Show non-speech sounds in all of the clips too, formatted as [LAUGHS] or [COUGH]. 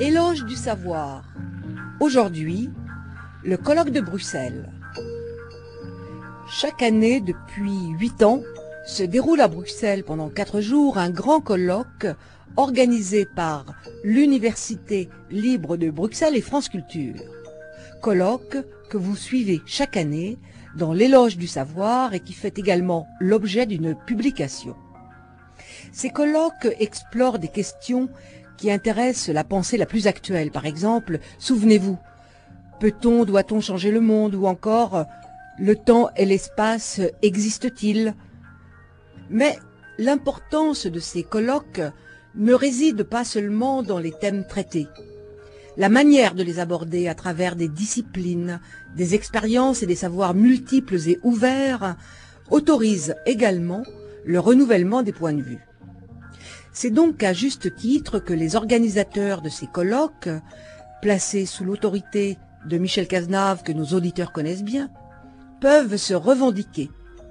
Éloge du savoir. Aujourd'hui, le colloque de Bruxelles. Chaque année, depuis huit ans, se déroule à Bruxelles pendant quatre jours un grand colloque organisé par l'Université libre de Bruxelles et France Culture. Colloque que vous suivez chaque année dans l'éloge du savoir et qui fait également l'objet d'une publication. Ces colloques explorent des questions qui intéressent la pensée la plus actuelle. Par exemple, souvenez-vous, peut-on, doit-on changer le monde ou encore le temps et l'espace existent-ils? Mais l'importance de ces colloques ne réside pas seulement dans les thèmes traités. La manière de les aborder à travers des disciplines, des expériences et des savoirs multiples et ouverts autorise également le renouvellement des points de vue. C'est donc à juste titre que les organisateurs de ces colloques, placés sous l'autorité de Michel Cazenave que nos auditeurs connaissent bien, peuvent se revendiquer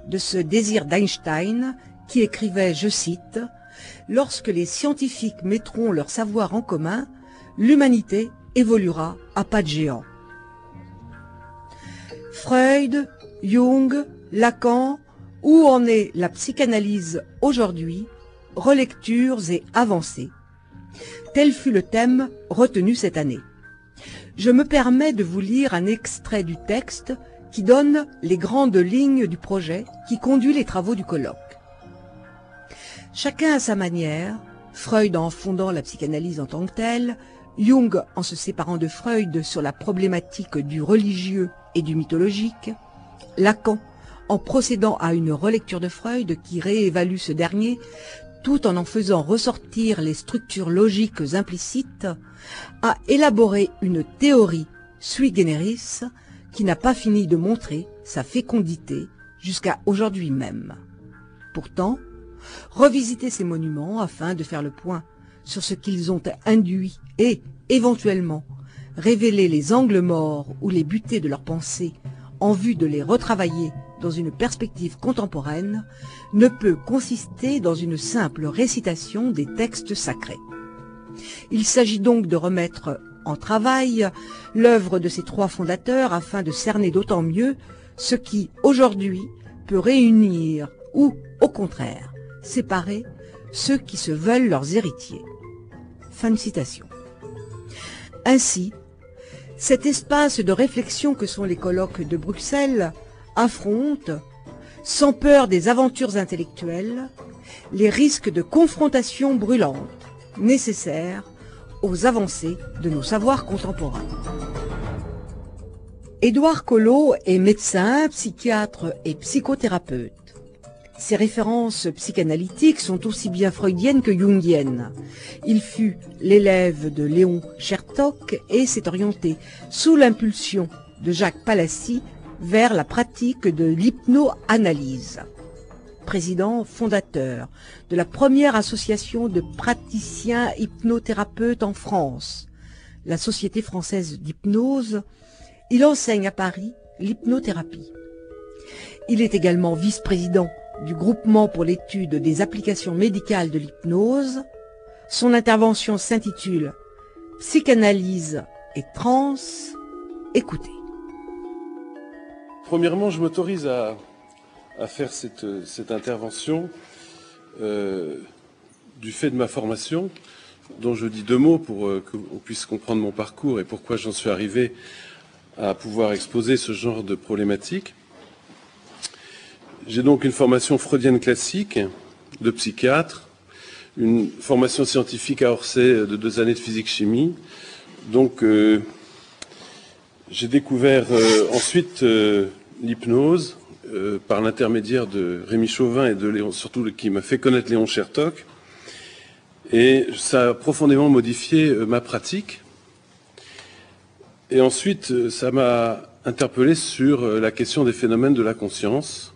de ce désir d'Einstein qui écrivait, je cite, Lorsque les scientifiques mettront leur savoir en commun, l'humanité évoluera à pas de géant. Freud, Jung, Lacan, où en est la psychanalyse aujourd'hui? Relectures et avancées. Tel fut le thème retenu cette année. Je me permets de vous lire un extrait du texte qui donne les grandes lignes du projet qui conduit les travaux du colloque. Chacun à sa manière, Freud en fondant la psychanalyse en tant que telle, Jung en se séparant de Freud sur la problématique du religieux et du mythologique, Lacan en procédant à une relecture de Freud qui réévalue ce dernier tout en en faisant ressortir les structures logiques implicites, a élaboré une théorie sui generis qui n'a pas fini de montrer sa fécondité jusqu'à aujourd'hui même. Pourtant, revisiter ces monuments afin de faire le point sur ce qu'ils ont induit et, éventuellement, révéler les angles morts ou les butées de leurs pensées en vue de les retravailler dans une perspective contemporaine, ne peut consister dans une simple récitation des textes sacrés. Il s'agit donc de remettre en travail l'œuvre de ces trois fondateurs afin de cerner d'autant mieux ce qui, aujourd'hui, peut réunir ou, au contraire, séparer ceux qui se veulent leurs héritiers. Fin de citation. Ainsi, cet espace de réflexion que sont les colloques de Bruxelles affronte, sans peur des aventures intellectuelles, les risques de confrontation brûlante nécessaires aux avancées de nos savoirs contemporains. Édouard Collot est médecin, psychiatre et psychothérapeute. Ses références psychanalytiques sont aussi bien freudiennes que jungiennes. Il fut l'élève de Léon Chertok et s'est orienté, sous l'impulsion de Jacques Palassi, vers la pratique de l'hypnoanalyse. Président fondateur de la première association de praticiens hypnothérapeutes en France, la Société française d'hypnose, il enseigne à Paris l'hypnothérapie. Il est également vice-président du groupement pour l'étude des applications médicales de l'hypnose. Son intervention s'intitule Psychanalyse et trans. Écoutez. Premièrement, je m'autorise à, faire cette, intervention euh, du fait de ma formation, dont je dis deux mots pour euh, qu'on puisse comprendre mon parcours et pourquoi j'en suis arrivé à pouvoir exposer ce genre de problématiques. J'ai donc une formation freudienne classique de psychiatre, une formation scientifique à Orsay de deux années de physique-chimie. Donc, euh, j'ai découvert ensuite l'hypnose par l'intermédiaire de Rémi Chauvin et de Léon, surtout qui m'a fait connaître Léon Chertok. Et ça a profondément modifié ma pratique. Et ensuite, ça m'a interpellé sur la question des phénomènes de la conscience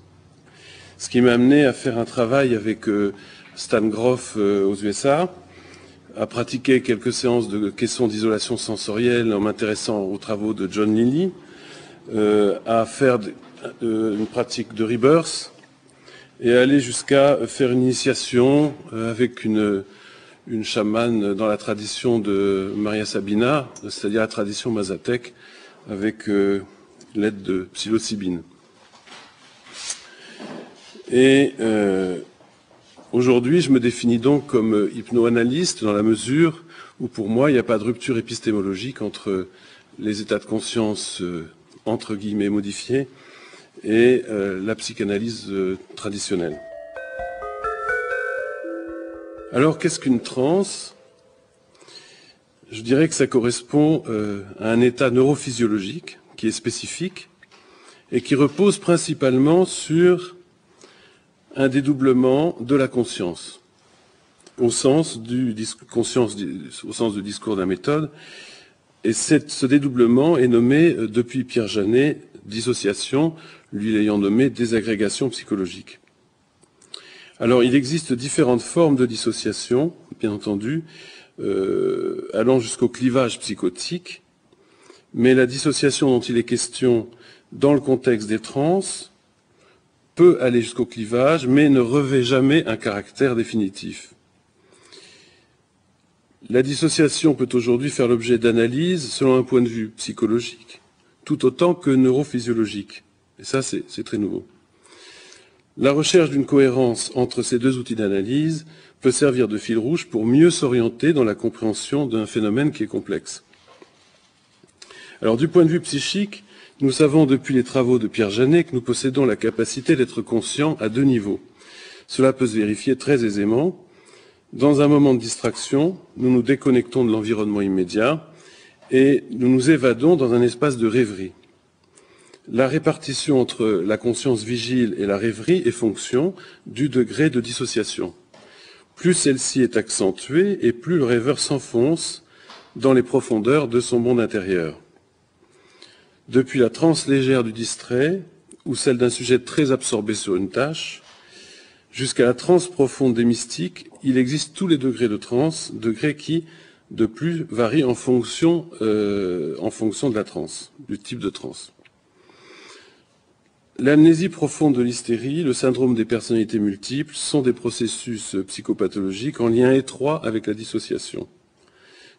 ce qui m'a amené à faire un travail avec euh, Stan Groff euh, aux USA, à pratiquer quelques séances de questions d'isolation sensorielle en m'intéressant aux travaux de John Lilly, euh, à faire une pratique de rebirth et aller jusqu'à faire une initiation avec une, une chamane dans la tradition de Maria Sabina, c'est-à-dire la tradition mazatèque, avec euh, l'aide de psilocybine. Et euh, aujourd'hui, je me définis donc comme hypnoanalyste dans la mesure où pour moi, il n'y a pas de rupture épistémologique entre les états de conscience euh, entre guillemets modifiés et la psychanalyse traditionnelle. Alors, qu'est-ce qu'une transe? Je dirais que ça correspond euh, à un état neurophysiologique qui est spécifique et qui repose principalement sur un dédoublement de la conscience, au sens du, au sens du discours de la méthode. Et ce dédoublement est nommé, euh, depuis Pierre Janet, dissociation, lui l'ayant nommé désagrégation psychologique. Alors, il existe différentes formes de dissociation, bien entendu, euh, allant jusqu'au clivage psychotique, mais la dissociation dont il est question dans le contexte des trans peut aller jusqu'au clivage, mais ne revêt jamais un caractère définitif. La dissociation peut aujourd'hui faire l'objet d'analyses selon un point de vue psychologique, tout autant que neurophysiologique. Et ça, c'est très nouveau. La recherche d'une cohérence entre ces deux outils d'analyse peut servir de fil rouge pour mieux s'orienter dans la compréhension d'un phénomène qui est complexe. Alors du point de vue psychique, nous savons depuis les travaux de Pierre Janet que nous possédons la capacité d'être conscients à deux niveaux. Cela peut se vérifier très aisément. Dans un moment de distraction, nous nous déconnectons de l'environnement immédiat et nous nous évadons dans un espace de rêverie. La répartition entre la conscience vigile et la rêverie est fonction du degré de dissociation. Plus celle-ci est accentuée et plus le rêveur s'enfonce dans les profondeurs de son monde intérieur. Depuis la transe légère du distrait ou celle d'un sujet très absorbé sur une tâche, jusqu'à la transe profonde des mystiques, il existe tous les degrés de transe, degrés qui, de plus, varient en fonction, euh, en fonction de la transe, du type de transe. L'amnésie profonde de l'hystérie, le syndrome des personnalités multiples sont des processus psychopathologiques en lien étroit avec la dissociation.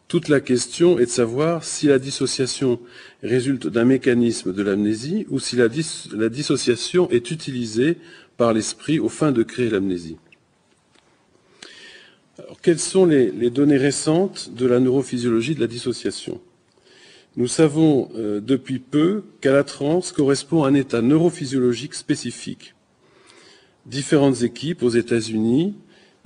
Toute la question est de savoir si la dissociation résulte d'un mécanisme de l'amnésie ou si la, dissociation est utilisée par l'esprit aux fins de créer l'amnésie. quelles sont les données récentes de la neurophysiologie de la dissociation? Nous savons euh, depuis peu qu'à la transe correspond un état neurophysiologique spécifique. Différentes équipes aux États-Unis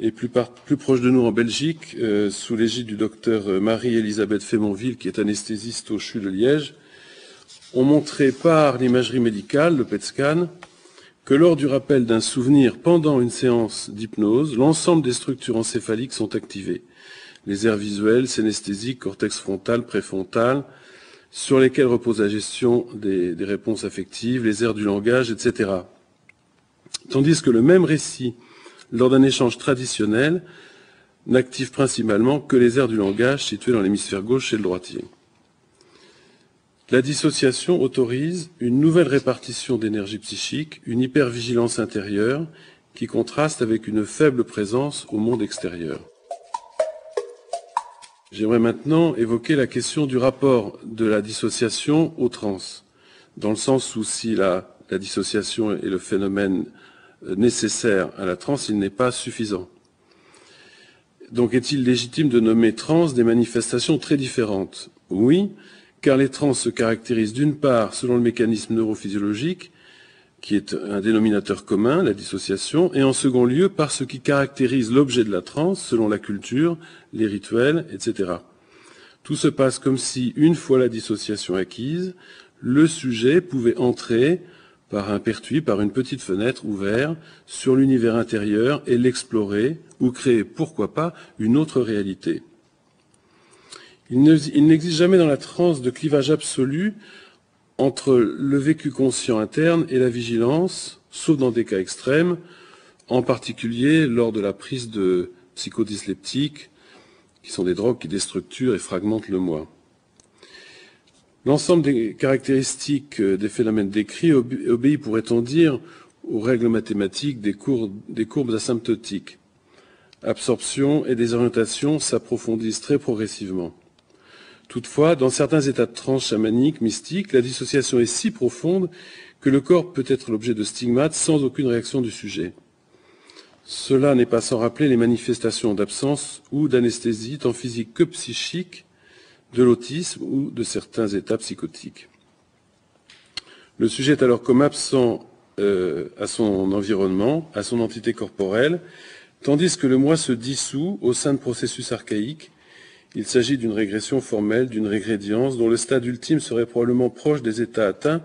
et plus, proche de nous en Belgique, euh, sous l'égide du docteur euh, Marie-Elisabeth Fémonville, qui est anesthésiste au CHU de Liège, ont montré par l'imagerie médicale, le PET scan, que lors du rappel d'un souvenir pendant une séance d'hypnose, l'ensemble des structures encéphaliques sont activées. Les aires visuelles, synesthésiques, cortex frontal, préfrontal, sur lesquels repose la gestion des, réponses affectives, les aires du langage, etc. Tandis que le même récit, lors d'un échange traditionnel, n'active principalement que les aires du langage situées dans l'hémisphère gauche chez le droitier. La dissociation autorise une nouvelle répartition d'énergie psychique, une hypervigilance intérieure qui contraste avec une faible présence au monde extérieur. J'aimerais maintenant évoquer la question du rapport de la dissociation aux trans, dans le sens où si la, dissociation est le phénomène euh, nécessaire à la trans, il n'est pas suffisant. Donc est-il légitime de nommer trans des manifestations très différentes? Oui, car les trans se caractérisent d'une part selon le mécanisme neurophysiologique, qui est un dénominateur commun, la dissociation, et en second lieu par ce qui caractérise l'objet de la transe selon la culture, les rituels, etc. Tout se passe comme si, une fois la dissociation acquise, le sujet pouvait entrer par un pertuis, par une petite fenêtre ouverte sur l'univers intérieur et l'explorer ou créer, pourquoi pas, une autre réalité. Il n'existe jamais dans la transe de clivage absolu entre le vécu conscient interne et la vigilance, sauf dans des cas extrêmes, en particulier lors de la prise de psychodysleptiques, qui sont des drogues qui déstructurent et fragmentent le moi. L'ensemble des caractéristiques des phénomènes décrits obéit, pourrait-on dire, aux règles mathématiques des, courbes asymptotiques. absorption et désorientation s'approfondissent très progressivement. Toutefois, dans certains états de transe chamanique, mystique, la dissociation est si profonde que le corps peut être l'objet de stigmates sans aucune réaction du sujet. Cela n'est pas sans rappeler les manifestations d'absence ou d'anesthésie, tant physique que psychique, de l'autisme ou de certains états psychotiques. Le sujet est alors comme absent euh, à son environnement, à son entité corporelle, tandis que le moi se dissout au sein de processus archaïques. Il s'agit d'une régression formelle, d'une régrédience, dont le stade ultime serait probablement proche des états atteints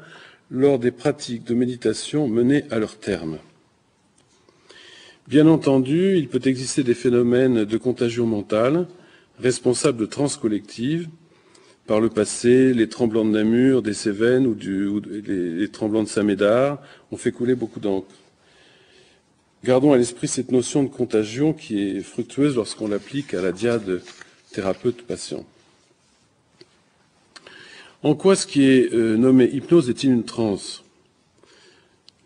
lors des pratiques de méditation menées à leur terme. Bien entendu, il peut exister des phénomènes de contagion mentale responsables de trans collectives. Par le passé, les tremblants de Namur, des Cévennes ou, les, tremblants de Saint-Médard ont fait couler beaucoup d'encre. Gardons à l'esprit cette notion de contagion qui est fructueuse lorsqu'on l'applique à la diade thérapeute-patient. En quoi ce qui est euh, nommé hypnose est-il une transe?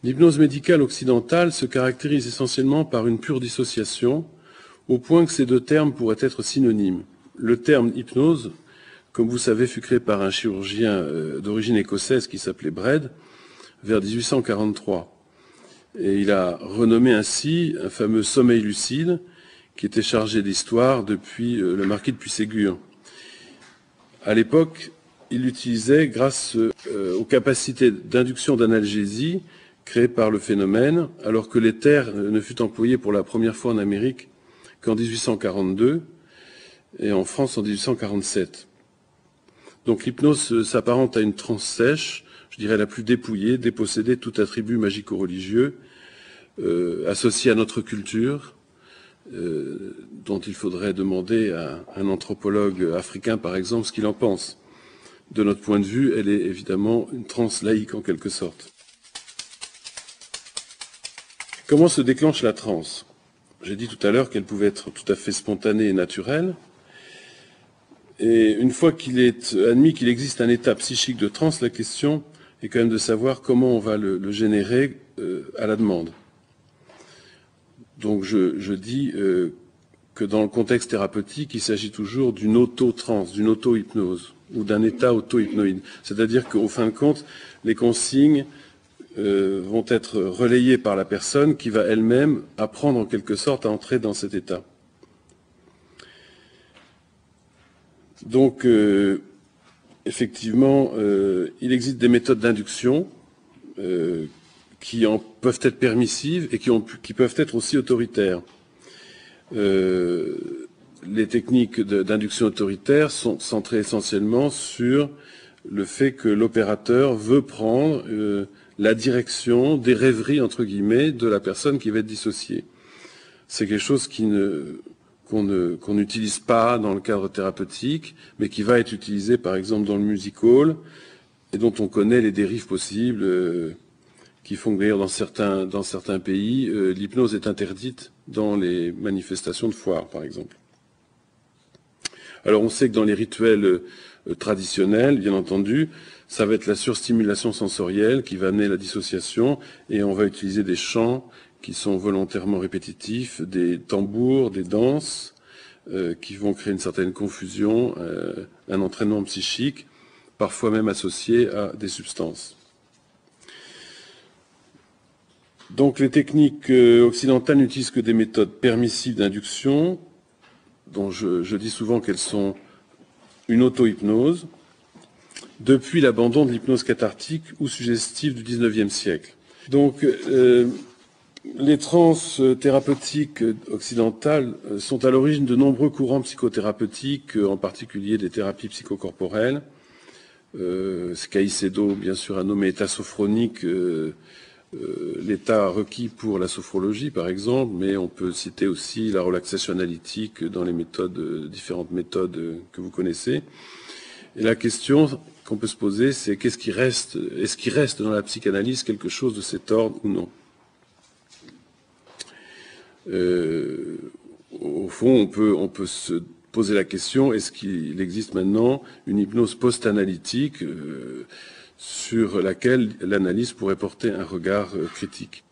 L'hypnose médicale occidentale se caractérise essentiellement par une pure dissociation, au point que ces deux termes pourraient être synonymes. Le terme hypnose, comme vous savez, fut créé par un chirurgien euh, d'origine écossaise qui s'appelait Bred vers 1843. Et il a renommé ainsi un fameux sommeil lucide qui était chargé d'histoire depuis euh, le marquis de Puységur. À l'époque, il l'utilisait grâce euh, aux capacités d'induction d'analgésie créées par le phénomène, alors que l'éther ne fut employé pour la première fois en Amérique qu'en 1842 et en France en 1847. Donc l'hypnose s'apparente à une transe sèche, je dirais la plus dépouillée, dépossédée de tout attribut magico-religieux, euh, associé à notre culture, dont il faudrait demander à un anthropologue africain, par exemple, ce qu'il en pense de notre point de vue, elle est évidemment une transe laïque en quelque sorte. Comment se déclenche la transe? J'ai dit tout à l'heure qu'elle pouvait être tout à fait spontanée et naturelle. Et une fois qu'il est admis qu'il existe un état psychique de transe, la question est quand même de savoir comment on va le, générer euh, à la demande. Donc je, dis euh, que dans le contexte thérapeutique, il s'agit toujours d'une auto-transe, d'une auto-hypnose ou d'un état auto-hypnoïde. C'est-à-dire qu'au fin de compte, les consignes euh, vont être relayées par la personne qui va elle-même apprendre en quelque sorte à entrer dans cet état. Donc, euh, effectivement, il existe des méthodes d'induction qui en peuvent être permissives et qui, qui peuvent être aussi autoritaires. Euh, les techniques d'induction autoritaire sont centrées essentiellement sur le fait que l'opérateur veut prendre euh, la direction des rêveries entre guillemets de la personne qui va être dissociée. C'est quelque chose qu'on n'utilise pas dans le cadre thérapeutique, mais qui va être utilisé par exemple dans le music hall et dont on connaît les dérives possibles. Euh, qui font d'ailleurs dans certains, pays, euh, l'hypnose est interdite dans les manifestations de foire, par exemple. Alors on sait que dans les rituels euh, traditionnels, bien entendu, ça va être la surstimulation sensorielle qui va amener la dissociation, et on va utiliser des chants qui sont volontairement répétitifs, des tambours, des danses, euh, qui vont créer une certaine confusion, un entraînement psychique, parfois même associé à des substances. Donc les techniques euh, occidentales n'utilisent que des méthodes permissives d'induction, dont je, dis souvent qu'elles sont une auto-hypnose, depuis l'abandon de l'hypnose cathartique ou suggestive du XIXe siècle. Donc euh, les trans thérapeutiques occidentales euh, sont à l'origine de nombreux courants psychothérapeutiques, en particulier des thérapies psychocorporelles. Euh, Caicedo, bien sûr, a nommé état sophronique euh, l'état requis pour la sophrologie, par exemple, mais on peut citer aussi la relaxation analytique dans les méthodes, euh, différentes méthodes euh, que vous connaissez. Et la question qu'on peut se poser, c'est qu'est-ce qui reste, est-ce qu'il reste dans la psychanalyse quelque chose de cet ordre ou non? Au fond, on peut, on peut se poser la question est-ce qu'il existe maintenant une hypnose post-analytique? Sur laquelle l'analyse pourrait porter un regard euh, critique.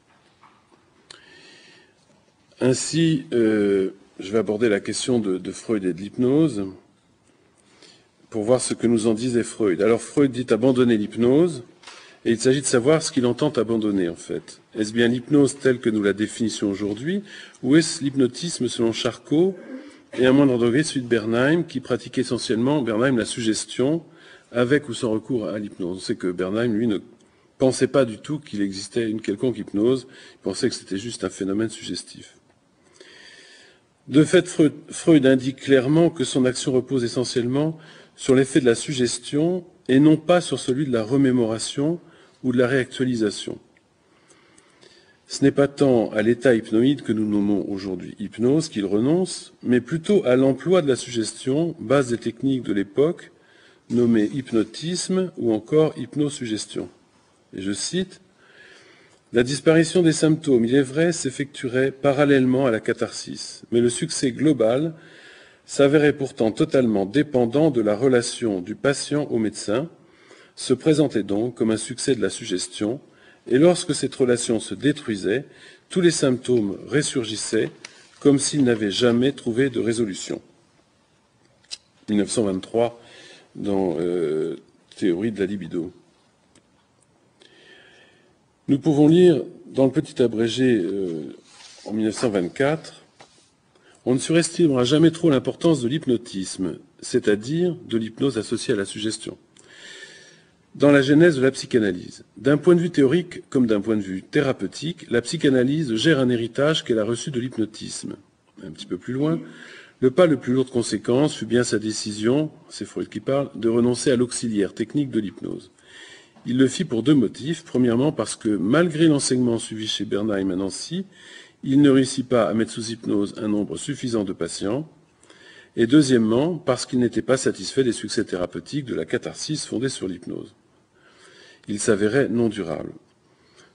Ainsi, euh, je vais aborder la question de, Freud et de l'hypnose pour voir ce que nous en disait Freud. Alors Freud dit abandonner l'hypnose, et il s'agit de savoir ce qu'il entend abandonner en fait. Est-ce bien l'hypnose telle que nous la définissons aujourd'hui, ou est-ce l'hypnotisme selon Charcot et à moindre degré celui de Bernheim, qui pratique essentiellement, Bernheim, la suggestion, avec ou sans recours à l'hypnose. On sait que Bernheim, lui, ne pensait pas du tout qu'il existait une quelconque hypnose, il pensait que c'était juste un phénomène suggestif. De fait, Freud indique clairement que son action repose essentiellement sur l'effet de la suggestion et non pas sur celui de la remémoration ou de la réactualisation. Ce n'est pas tant à l'état hypnoïde que nous nommons aujourd'hui hypnose qu'il renonce, mais plutôt à l'emploi de la suggestion, base des techniques de l'époque, nommée hypnotisme ou encore hypnosuggestion. Et je cite, la disparition des symptômes, il est vrai, s'effectuerait parallèlement à la catharsis, mais le succès global s'avérait pourtant totalement dépendant de la relation du patient au médecin, se présentait donc comme un succès de la suggestion, et lorsque cette relation se détruisait, tous les symptômes ressurgissaient comme s'ils n'avaient jamais trouvé de résolution. 1923 dans euh, Théorie de la libido. Nous pouvons lire dans le petit abrégé euh, en 1924 On ne surestimera jamais trop l'importance de l'hypnotisme, c'est-à-dire de l'hypnose associée à la suggestion, dans la genèse de la psychanalyse. D'un point de vue théorique comme d'un point de vue thérapeutique, la psychanalyse gère un héritage qu'elle a reçu de l'hypnotisme. Un petit peu plus loin, le pas le plus lourd de conséquence fut bien sa décision, c'est Freud qui parle, de renoncer à l'auxiliaire technique de l'hypnose. Il le fit pour deux motifs. Premièrement, parce que malgré l'enseignement suivi chez Bernheim à Nancy, il ne réussit pas à mettre sous hypnose un nombre suffisant de patients. Et deuxièmement, parce qu'il n'était pas satisfait des succès thérapeutiques de la catharsis fondée sur l'hypnose. Il s'avérait non durable.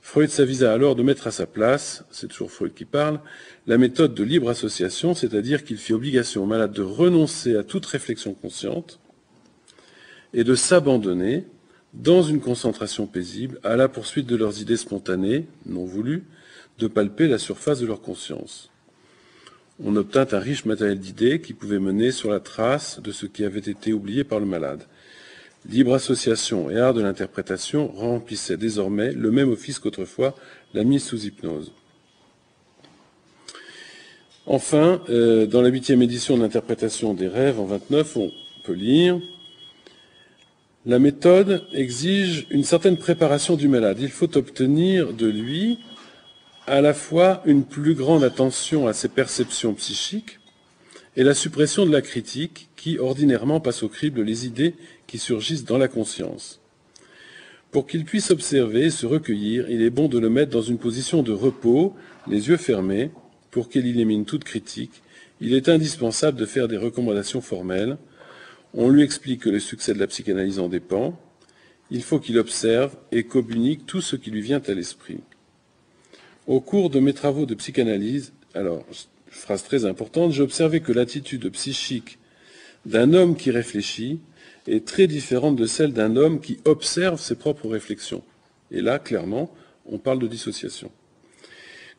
Freud s'avisa alors de mettre à sa place, c'est toujours Freud qui parle, la méthode de libre association, c'est-à-dire qu'il fit obligation aux malades de renoncer à toute réflexion consciente et de s'abandonner dans une concentration paisible, à la poursuite de leurs idées spontanées, non voulues, de palper la surface de leur conscience. On obtint un riche matériel d'idées qui pouvait mener sur la trace de ce qui avait été oublié par le malade. Libre association et art de l'interprétation remplissaient désormais le même office qu'autrefois la mise sous hypnose. Enfin, euh, dans la huitième édition de l'interprétation des rêves en 29, on peut lire la méthode exige une certaine préparation du malade. Il faut obtenir de lui à la fois une plus grande attention à ses perceptions psychiques et la suppression de la critique qui ordinairement passe au crible les idées qui surgissent dans la conscience. Pour qu'il puisse observer et se recueillir, il est bon de le mettre dans une position de repos, les yeux fermés, pour qu'il élimine toute critique. Il est indispensable de faire des recommandations formelles, on lui explique que le succès de la psychanalyse en dépend. Il faut qu'il observe et communique tout ce qui lui vient à l'esprit. Au cours de mes travaux de psychanalyse, alors, phrase très importante, j'ai observé que l'attitude psychique d'un homme qui réfléchit est très différente de celle d'un homme qui observe ses propres réflexions. Et là, clairement, on parle de dissociation.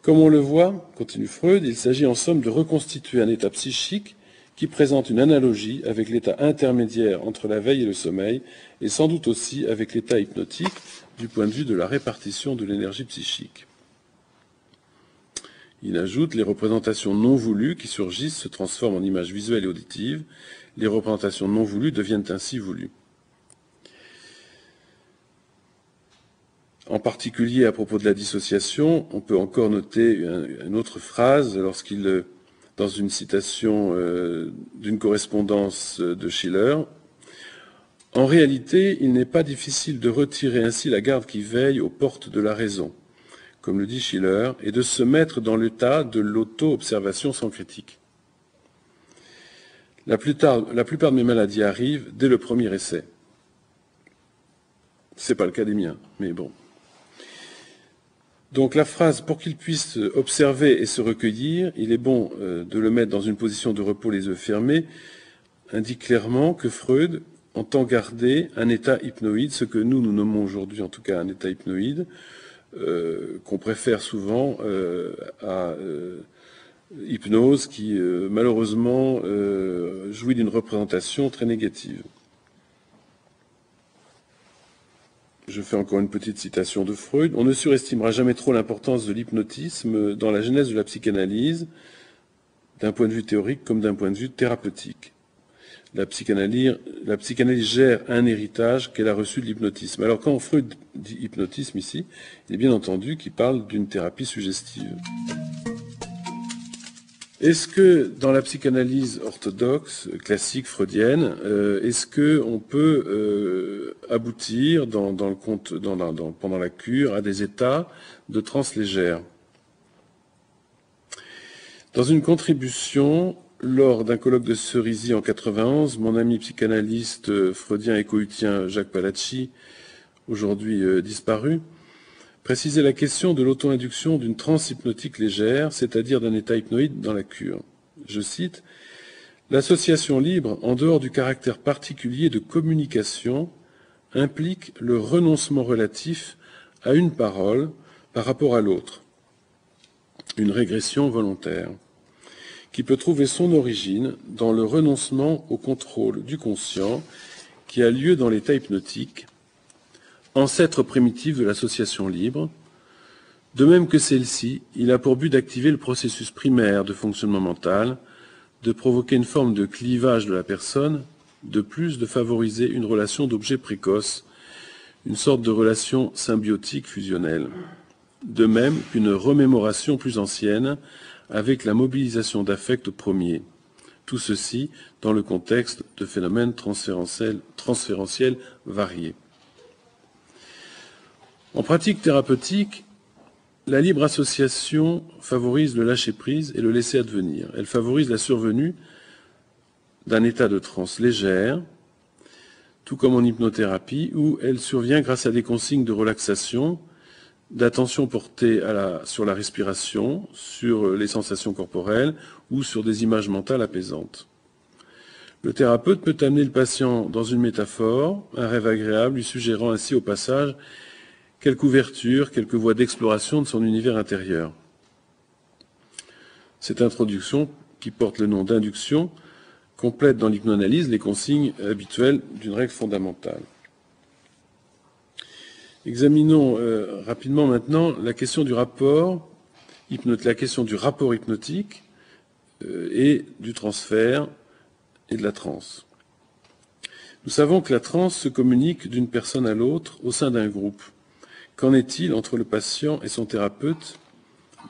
Comme on le voit, continue Freud, il s'agit en somme de reconstituer un état psychique qui présente une analogie avec l'état intermédiaire entre la veille et le sommeil, et sans doute aussi avec l'état hypnotique du point de vue de la répartition de l'énergie psychique. Il ajoute les représentations non voulues qui surgissent se transforment en images visuelles et auditives. Les représentations non voulues deviennent ainsi voulues. En particulier à propos de la dissociation, on peut encore noter une autre phrase lorsqu'il dans une citation euh, d'une correspondance de Schiller. En réalité, il n'est pas difficile de retirer ainsi la garde qui veille aux portes de la raison, comme le dit Schiller, et de se mettre dans l'état de l'auto-observation sans critique. La plupart de mes maladies arrivent dès le premier essai. C'est pas le cas des miens, mais bon. Donc la phrase pour qu'il puisse observer et se recueillir, il est bon euh, de le mettre dans une position de repos les yeux fermés, indique clairement que Freud entend garder un état hypnoïde, ce que nous nous nommons aujourd'hui en tout cas un état hypnoïde, euh, qu'on préfère souvent euh, à hypnose qui malheureusement jouit d'une représentation très négative. Je fais encore une petite citation de Freud. On ne surestimera jamais trop l'importance de l'hypnotisme dans la genèse de la psychanalyse, d'un point de vue théorique comme d'un point de vue thérapeutique. La psychanalyse, la psychanalyse gère un héritage qu'elle a reçu de l'hypnotisme. Alors quand Freud dit hypnotisme ici, il est bien entendu qu'il parle d'une thérapie suggestive. Est-ce que dans la psychanalyse orthodoxe, classique, freudienne, euh, est-ce que on peut euh, aboutir pendant la cure à des états de transe légère Dans une contribution lors d'un colloque de Cerisy en 91, mon ami psychanalyste freudien et cohutien Jacques Palacci, aujourd'hui euh, disparu, préciser la question de l'auto-induction d'une transe hypnotique légère, c'est-à-dire d'un état hypnoïde dans la cure. Je cite L'association libre, en dehors du caractère particulier de communication, implique le renoncement relatif à une parole par rapport à l'autre, une régression volontaire, qui peut trouver son origine dans le renoncement au contrôle du conscient qui a lieu dans l'état hypnotique ancêtre primitif de l'association libre. De même que celle-ci, il a pour but d'activer le processus primaire de fonctionnement mental, de provoquer une forme de clivage de la personne, de plus de favoriser une relation d'objet précoce, une sorte de relation symbiotique fusionnelle. De même qu'une remémoration plus ancienne avec la mobilisation d'affects premiers. Tout ceci dans le contexte de phénomènes transférentiels variés. En pratique thérapeutique, la libre association favorise le lâcher-prise et le laisser advenir. Elle favorise la survenue d'un état de transe légère, tout comme en hypnothérapie, où elle survient grâce à des consignes de relaxation, d'attention portée sur la respiration, sur les sensations corporelles ou sur des images mentales apaisantes. Le thérapeute peut amener le patient dans une métaphore, un rêve agréable, lui suggérant ainsi au passage quelques ouvertures, quelques voies d'exploration de son univers intérieur. Cette introduction, qui porte le nom d'induction, complète dans l'hypnoanalyse les consignes habituelles d'une règle fondamentale. Examinons euh, rapidement maintenant la question du rapport, hypnotique euh, et du transfert et de la transe. Nous savons que la transe se communique d'une personne à l'autre au sein d'un groupe. Qu'en est-il entre le patient et son thérapeute,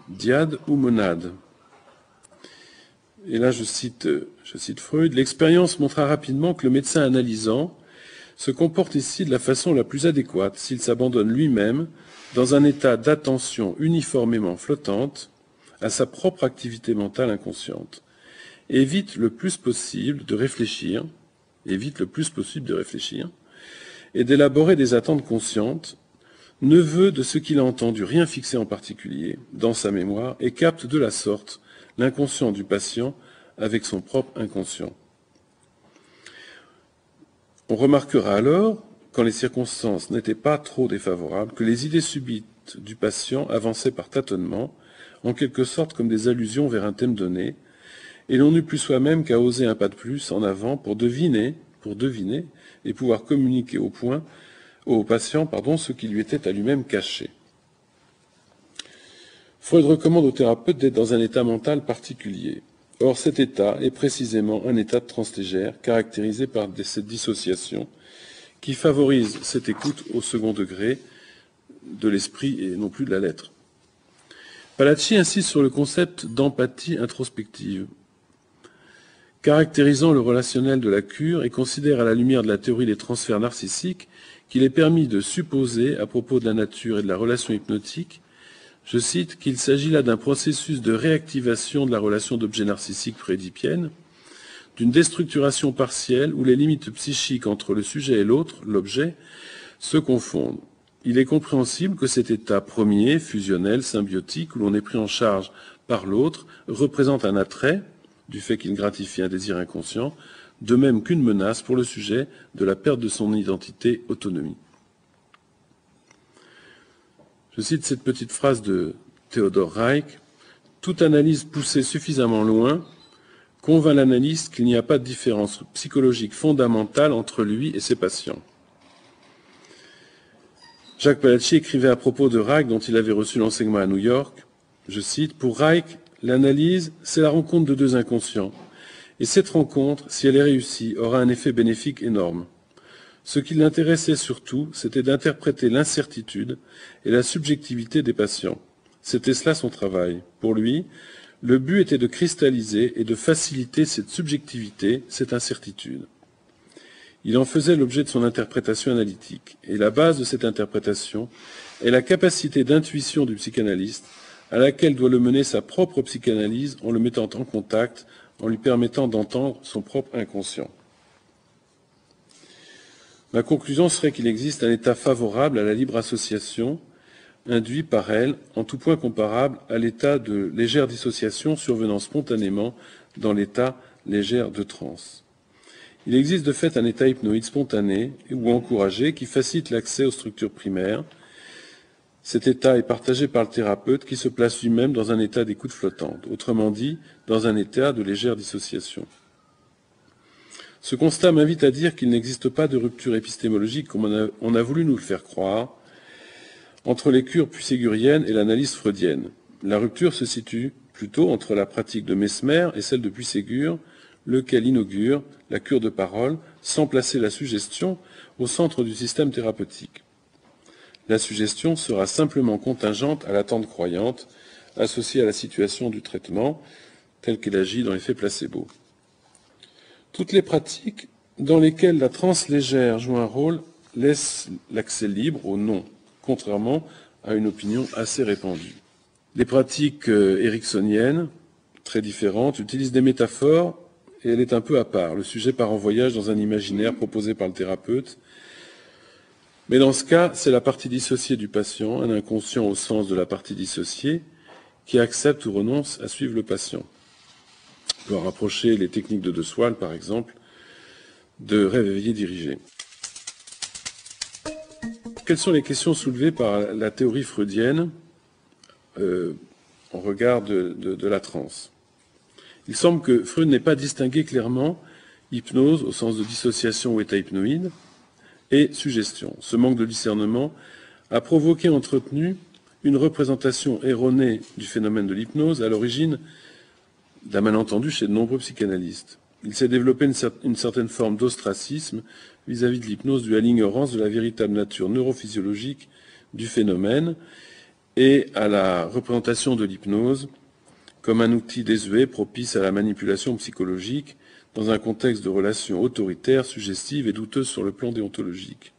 diade ou monade? Et là, je cite, je cite Freud, l'expérience montra rapidement que le médecin analysant se comporte ici de la façon la plus adéquate s'il s'abandonne lui-même dans un état d'attention uniformément flottante à sa propre activité mentale inconsciente. Évite le plus possible de réfléchir, évite le plus possible de réfléchir, et d'élaborer des attentes conscientes ne veut de ce qu'il a entendu rien fixer en particulier dans sa mémoire et capte de la sorte l'inconscient du patient avec son propre inconscient. On remarquera alors, quand les circonstances n'étaient pas trop défavorables, que les idées subites du patient avançaient par tâtonnement, en quelque sorte comme des allusions vers un thème donné, et l'on n'eut plus soi-même qu'à oser un pas de plus en avant pour deviner, pour deviner, et pouvoir communiquer au point au patient pardon, ce qui lui était à lui-même caché. Freud recommande au thérapeute d'être dans un état mental particulier. Or, cet état est précisément un état de translégère caractérisé par cette dissociation qui favorise cette écoute au second degré de l'esprit et non plus de la lettre. Palacci insiste sur le concept d'empathie introspective, caractérisant le relationnel de la cure et considère à la lumière de la théorie des transferts narcissiques qu'il est permis de supposer, à propos de la nature et de la relation hypnotique, je cite, qu'il s'agit là d'un processus de réactivation de la relation d'objet narcissique prédipienne, d'une déstructuration partielle où les limites psychiques entre le sujet et l'autre, l'objet, se confondent. Il est compréhensible que cet état premier, fusionnel, symbiotique, où l'on est pris en charge par l'autre, représente un attrait, du fait qu'il gratifie un désir inconscient, de même qu'une menace pour le sujet de la perte de son identité autonomie. Je cite cette petite phrase de Theodor Reich. toute analyse poussée suffisamment loin convainc l'analyste qu'il n'y a pas de différence psychologique fondamentale entre lui et ses patients. Jacques Palacci écrivait à propos de Reich, dont il avait reçu l'enseignement à New York, je cite, Pour Reich, l'analyse, c'est la rencontre de deux inconscients. Et cette rencontre, si elle est réussie, aura un effet bénéfique énorme. Ce qui l'intéressait surtout, c'était d'interpréter l'incertitude et la subjectivité des patients. C'était cela son travail. Pour lui, le but était de cristalliser et de faciliter cette subjectivité, cette incertitude. Il en faisait l'objet de son interprétation analytique. Et la base de cette interprétation est la capacité d'intuition du psychanalyste à laquelle doit le mener sa propre psychanalyse en le mettant en contact, en lui permettant d'entendre son propre inconscient. Ma conclusion serait qu'il existe un état favorable à la libre association induit par elle, en tout point comparable à l'état de légère dissociation survenant spontanément dans l'état légère de transe. Il existe de fait un état hypnoïde spontané ou encouragé qui facilite l'accès aux structures primaires. Cet état est partagé par le thérapeute qui se place lui-même dans un état d'écoute flottante, autrement dit, dans un état de légère dissociation. Ce constat m'invite à dire qu'il n'existe pas de rupture épistémologique comme on a, voulu nous le faire croire, entre les cures puisséguriennes et l'analyse freudienne. La rupture se situe plutôt entre la pratique de Mesmer et celle de Puisségur, lequel inaugure la cure de parole sans placer la suggestion au centre du système thérapeutique. La suggestion sera simplement contingente à l'attente croyante associée à la situation du traitement, telle qu'elle agit dans l'effet placebo. Toutes les pratiques dans lesquelles la transe légère joue un rôle laissent l'accès libre au non contrairement à une opinion assez répandue. Les pratiques euh, ericksoniennes, très différentes, utilisent des métaphores et elle est un peu à part. Le sujet part en voyage dans un imaginaire proposé par le thérapeute. Mais dans ce cas, c'est la partie dissociée du patient, un inconscient au sens de la partie dissociée, qui accepte ou renonce à suivre le patient. On peut rapprocher les techniques de De Soil, par exemple, de rêve éveillé dirigé. Quelles sont les questions soulevées par la théorie freudienne euh, en regard de, de, la transe? Il semble que Freud n'ait pas distingué clairement hypnose au sens de dissociation ou état hypnoïde et suggestion. Ce manque de discernement a provoqué, entretenu, une représentation erronée du phénomène de l'hypnose à l'origine d'un malentendu chez de nombreux psychanalystes. Il s'est développé une, une certaine forme d'ostracisme vis-à-vis de l'hypnose due à l'ignorance de la véritable nature neurophysiologique du phénomène et à la représentation de l'hypnose comme un outil désuet propice à la manipulation psychologique dans un contexte de relations autoritaires, suggestives et douteuses sur le plan déontologique.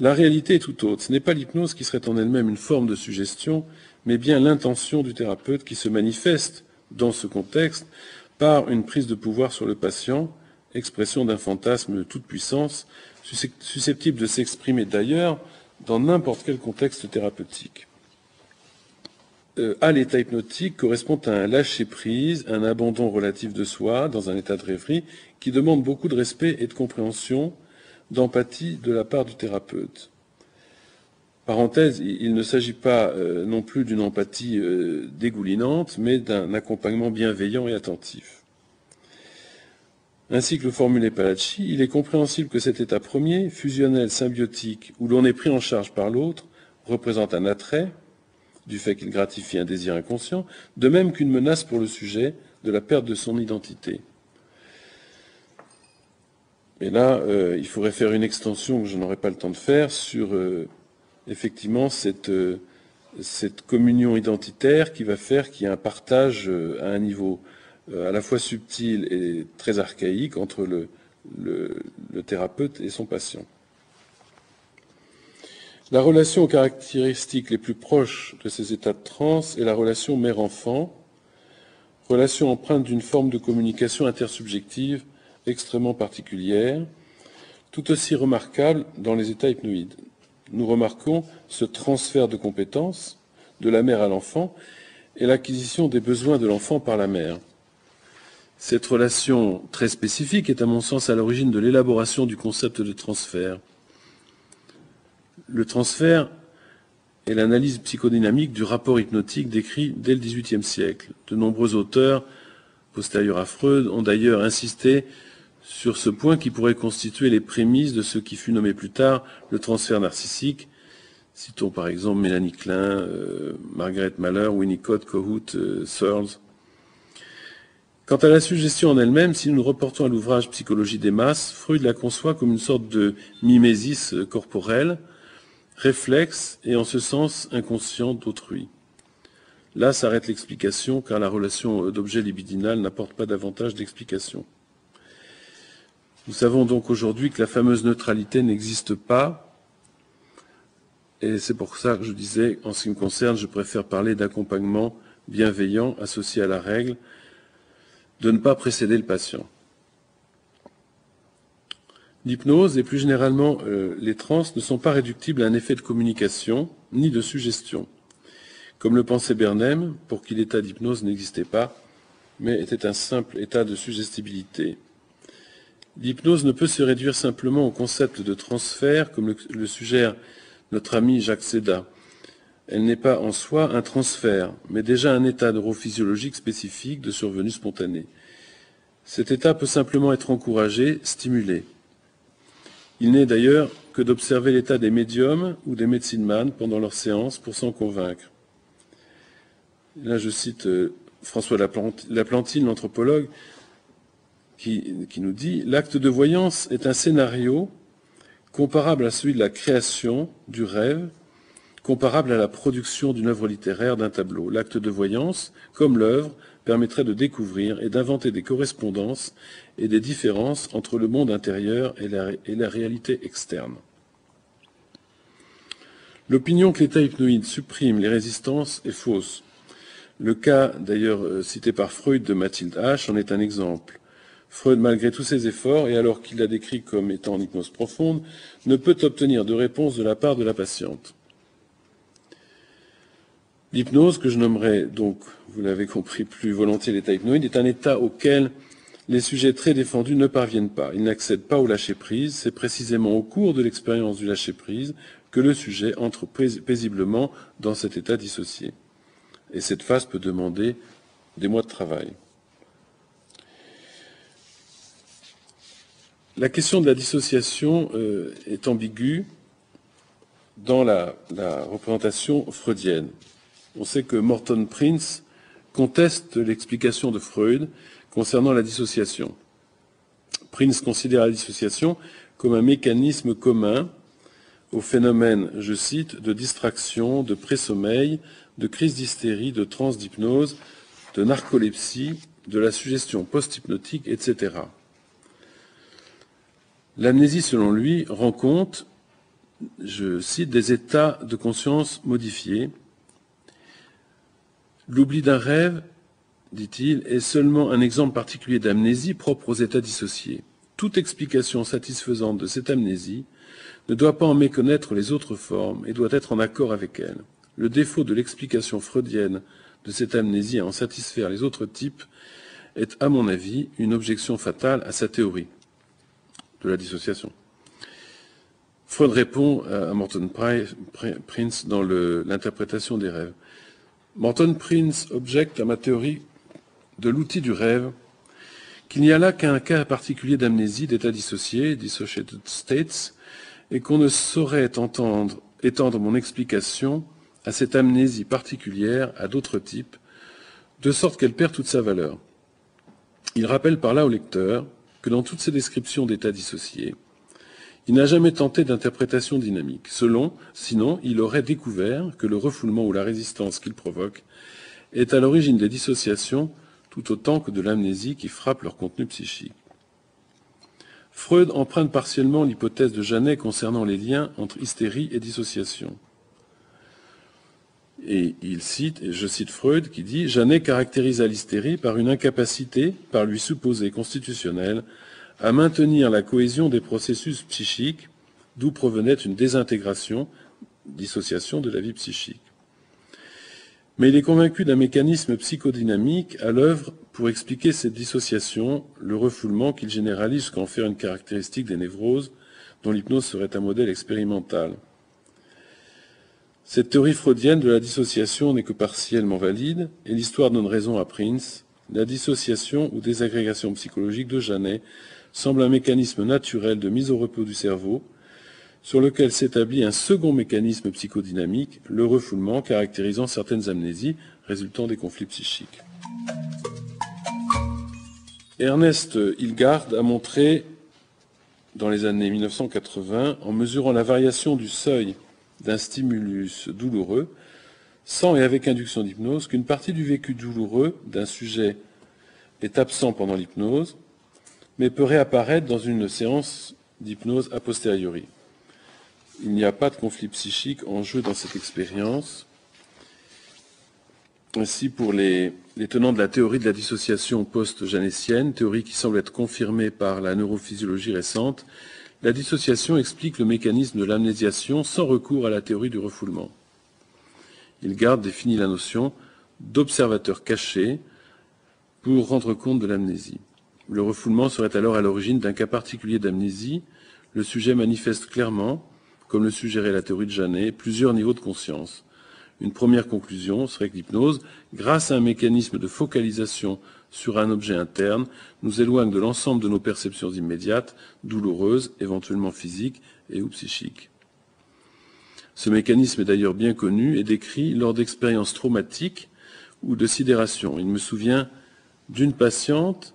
La réalité est tout autre. Ce n'est pas l'hypnose qui serait en elle-même une forme de suggestion, mais bien l'intention du thérapeute qui se manifeste dans ce contexte par une prise de pouvoir sur le patient expression d'un fantasme de toute puissance, susceptible de s'exprimer d'ailleurs dans n'importe quel contexte thérapeutique. Euh, à l'état hypnotique correspond à un lâcher-prise, un abandon relatif de soi dans un état de rêverie qui demande beaucoup de respect et de compréhension, d'empathie de la part du thérapeute. Parenthèse, il ne s'agit pas euh, non plus d'une empathie euh, dégoulinante, mais d'un accompagnement bienveillant et attentif. Ainsi que le formulait Palacci, il est compréhensible que cet état premier, fusionnel, symbiotique, où l'on est pris en charge par l'autre, représente un attrait, du fait qu'il gratifie un désir inconscient, de même qu'une menace pour le sujet de la perte de son identité. Et là, euh, il faudrait faire une extension que je n'aurai pas le temps de faire sur euh, effectivement cette, euh, cette, communion identitaire qui va faire qu'il y a un partage à un niveau à la fois subtil et très archaïque entre le, thérapeute et son patient. La relation aux caractéristiques les plus proches de ces états de transe est la relation mère-enfant, relation empreinte d'une forme de communication intersubjective extrêmement particulière, tout aussi remarquable dans les états hypnoïdes. Nous remarquons ce transfert de compétences de la mère à l'enfant et l'acquisition des besoins de l'enfant par la mère. Cette relation très spécifique est à mon sens à l'origine de l'élaboration du concept de transfert. Le transfert et l'analyse psychodynamique du rapport hypnotique décrit dès le XVIIIe siècle. De nombreux auteurs postérieurs à Freud ont d'ailleurs insisté sur ce point qui pourrait constituer les prémices de ce qui fut nommé plus tard le transfert narcissique. Citons par exemple Mélanie Klein, euh, Margaret Mahler, Winnicott, Kohut, euh, Searles. Quant à la suggestion en elle-même, si nous nous reportons à l'ouvrage Psychologie des masses, Freud la conçoit comme une sorte de mimésis corporelle, réflexe et en ce sens inconscient d'autrui. Là s'arrête l'explication car la relation d'objet libidinal n'apporte pas davantage d'explication. Nous savons donc aujourd'hui que la fameuse neutralité n'existe pas et c'est pour ça que je disais, en ce qui me concerne, je préfère parler d'accompagnement bienveillant associé à la règle de ne pas précéder le patient. L'hypnose et plus généralement euh, les trans ne sont pas réductibles à un effet de communication ni de suggestion. Comme le pensait Bernheim, pour qui l'état d'hypnose n'existait pas, mais était un simple état de suggestibilité. L'hypnose ne peut se réduire simplement au concept de transfert, comme le, suggère notre ami Jacques Seda. Elle n'est pas en soi un transfert, mais déjà un état neurophysiologique spécifique de survenue spontanée. Cet état peut simplement être encouragé, stimulé. Il n'est d'ailleurs que d'observer l'état des médiums ou des médecines pendant leur séance pour s'en convaincre. Là, je cite euh, François Laplantine, l'anthropologue, qui, nous dit L'acte de voyance est un scénario comparable à celui de la création, du rêve, comparable à la production d'une œuvre littéraire, d'un tableau. L'acte de voyance, comme l'œuvre, permettrait de découvrir et d'inventer des correspondances et des différences entre le monde intérieur et la, réalité externe. L'opinion que l'état hypnoïde supprime les résistances est fausse. Le cas, d'ailleurs euh, cité par Freud de Mathilde H, en est un exemple. Freud, malgré tous ses efforts, et alors qu'il l'a décrit comme étant en hypnose profonde, ne peut obtenir de réponse de la part de la patiente. L'hypnose, que je nommerai donc, vous l'avez compris plus volontiers l'état hypnoïde, est un état auquel les sujets très défendus ne parviennent pas. Ils n'accèdent pas au lâcher-prise. C'est précisément au cours de l'expérience du lâcher-prise que le sujet entre paisiblement dans cet état dissocié. Et cette phase peut demander des mois de travail. La question de la dissociation euh, est ambiguë dans la, représentation freudienne. On sait que Morton Prince conteste l'explication de Freud concernant la dissociation. Prince considère la dissociation comme un mécanisme commun au phénomène, je cite, de distraction, de présommeil, de crise d'hystérie, de transe d'hypnose, de narcolepsie, de la suggestion post-hypnotique, etc. L'amnésie, selon lui, rend compte, je cite, des états de conscience modifiés. L'oubli d'un rêve, dit-il, est seulement un exemple particulier d'amnésie propre aux états dissociés. Toute explication satisfaisante de cette amnésie ne doit pas en méconnaître les autres formes et doit être en accord avec elles. Le défaut de l'explication freudienne de cette amnésie à en satisfaire les autres types est, à mon avis, une objection fatale à sa théorie de la dissociation. Freud répond à Morton Prince dans l'interprétation des rêves. Morton Prince objecte à ma théorie de l'outil du rêve qu'il n'y a là qu'un cas particulier d'amnésie, d'état dissocié, dissociated states, et qu'on ne saurait entendre, étendre mon explication à cette amnésie particulière à d'autres types, de sorte qu'elle perd toute sa valeur. Il rappelle par là au lecteur que dans toutes ses descriptions d'états dissociés, il n'a jamais tenté d'interprétation dynamique. Selon, sinon, il aurait découvert que le refoulement ou la résistance qu'il provoque est à l'origine des dissociations tout autant que de l'amnésie qui frappe leur contenu psychique. Freud emprunte partiellement l'hypothèse de Janet concernant les liens entre hystérie et dissociation. Et il cite, et je cite Freud, qui dit Janet caractérisa l'hystérie par une incapacité, par lui supposée constitutionnelle, à maintenir la cohésion des processus psychiques, d'où provenait une désintégration, dissociation de la vie psychique. Mais il est convaincu d'un mécanisme psychodynamique à l'œuvre pour expliquer cette dissociation, le refoulement qu'il généralise jusqu'à faire une caractéristique des névroses, dont l'hypnose serait un modèle expérimental. Cette théorie freudienne de la dissociation n'est que partiellement valide, et l'histoire donne raison à Prince. La dissociation ou désagrégation psychologique de Janet semble un mécanisme naturel de mise au repos du cerveau, sur lequel s'établit un second mécanisme psychodynamique, le refoulement, caractérisant certaines amnésies résultant des conflits psychiques. Ernest Hilgard a montré, dans les années 1980, en mesurant la variation du seuil d'un stimulus douloureux, sans et avec induction d'hypnose, qu'une partie du vécu douloureux d'un sujet est absent pendant l'hypnose, mais peut réapparaître dans une séance d'hypnose a posteriori. Il n'y a pas de conflit psychique en jeu dans cette expérience. Ainsi, pour les, tenants de la théorie de la dissociation post-janétienne, théorie qui semble être confirmée par la neurophysiologie récente, la dissociation explique le mécanisme de l'amnésiation sans recours à la théorie du refoulement. Il garde définit la notion d'observateur caché pour rendre compte de l'amnésie. Le refoulement serait alors à l'origine d'un cas particulier d'amnésie. Le sujet manifeste clairement, comme le suggérait la théorie de Janet, plusieurs niveaux de conscience. Une première conclusion serait que l'hypnose, grâce à un mécanisme de focalisation sur un objet interne, nous éloigne de l'ensemble de nos perceptions immédiates, douloureuses, éventuellement physiques et ou psychiques. Ce mécanisme est d'ailleurs bien connu et décrit lors d'expériences traumatiques ou de sidération. Il me souvient d'une patiente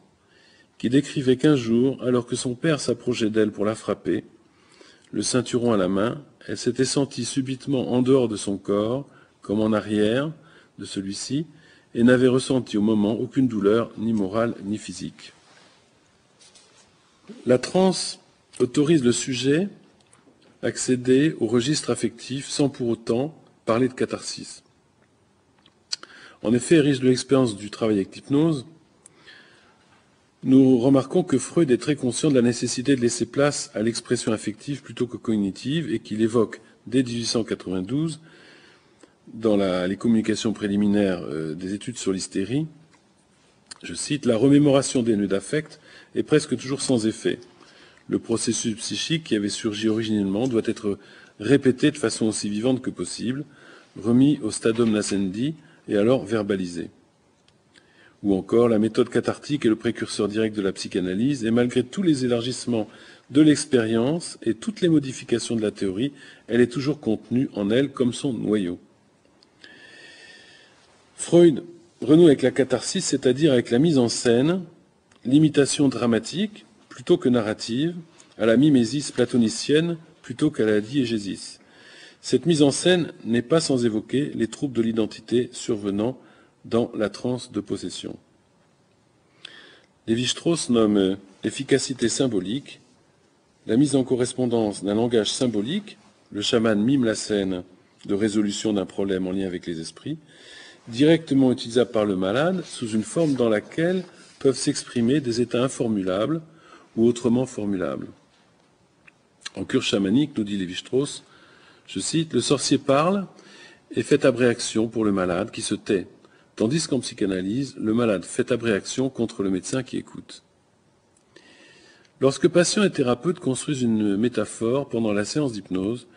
qui décrivait qu'un jour, alors que son père s'approchait d'elle pour la frapper, le ceinturon à la main, elle s'était sentie subitement en dehors de son corps, comme en arrière de celui-ci, et n'avait ressenti au moment aucune douleur, ni morale, ni physique. La transe autorise le sujet à accéder au registre affectif sans pour autant parler de catharsis. En effet, riche de l'expérience du travail avec l'hypnose, nous remarquons que Freud est très conscient de la nécessité de laisser place à l'expression affective plutôt que cognitive et qu'il évoque dès 1892 dans les communications préliminaires euh, des études sur l'hystérie, je cite, La remémoration des nœuds d'affect est presque toujours sans effet. Le processus psychique qui avait surgi originellement doit être répété de façon aussi vivante que possible, remis au stadium nascendi et alors verbalisé. Ou encore, la méthode cathartique est le précurseur direct de la psychanalyse, et malgré tous les élargissements de l'expérience et toutes les modifications de la théorie, elle est toujours contenue en elle comme son noyau. Freud renoue avec la catharsis, c'est-à-dire avec la mise en scène, l'imitation dramatique plutôt que narrative, à la mimésis platonicienne plutôt qu'à la diégésis. Cette mise en scène n'est pas sans évoquer les troubles de l'identité survenant dans la transe de possession. Lévi-Strauss nomme efficacité symbolique la mise en correspondance d'un langage symbolique, le chaman mime la scène de résolution d'un problème en lien avec les esprits, directement utilisable par le malade sous une forme dans laquelle peuvent s'exprimer des états informulables ou autrement formulables. En cure chamanique, nous dit Lévi-Strauss, je cite, le sorcier parle et fait abréaction pour le malade qui se tait, tandis qu'en psychanalyse, le malade fait abréaction contre le médecin qui écoute. Lorsque patient et thérapeute construisent une métaphore pendant la séance d'hypnose,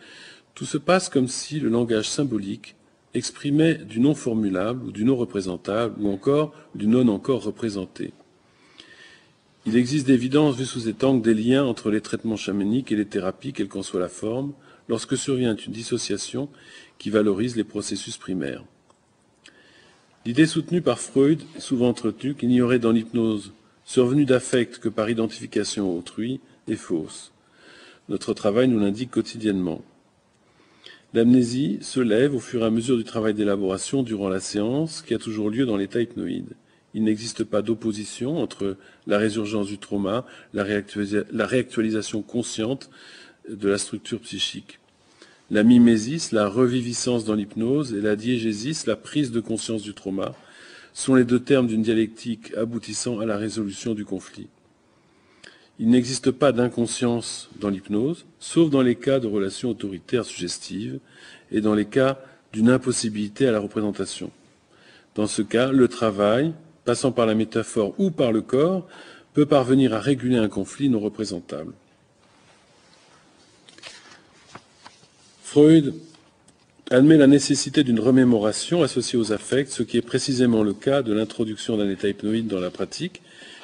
tout se passe comme si le langage symbolique exprimait du non formulable ou du non représentable ou encore du non encore représenté. Il existe d'évidence, vu sous cet angle, des liens entre les traitements chamaniques et les thérapies, quelle qu'en soit la forme, lorsque survient une dissociation qui valorise les processus primaires. L'idée soutenue par Freud souvent entretenue qu'il n'y aurait dans l'hypnose survenue d'affect que par identification autrui est fausse. Notre travail nous l'indique quotidiennement. L'amnésie se lève au fur et à mesure du travail d'élaboration durant la séance qui a toujours lieu dans l'état hypnoïde. Il n'existe pas d'opposition entre la résurgence du trauma, la, réactualisation consciente de la structure psychique. La mimésis, la reviviscence dans l'hypnose, et la diégésis, la prise de conscience du trauma, sont les deux termes d'une dialectique aboutissant à la résolution du conflit. Il n'existe pas d'inconscience dans l'hypnose, sauf dans les cas de relations autoritaires suggestives et dans les cas d'une impossibilité à la représentation. Dans ce cas, le travail, passant par la métaphore ou par le corps, peut parvenir à réguler un conflit non représentable. Freud admet la nécessité d'une remémoration associée aux affects, ce qui est précisément le cas de l'introduction d'un état hypnoïde dans la pratique,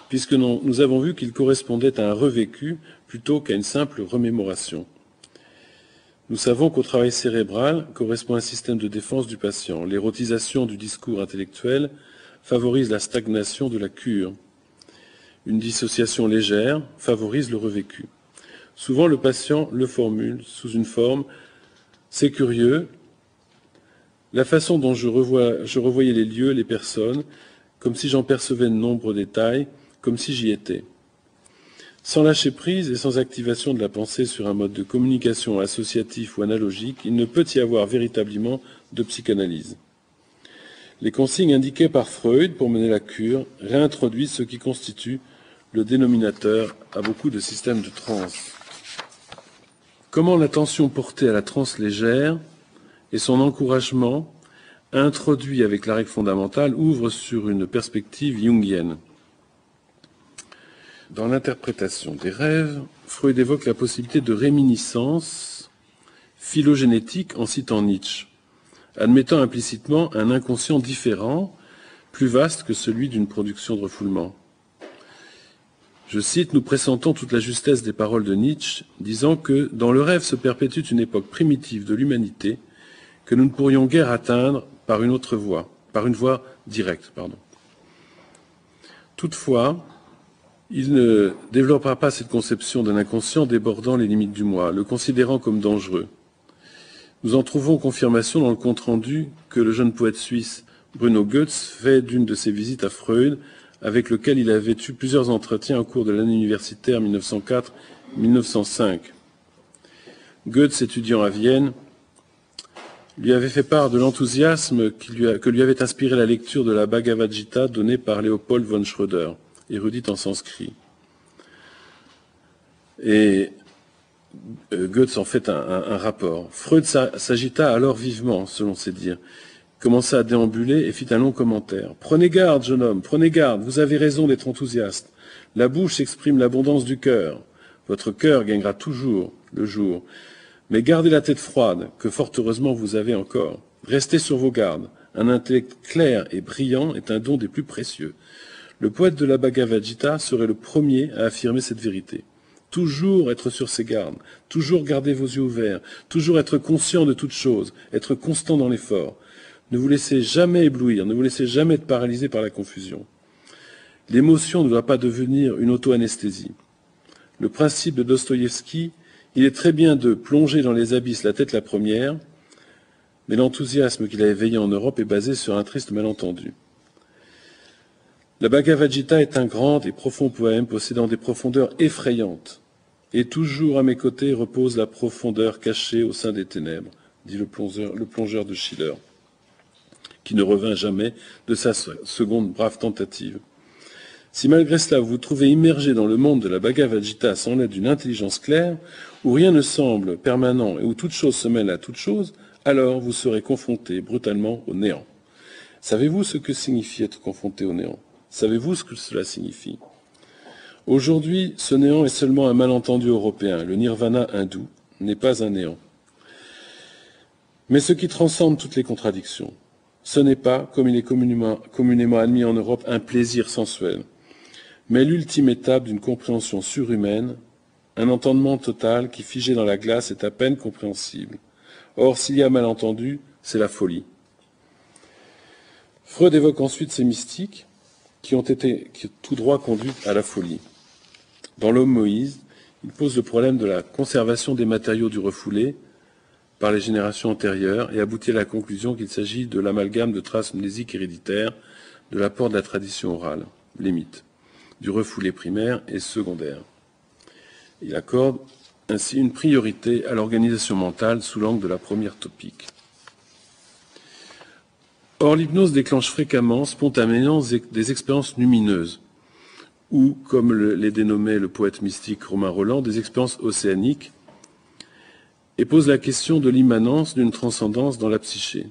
puisque nous avons vu qu'il correspondait à un revécu plutôt qu'à une simple remémoration. Nous savons qu'au travail cérébral correspond un système de défense du patient. L'érotisation du discours intellectuel favorise la stagnation de la cure. Une dissociation légère favorise le revécu. Souvent, le patient le formule sous une forme C'est curieux, la façon dont je, revoyais les lieux, les personnes, comme si j'en percevais de nombreux détails, comme si j'y étais. Sans lâcher prise et sans activation de la pensée sur un mode de communication associatif ou analogique, il ne peut y avoir véritablement de psychanalyse. Les consignes indiquées par Freud pour mener la cure réintroduisent ce qui constitue le dénominateur à beaucoup de systèmes de transe. Comment l'attention portée à la transe légère et son encouragement, introduit avec la règle fondamentale, ouvre sur une perspective jungienne. Dans l'interprétation des rêves, Freud évoque la possibilité de réminiscence phylogénétique en citant Nietzsche admettant implicitement un inconscient différent, plus vaste que celui d'une production de refoulement. Je cite, nous pressentons toute la justesse des paroles de Nietzsche, disant que dans le rêve se perpétue une époque primitive de l'humanité que nous ne pourrions guère atteindre par une autre voie, par une voie directe, pardon. Toutefois, il ne développera pas cette conception d'un inconscient débordant les limites du moi, le considérant comme dangereux. Nous en trouvons confirmation dans le compte-rendu que le jeune poète suisse Bruno Goetz fait d'une de ses visites à Freud, avec lequel il avait eu plusieurs entretiens au cours de l'année universitaire 1904-1905. Goetz, étudiant à Vienne, lui avait fait part de l'enthousiasme que lui avait inspiré la lecture de la Bhagavad Gita donnée par Léopold von Schröder, érudite en sanskrit. Et euh, Goetz en fait un, rapport. Freud s'agita alors vivement, selon ses dires, commença à déambuler et fit un long commentaire. Prenez garde, jeune homme, prenez garde, vous avez raison d'être enthousiaste. La bouche exprime l'abondance du cœur. Votre cœur gagnera toujours le jour. Mais gardez la tête froide, que fort heureusement vous avez encore. Restez sur vos gardes. Un intellect clair et brillant est un don des plus précieux. Le poète de la Bhagavad Gita serait le premier à affirmer cette vérité. Toujours être sur ses gardes, toujours garder vos yeux ouverts, toujours être conscient de toutes choses, être constant dans l'effort. Ne vous laissez jamais éblouir, ne vous laissez jamais être paralysé par la confusion. L'émotion ne doit pas devenir une auto-anesthésie. Le principe de Dostoïevski, il est très bien de plonger dans les abysses la tête la première, mais l'enthousiasme qu'il a éveillé en Europe est basé sur un triste malentendu. La Bhagavad Gita est un grand et profond poème possédant des profondeurs effrayantes. Et toujours à mes côtés repose la profondeur cachée au sein des ténèbres, dit le plongeur, de Schiller, qui ne revint jamais de sa seconde brave tentative. Si malgré cela vous vous trouvez immergé dans le monde de la Bhagavad Gita sans l'aide d'une intelligence claire, où rien ne semble permanent et où toute chose se mêle à toute chose, alors vous serez confronté brutalement au néant. Savez-vous ce que signifie être confronté au néant? Savez-vous ce que cela signifie? Aujourd'hui, ce néant est seulement un malentendu européen. Le nirvana hindou n'est pas un néant. Mais ce qui transcende toutes les contradictions, ce n'est pas, comme il est communément, admis en Europe, un plaisir sensuel, mais l'ultime étape d'une compréhension surhumaine, un entendement total qui, figé dans la glace, est à peine compréhensible. Or, s'il y a malentendu, c'est la folie. Freud évoque ensuite ces mystiques qui ont été tout droit conduits à la folie. Dans l'homme Moïse, il pose le problème de la conservation des matériaux du refoulé par les générations antérieures et aboutit à la conclusion qu'il s'agit de l'amalgame de traces mnésiques héréditaires de l'apport de la tradition orale, les mythes, du refoulé primaire et secondaire. Il accorde ainsi une priorité à l'organisation mentale sous l'angle de la première topique. Or, l'hypnose déclenche fréquemment, spontanément, des expériences lumineuses, ou, comme les dénommait le poète mystique Romain Roland, des expériences océaniques, et pose la question de l'immanence d'une transcendance dans la psyché.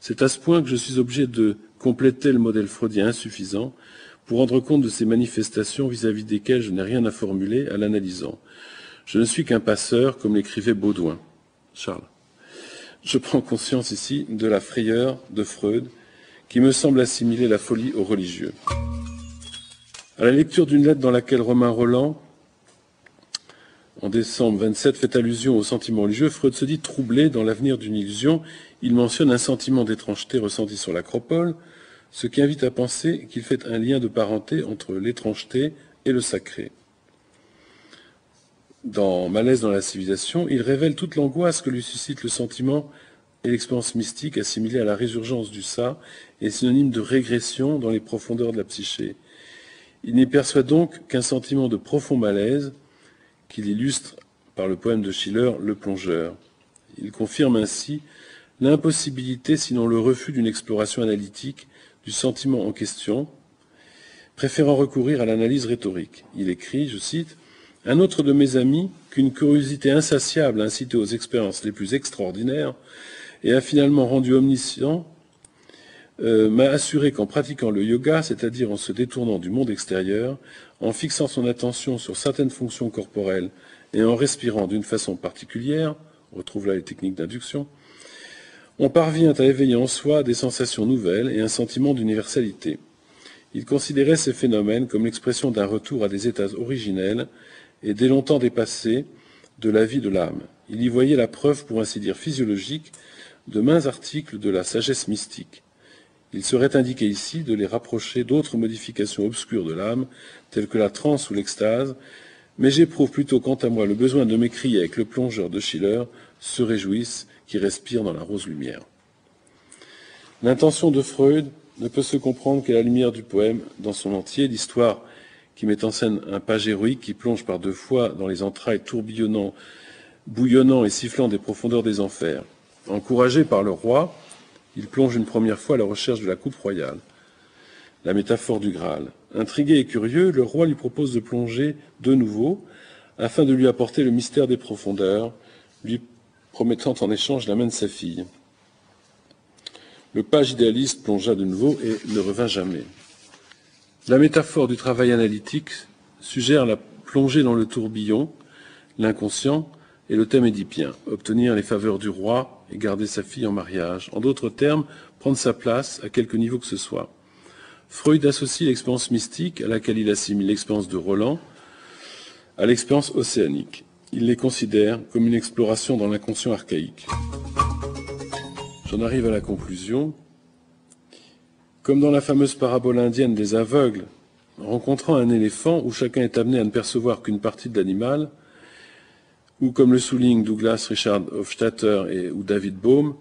C'est à ce point que je suis obligé de compléter le modèle freudien insuffisant pour rendre compte de ces manifestations vis-à-vis desquelles je n'ai rien à formuler à l'analysant. Je ne suis qu'un passeur, comme l'écrivait Baudouin. Charles. je prends conscience ici de la frayeur de Freud, qui me semble assimiler la folie au religieux. À la lecture d'une lettre dans laquelle Romain Roland, en décembre 27, fait allusion au sentiment religieux, Freud se dit troublé dans l'avenir d'une illusion. Il mentionne un sentiment d'étrangeté ressenti sur l'acropole, ce qui invite à penser qu'il fait un lien de parenté entre l'étrangeté et le sacré. Dans Malaise dans la civilisation, il révèle toute l'angoisse que lui suscite le sentiment et l'expérience mystique assimilée à la résurgence du ça est synonyme de régression dans les profondeurs de la psyché. Il n'y perçoit donc qu'un sentiment de profond malaise qu'il illustre par le poème de Schiller, Le plongeur. Il confirme ainsi l'impossibilité, sinon le refus d'une exploration analytique du sentiment en question, préférant recourir à l'analyse rhétorique. Il écrit, je cite, Un autre de mes amis, qu'une curiosité insatiable a incité aux expériences les plus extraordinaires et a finalement rendu omniscient, euh, m'a assuré qu'en pratiquant le yoga, c'est-à-dire en se détournant du monde extérieur, en fixant son attention sur certaines fonctions corporelles et en respirant d'une façon particulière, on retrouve là les techniques d'induction, on parvient à éveiller en soi des sensations nouvelles et un sentiment d'universalité. Il considérait ces phénomènes comme l'expression d'un retour à des états originels et dès longtemps dépassés de la vie de l'âme. Il y voyait la preuve, pour ainsi dire physiologique, de mains articles de la sagesse mystique. Il serait indiqué ici de les rapprocher d'autres modifications obscures de l'âme, telles que la transe ou l'extase, mais j'éprouve plutôt quant à moi le besoin de m'écrier avec le plongeur de Schiller, se réjouissent qui respire dans la rose lumière. L'intention de Freud ne peut se comprendre qu'à la lumière du poème dans son entier, l'histoire qui met en scène un page héroïque qui plonge par deux fois dans les entrailles tourbillonnant, bouillonnant et sifflant des profondeurs des enfers. Encouragé par le roi, il plonge une première fois à la recherche de la coupe royale, la métaphore du Graal. Intrigué et curieux, le roi lui propose de plonger de nouveau afin de lui apporter le mystère des profondeurs, lui promettant en échange la main de sa fille. Le page idéaliste plongea de nouveau et ne revint jamais. La métaphore du travail analytique suggère la plongée dans le tourbillon, l'inconscient, et le thème édipien, obtenir les faveurs du roi et garder sa fille en mariage. En d'autres termes, prendre sa place à quelque niveau que ce soit. Freud associe l'expérience mystique, à laquelle il assimile l'expérience de Roland, à l'expérience océanique. Il les considère comme une exploration dans l'inconscient archaïque. J'en arrive à la conclusion. Comme dans la fameuse parabole indienne des aveugles, rencontrant un éléphant où chacun est amené à ne percevoir qu'une partie de l'animal, ou comme le souligne Douglas Richard Hofstadter ou David Bohm,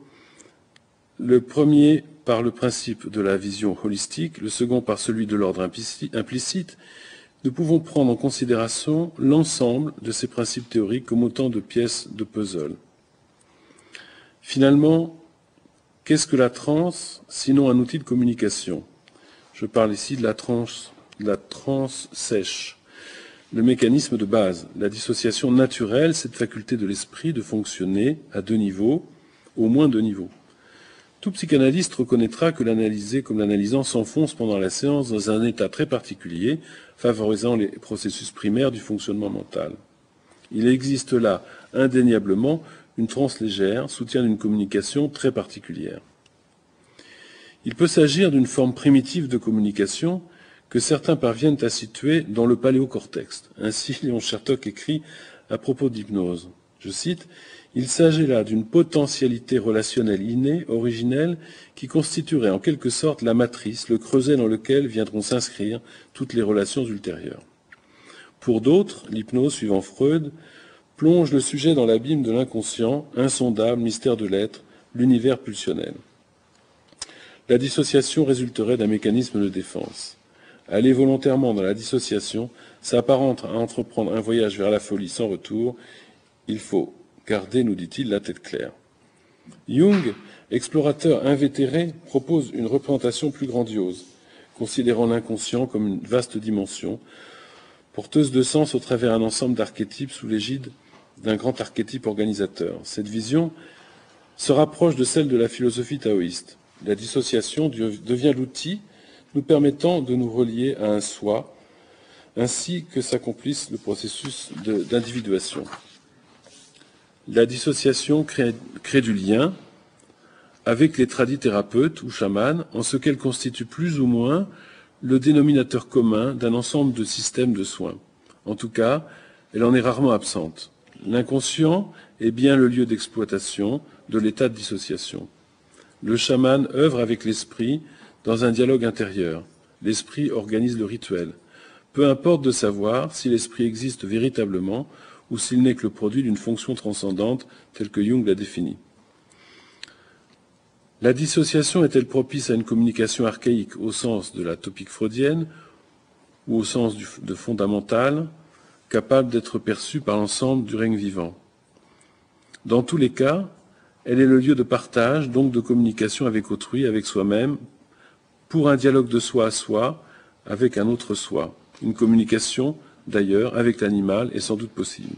le premier par le principe de la vision holistique, le second par celui de l'ordre implicite, nous pouvons prendre en considération l'ensemble de ces principes théoriques comme autant de pièces de puzzle. Finalement, qu'est-ce que la transe sinon un outil de communication? Je parle ici de la transe, de la transe sèche le mécanisme de base, la dissociation naturelle, cette faculté de l'esprit de fonctionner à deux niveaux, au moins deux niveaux. Tout psychanalyste reconnaîtra que l'analysé comme l'analysant s'enfonce pendant la séance dans un état très particulier, favorisant les processus primaires du fonctionnement mental. Il existe là, indéniablement, une transe légère, soutien d'une communication très particulière. Il peut s'agir d'une forme primitive de communication que certains parviennent à situer dans le paléocortex. Ainsi, [LAUGHS] Léon Chertok écrit à propos d'hypnose. Je cite Il s'agit là d'une potentialité relationnelle innée, originelle, qui constituerait en quelque sorte la matrice, le creuset dans lequel viendront s'inscrire toutes les relations ultérieures. Pour d'autres, l'hypnose, suivant Freud, plonge le sujet dans l'abîme de l'inconscient, insondable, mystère de l'être, l'univers pulsionnel. La dissociation résulterait d'un mécanisme de défense. Aller volontairement dans la dissociation s'apparente à entreprendre un voyage vers la folie sans retour. Il faut garder, nous dit-il, la tête claire. Jung, explorateur invétéré, propose une représentation plus grandiose, considérant l'inconscient comme une vaste dimension, porteuse de sens au travers d'un ensemble d'archétypes sous l'égide d'un grand archétype organisateur. Cette vision se rapproche de celle de la philosophie taoïste. La dissociation devient l'outil nous permettant de nous relier à un soi, ainsi que s'accomplisse le processus d'individuation. La dissociation crée, du lien, avec les tradithérapeutes ou chamans, en ce qu'elle constitue plus ou moins le dénominateur commun d'un ensemble de systèmes de soins. En tout cas, elle en est rarement absente. L'inconscient est bien le lieu d'exploitation de l'état de dissociation. Le chaman œuvre avec l'esprit dans un dialogue intérieur. L'esprit organise le rituel. Peu importe de savoir si l'esprit existe véritablement ou s'il n'est que le produit d'une fonction transcendante telle que Jung l'a définie. La dissociation est-elle propice à une communication archaïque au sens de la topique freudienne ou au sens de fondamental, capable d'être perçue par l'ensemble du règne vivant? Dans tous les cas, elle est le lieu de partage, donc de communication avec autrui, avec soi-même, pour un dialogue de soi à soi, avec un autre soi. Une communication, d'ailleurs, avec l'animal est sans doute possible.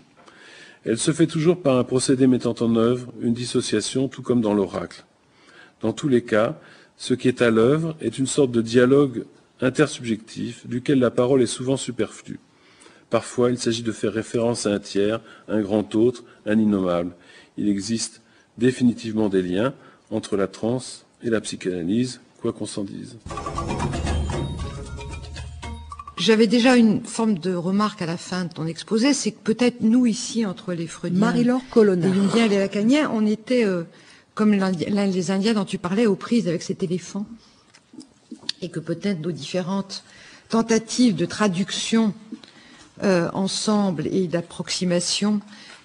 Elle se fait toujours par un procédé mettant en œuvre une dissociation, tout comme dans l'oracle. Dans tous les cas, ce qui est à l'œuvre est une sorte de dialogue intersubjectif duquel la parole est souvent superflue. Parfois, il s'agit de faire référence à un tiers, un grand autre, un innommable. Il existe définitivement des liens entre la transe et la psychanalyse, quoi qu'on s'en dise. J'avais déjà une forme de remarque à la fin de ton exposé, c'est que peut-être nous ici, entre les Freudiens, Marie-Laure Colonna, les Jungiens et les Lacaniens, on était euh, comme l'un des Indiens dont tu parlais, aux prises avec cet éléphant, et que peut-être nos différentes tentatives de traduction euh, ensemble et d'approximation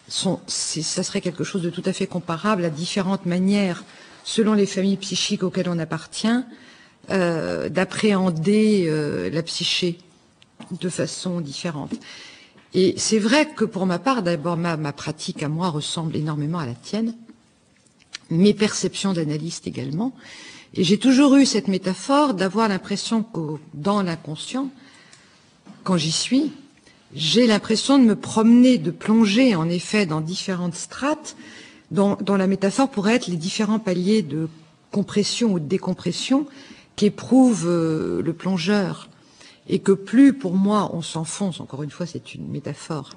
sont, ça serait quelque chose de tout à fait comparable à différentes manières, selon les familles psychiques auxquelles on appartient, euh, d'appréhender euh, la psyché de façon différente. Et c'est vrai que pour ma part, d'abord, ma pratique à moi ressemble énormément à la tienne mes perceptions d'analyste également. Et j'ai toujours eu cette métaphore d'avoir l'impression que dans l'inconscient, quand j'y suis, j'ai l'impression de me promener, de plonger en effet dans différentes strates, dont, la métaphore pourrait être les différents paliers de compression ou de décompression qu'éprouve euh, le plongeur. Et que plus pour moi on s'enfonce, encore une fois c'est une métaphore,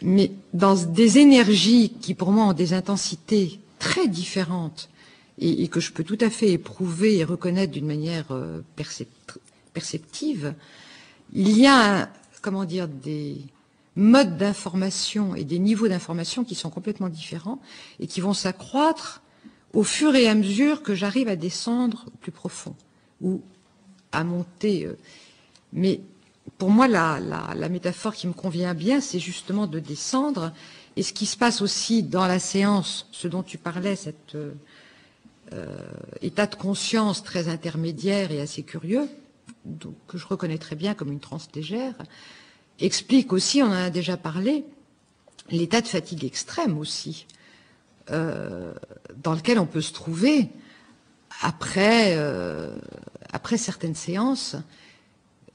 mais dans des énergies qui pour moi ont des intensités très différentes et, que je peux tout à fait éprouver et reconnaître d'une manière euh, perceptive, il y a, comment dire, des modes d'information et des niveaux d'information qui sont complètement différents et qui vont s'accroître au fur et à mesure que j'arrive à descendre plus profond ou à monter. Euh. Mais pour moi, la, métaphore qui me convient bien, c'est justement de descendre et ce qui se passe aussi dans la séance, ce dont tu parlais, cet euh, euh, état de conscience très intermédiaire et assez curieux, que je reconnais très bien comme une transe légère, explique aussi, on en a déjà parlé, l'état de fatigue extrême aussi, euh, dans lequel on peut se trouver après, après certaines séances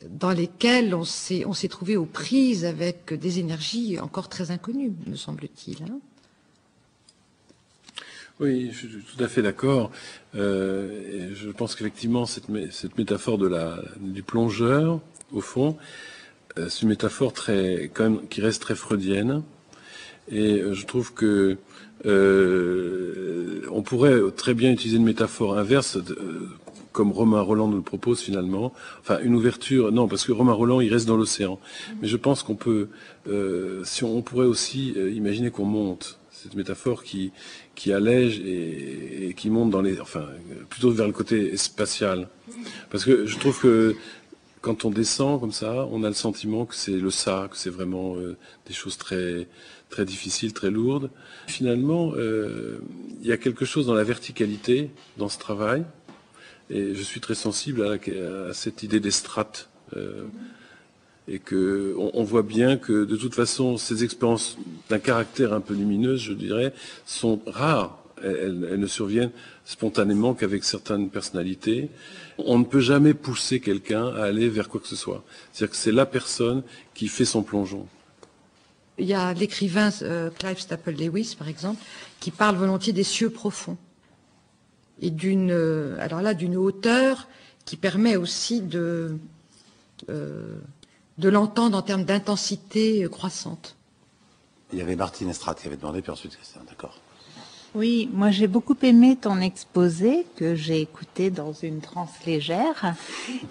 dans lesquels on s'est, trouvé aux prises avec des énergies encore très inconnues, me semble-t-il. Hein. oui, je suis tout à fait d'accord. Euh, je pense qu'effectivement, cette, métaphore du plongeur, au fond, euh, c'est une métaphore très, quand même, qui reste très freudienne. Et euh, je trouve que euh, on pourrait très bien utiliser une métaphore inverse comme Romain Roland nous le propose finalement. Enfin, une ouverture, non, parce que Romain Roland, il reste dans l'océan. Mais je pense qu'on peut, euh, si on, pourrait aussi euh, imaginer qu'on monte cette métaphore qui qui allège et, qui monte dans les, enfin, plutôt vers le côté spatial. Parce que je trouve que quand on descend comme ça, on a le sentiment que c'est le ça, que c'est vraiment euh, des choses très très difficiles, très lourdes. Finalement, il y a quelque chose dans la verticalité dans ce travail et je suis très sensible à, cette idée des strates. Euh, et que on, voit bien que de toute façon, ces expériences d'un caractère un peu lumineux, je dirais, sont rares. Elles, ne surviennent spontanément qu'avec certaines personnalités. On ne peut jamais pousser quelqu'un à aller vers quoi que ce soit. C'est-à-dire que c'est la personne qui fait son plongeon. Il y a l'écrivain euh, Clive Staple Lewis, par exemple, qui parle volontiers des cieux profonds et d'une, euh, alors là, d'une hauteur qui permet aussi de, euh, de l'entendre en termes d'intensité croissante. Il y avait Martine Estrade qui avait demandé, puis ensuite Christian, d'accord. Oui, moi j'ai beaucoup aimé ton exposé que j'ai écouté dans une transe légère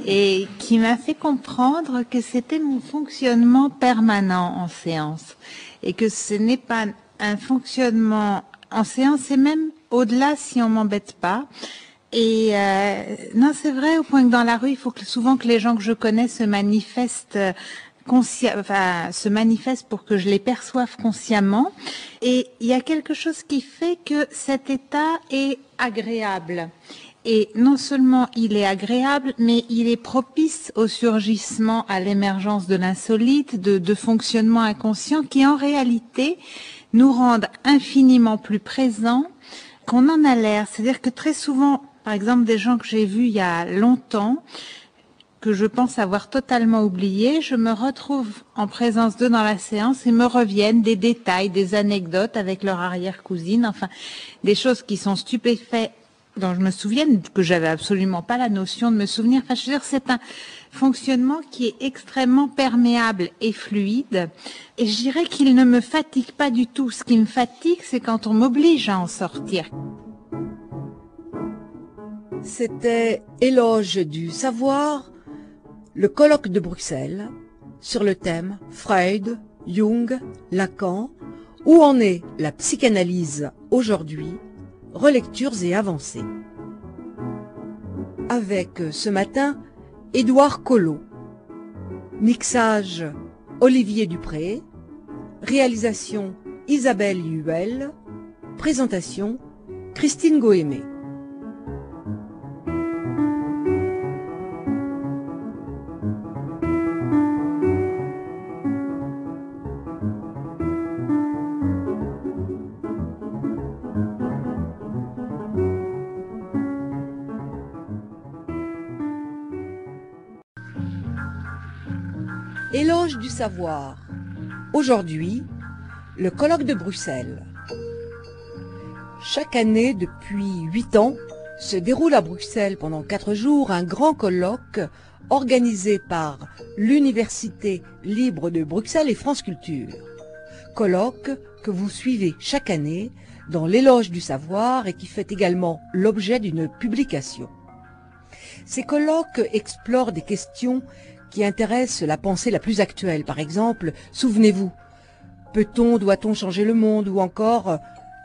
et qui m'a fait comprendre que c'était mon fonctionnement permanent en séance et que ce n'est pas un fonctionnement en séance et même au-delà si on m'embête pas. Et euh, non, c'est vrai au point que dans la rue, il faut que souvent que les gens que je connais se manifestent se manifeste pour que je les perçoive consciemment. Et il y a quelque chose qui fait que cet état est agréable. Et non seulement il est agréable, mais il est propice au surgissement, à l'émergence de l'insolite, de, de fonctionnements inconscients qui en réalité nous rendent infiniment plus présents qu'on en a l'air. C'est-à-dire que très souvent, par exemple, des gens que j'ai vus il y a longtemps, que je pense avoir totalement oublié, je me retrouve en présence d'eux dans la séance et me reviennent des détails, des anecdotes avec leur arrière-cousine, enfin des choses qui sont stupéfaites dont je me souviens, que j'avais absolument pas la notion de me souvenir. Enfin, je veux dire, c'est un fonctionnement qui est extrêmement perméable et fluide. Et je dirais qu'il ne me fatigue pas du tout. Ce qui me fatigue, c'est quand on m'oblige à en sortir. C'était Éloge du savoir le colloque de Bruxelles sur le thème Freud, Jung, Lacan, où en est la psychanalyse aujourd'hui, relectures et avancées. Avec ce matin Édouard Collot, mixage Olivier Dupré, réalisation Isabelle Huel, présentation Christine Goémé. Du savoir. Aujourd'hui, le colloque de Bruxelles. Chaque année, depuis huit ans, se déroule à Bruxelles pendant quatre jours un grand colloque organisé par l'Université libre de Bruxelles et France Culture. Colloque que vous suivez chaque année dans l'éloge du savoir et qui fait également l'objet d'une publication. Ces colloques explorent des questions qui intéresse la pensée la plus actuelle. Par exemple, souvenez-vous, peut-on, doit-on changer le monde ou encore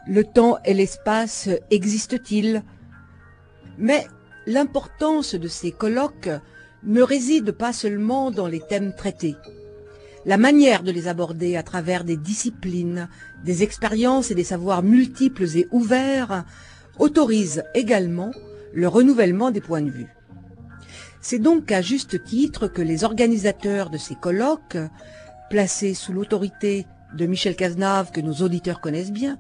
le temps et l'espace existent-ils? Mais l'importance de ces colloques ne réside pas seulement dans les thèmes traités. La manière de les aborder à travers des disciplines, des expériences et des savoirs multiples et ouverts autorise également le renouvellement des points de vue. C'est donc à juste titre que les organisateurs de ces colloques, placés sous l'autorité de Michel Cazenave que nos auditeurs connaissent bien,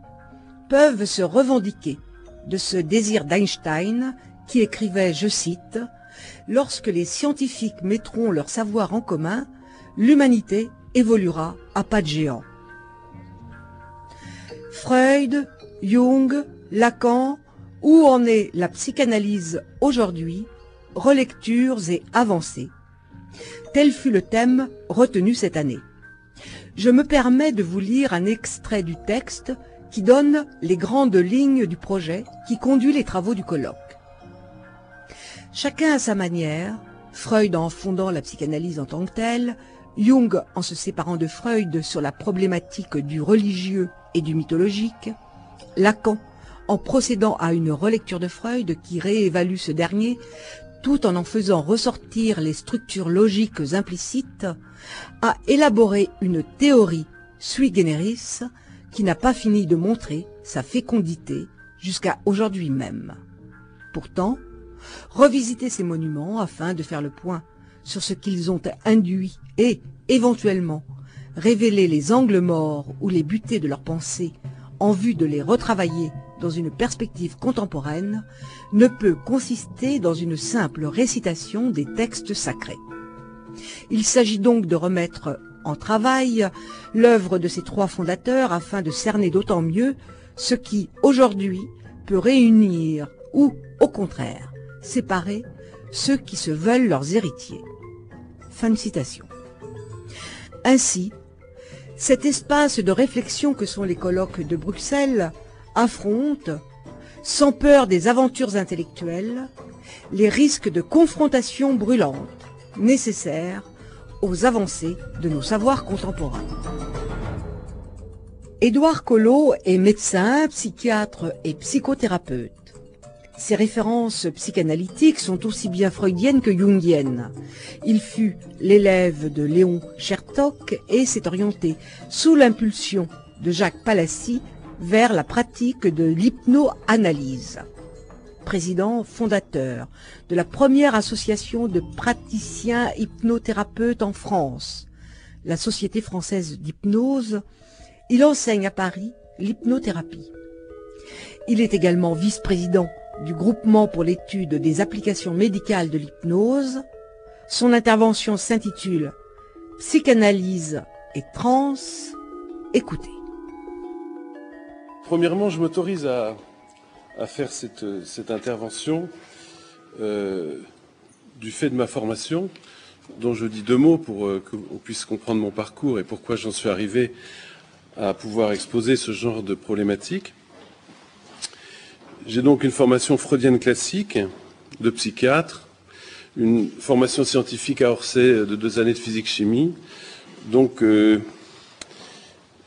peuvent se revendiquer de ce désir d'Einstein qui écrivait, je cite, Lorsque les scientifiques mettront leur savoir en commun, l'humanité évoluera à pas de géant. Freud, Jung, Lacan, où en est la psychanalyse aujourd'hui? Relectures et avancées. Tel fut le thème retenu cette année. Je me permets de vous lire un extrait du texte qui donne les grandes lignes du projet qui conduit les travaux du colloque. Chacun à sa manière, Freud en fondant la psychanalyse en tant que telle, Jung en se séparant de Freud sur la problématique du religieux et du mythologique, Lacan en procédant à une relecture de Freud qui réévalue ce dernier tout en en faisant ressortir les structures logiques implicites, a élaboré une théorie sui generis qui n'a pas fini de montrer sa fécondité jusqu'à aujourd'hui même. Pourtant, revisiter ces monuments afin de faire le point sur ce qu'ils ont induit et, éventuellement, révéler les angles morts ou les butées de leurs pensées en vue de les retravailler dans une perspective contemporaine ne peut consister dans une simple récitation des textes sacrés. Il s'agit donc de remettre en travail l'œuvre de ces trois fondateurs afin de cerner d'autant mieux ce qui, aujourd'hui, peut réunir ou, au contraire, séparer ceux qui se veulent leurs héritiers. Fin de citation. Ainsi, cet espace de réflexion que sont les colloques de Bruxelles affronte, sans peur des aventures intellectuelles, les risques de confrontation brûlante nécessaires aux avancées de nos savoirs contemporains. Édouard Collot est médecin, psychiatre et psychothérapeute. Ses références psychanalytiques sont aussi bien freudiennes que jungiennes. Il fut l'élève de Léon Chertok et s'est orienté, sous l'impulsion de Jacques Palassi, vers la pratique de l'hypnoanalyse. Président fondateur de la première association de praticiens hypnothérapeutes en France, la Société française d'hypnose, il enseigne à Paris l'hypnothérapie. Il est également vice-président du groupement pour l'étude des applications médicales de l'hypnose. Son intervention s'intitule Psychanalyse et trans. Écoutez. Premièrement, je m'autorise à, faire cette, intervention euh, du fait de ma formation, dont je dis deux mots pour euh, qu'on puisse comprendre mon parcours et pourquoi j'en suis arrivé à pouvoir exposer ce genre de problématiques. J'ai donc une formation freudienne classique de psychiatre, une formation scientifique à Orsay de deux années de physique-chimie. Donc, euh,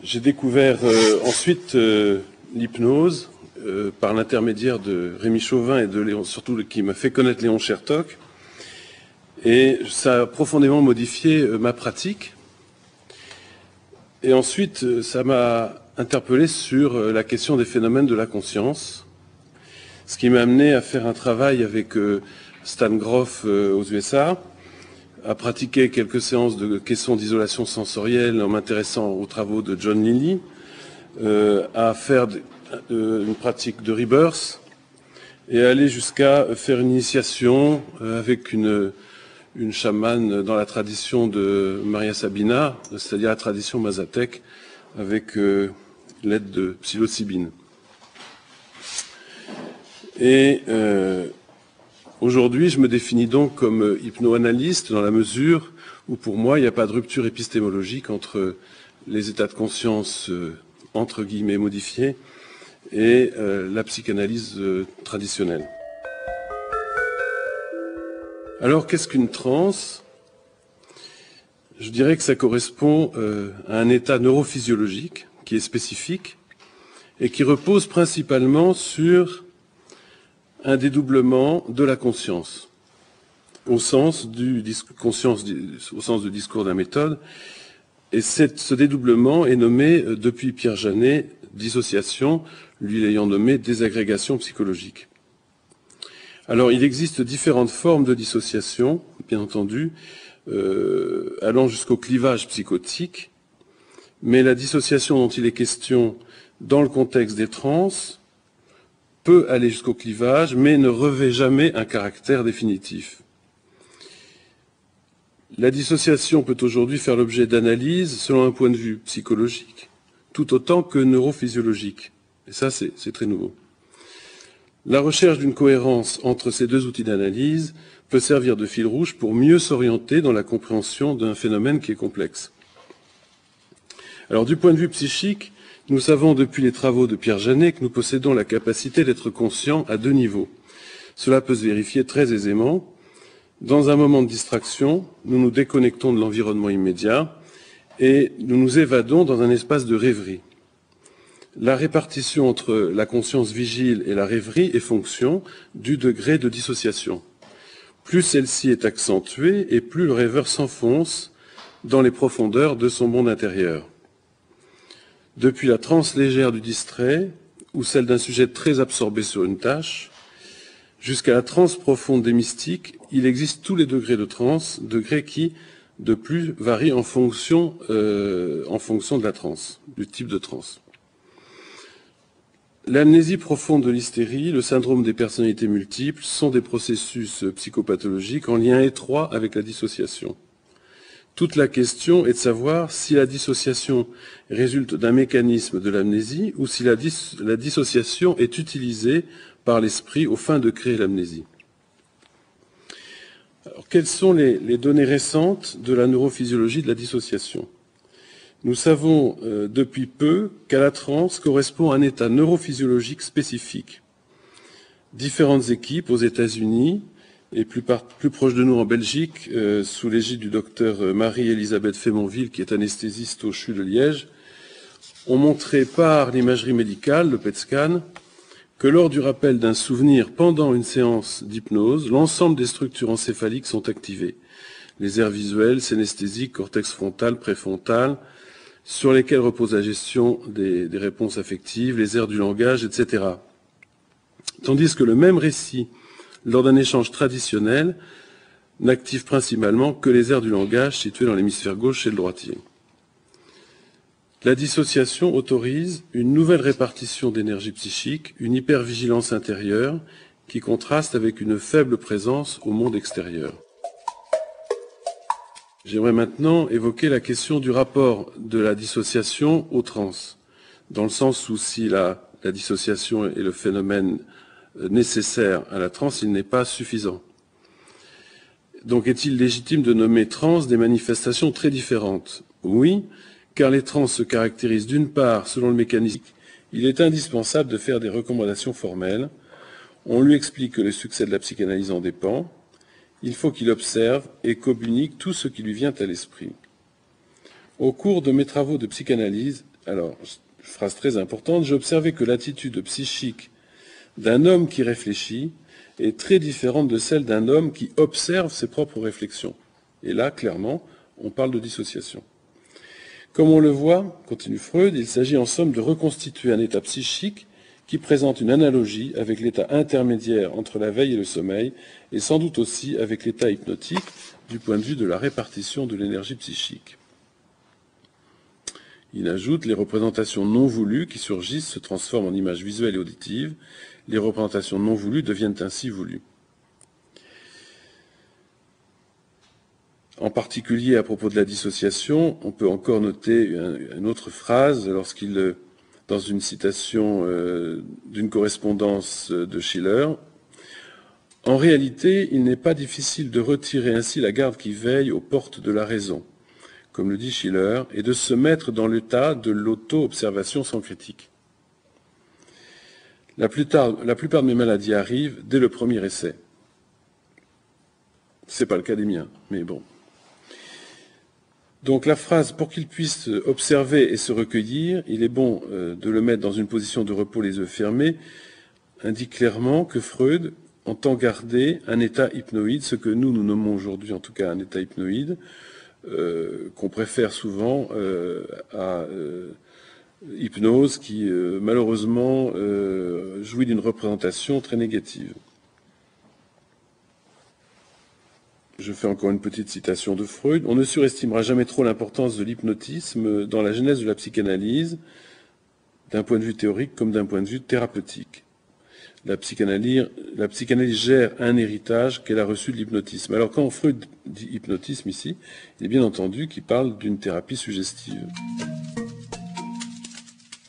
j'ai découvert euh, ensuite euh, l'hypnose par l'intermédiaire de Rémi Chauvin et de Léon, surtout qui m'a fait connaître Léon Chertok. Et ça a profondément modifié ma pratique. Et ensuite, ça m'a interpellé sur la question des phénomènes de la conscience ce qui m'a amené à faire un travail avec euh, Stan Groff euh, aux USA, à pratiquer quelques séances de questions d'isolation sensorielle en m'intéressant aux travaux de John Lilly, euh, à faire une pratique de rebirth et aller jusqu'à faire une initiation avec une, une chamane dans la tradition de Maria Sabina, c'est-à-dire la tradition mazatèque, avec l'aide de psilocybine. Et euh, aujourd'hui, je me définis donc comme hypnoanalyste dans la mesure où pour moi, il n'y a pas de rupture épistémologique entre les états de conscience euh, entre guillemets modifiés et euh, la psychanalyse traditionnelle. Alors, qu'est-ce qu'une transe? Je dirais que ça correspond à un état neurophysiologique qui est spécifique et qui repose principalement sur un dédoublement de la conscience, au sens du, discours de la méthode. Et ce dédoublement est nommé euh, depuis Pierre Janet dissociation, lui l'ayant nommé désagrégation psychologique. Alors il existe différentes formes de dissociation, bien entendu, euh, allant jusqu'au clivage psychotique, mais la dissociation dont il est question dans le contexte des trans peut aller jusqu'au clivage, mais ne revêt jamais un caractère définitif. La dissociation peut aujourd'hui faire l'objet d'analyses selon un point de vue psychologique, tout autant que neurophysiologique. Et ça, c'est très nouveau. La recherche d'une cohérence entre ces deux outils d'analyse peut servir de fil rouge pour mieux s'orienter dans la compréhension d'un phénomène qui est complexe. Alors, du point de vue psychique, nous savons depuis les travaux de Pierre Janet que nous possédons la capacité d'être conscients à deux niveaux. Cela peut se vérifier très aisément. Dans un moment de distraction, nous nous déconnectons de l'environnement immédiat et nous nous évadons dans un espace de rêverie. La répartition entre la conscience vigile et la rêverie est fonction du degré de dissociation. Plus celle-ci est accentuée et plus le rêveur s'enfonce dans les profondeurs de son monde intérieur. Depuis la transe légère du distrait, ou celle d'un sujet très absorbé sur une tâche, jusqu'à la transe profonde des mystiques, il existe tous les degrés de transe, degrés qui, de plus, varient en fonction, euh, en fonction de la transe, du type de transe. L'amnésie profonde de l'hystérie, le syndrome des personnalités multiples sont des processus psychopathologiques en lien étroit avec la dissociation. Toute la question est de savoir si la dissociation résulte d'un mécanisme de l'amnésie ou si la, dissociation est utilisée par l'esprit aux fins de créer l'amnésie. quelles sont les, données récentes de la neurophysiologie de la dissociation? Nous savons euh, depuis peu qu'à la transe correspond un état neurophysiologique spécifique. Différentes équipes aux États-Unis et plus, proche de nous en Belgique, euh, sous l'égide du docteur euh, Marie-Elisabeth Fémonville, qui est anesthésiste au CHU de Liège, ont montré par l'imagerie médicale, le PET scan, que lors du rappel d'un souvenir pendant une séance d'hypnose, l'ensemble des structures encéphaliques sont activées. Les aires visuelles, synesthésiques, cortex frontal, préfrontal, sur lesquels repose la gestion des, des réponses affectives, les aires du langage, etc. Tandis que le même récit, lors d'un échange traditionnel, n'active principalement que les aires du langage situées dans l'hémisphère gauche chez le droitier. La dissociation autorise une nouvelle répartition d'énergie psychique, une hypervigilance intérieure qui contraste avec une faible présence au monde extérieur. J'aimerais maintenant évoquer la question du rapport de la dissociation au trans, dans le sens où si la dissociation est le phénomène nécessaire à la transe, il n'est pas suffisant. Donc est-il légitime de nommer trans des manifestations très différentes? Oui, car les trans se caractérisent d'une part selon le mécanisme. Il est indispensable de faire des recommandations formelles. On lui explique que le succès de la psychanalyse en dépend. Il faut qu'il observe et communique tout ce qui lui vient à l'esprit. Au cours de mes travaux de psychanalyse, alors, phrase très importante, j'ai observé que l'attitude psychique d'un homme qui réfléchit est très différente de celle d'un homme qui observe ses propres réflexions. Et là, clairement, on parle de dissociation. Comme on le voit, continue Freud, il s'agit en somme de reconstituer un état psychique qui présente une analogie avec l'état intermédiaire entre la veille et le sommeil, et sans doute aussi avec l'état hypnotique du point de vue de la répartition de l'énergie psychique. Il ajoute les représentations non voulues qui surgissent se transforment en images visuelles et auditives. Les représentations non voulues deviennent ainsi voulues. En particulier à propos de la dissociation, on peut encore noter une autre phrase lorsqu'il, dans une citation euh, d'une correspondance de Schiller, En réalité, il n'est pas difficile de retirer ainsi la garde qui veille aux portes de la raison, comme le dit Schiller, et de se mettre dans l'état de l'auto-observation sans critique. La plupart, de mes maladies arrivent dès le premier essai. C'est pas le cas des miens, mais bon. Donc la phrase pour qu'il puisse observer et se recueillir, il est bon euh, de le mettre dans une position de repos les yeux fermés, indique clairement que Freud entend garder un état hypnoïde, ce que nous nous nommons aujourd'hui en tout cas un état hypnoïde, euh, qu'on préfère souvent euh, à hypnose qui euh, malheureusement euh, jouit d'une représentation très négative. Je fais encore une petite citation de Freud. On ne surestimera jamais trop l'importance de l'hypnotisme dans la genèse de la psychanalyse, d'un point de vue théorique comme d'un point de vue thérapeutique. La psychanalyse, la psychanalyse gère un héritage qu'elle a reçu de l'hypnotisme. Alors quand Freud dit hypnotisme ici, il est bien entendu qu'il parle d'une thérapie suggestive.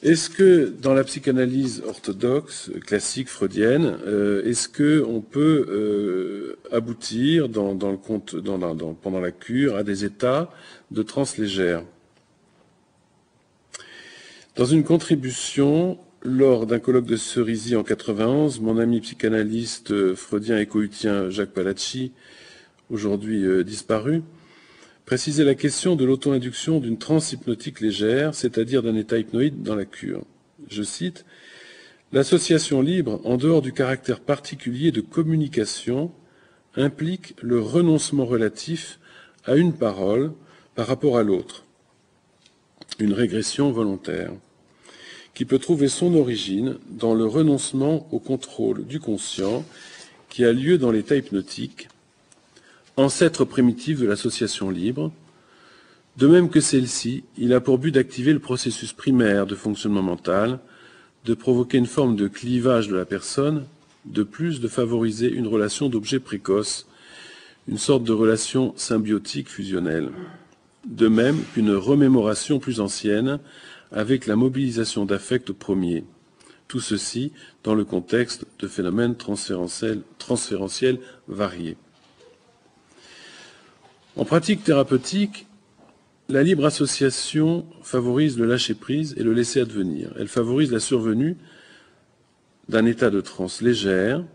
Est-ce que dans la psychanalyse orthodoxe, classique, freudienne, euh, est-ce que on peut euh, aboutir pendant la cure à des états de transe légère Dans une contribution lors d'un colloque de Cerisy en 91, mon ami psychanalyste freudien et cohutien Jacques Palacci, aujourd'hui euh, disparu, préciser la question de l'auto-induction d'une transe hypnotique légère, c'est-à-dire d'un état hypnoïde dans la cure. Je cite L'association libre, en dehors du caractère particulier de communication, implique le renoncement relatif à une parole par rapport à l'autre, une régression volontaire, qui peut trouver son origine dans le renoncement au contrôle du conscient qui a lieu dans l'état hypnotique ancêtre primitif de l'association libre. De même que celle-ci, il a pour but d'activer le processus primaire de fonctionnement mental, de provoquer une forme de clivage de la personne, de plus de favoriser une relation d'objet précoce, une sorte de relation symbiotique fusionnelle. De même qu'une remémoration plus ancienne avec la mobilisation d'affects premiers. Tout ceci dans le contexte de phénomènes transférentiels, transférentiels variés. En pratique thérapeutique, La libre association favorise le lâcher-prise et le laisser advenir. Elle favorise la survenue d'un état de transe légère,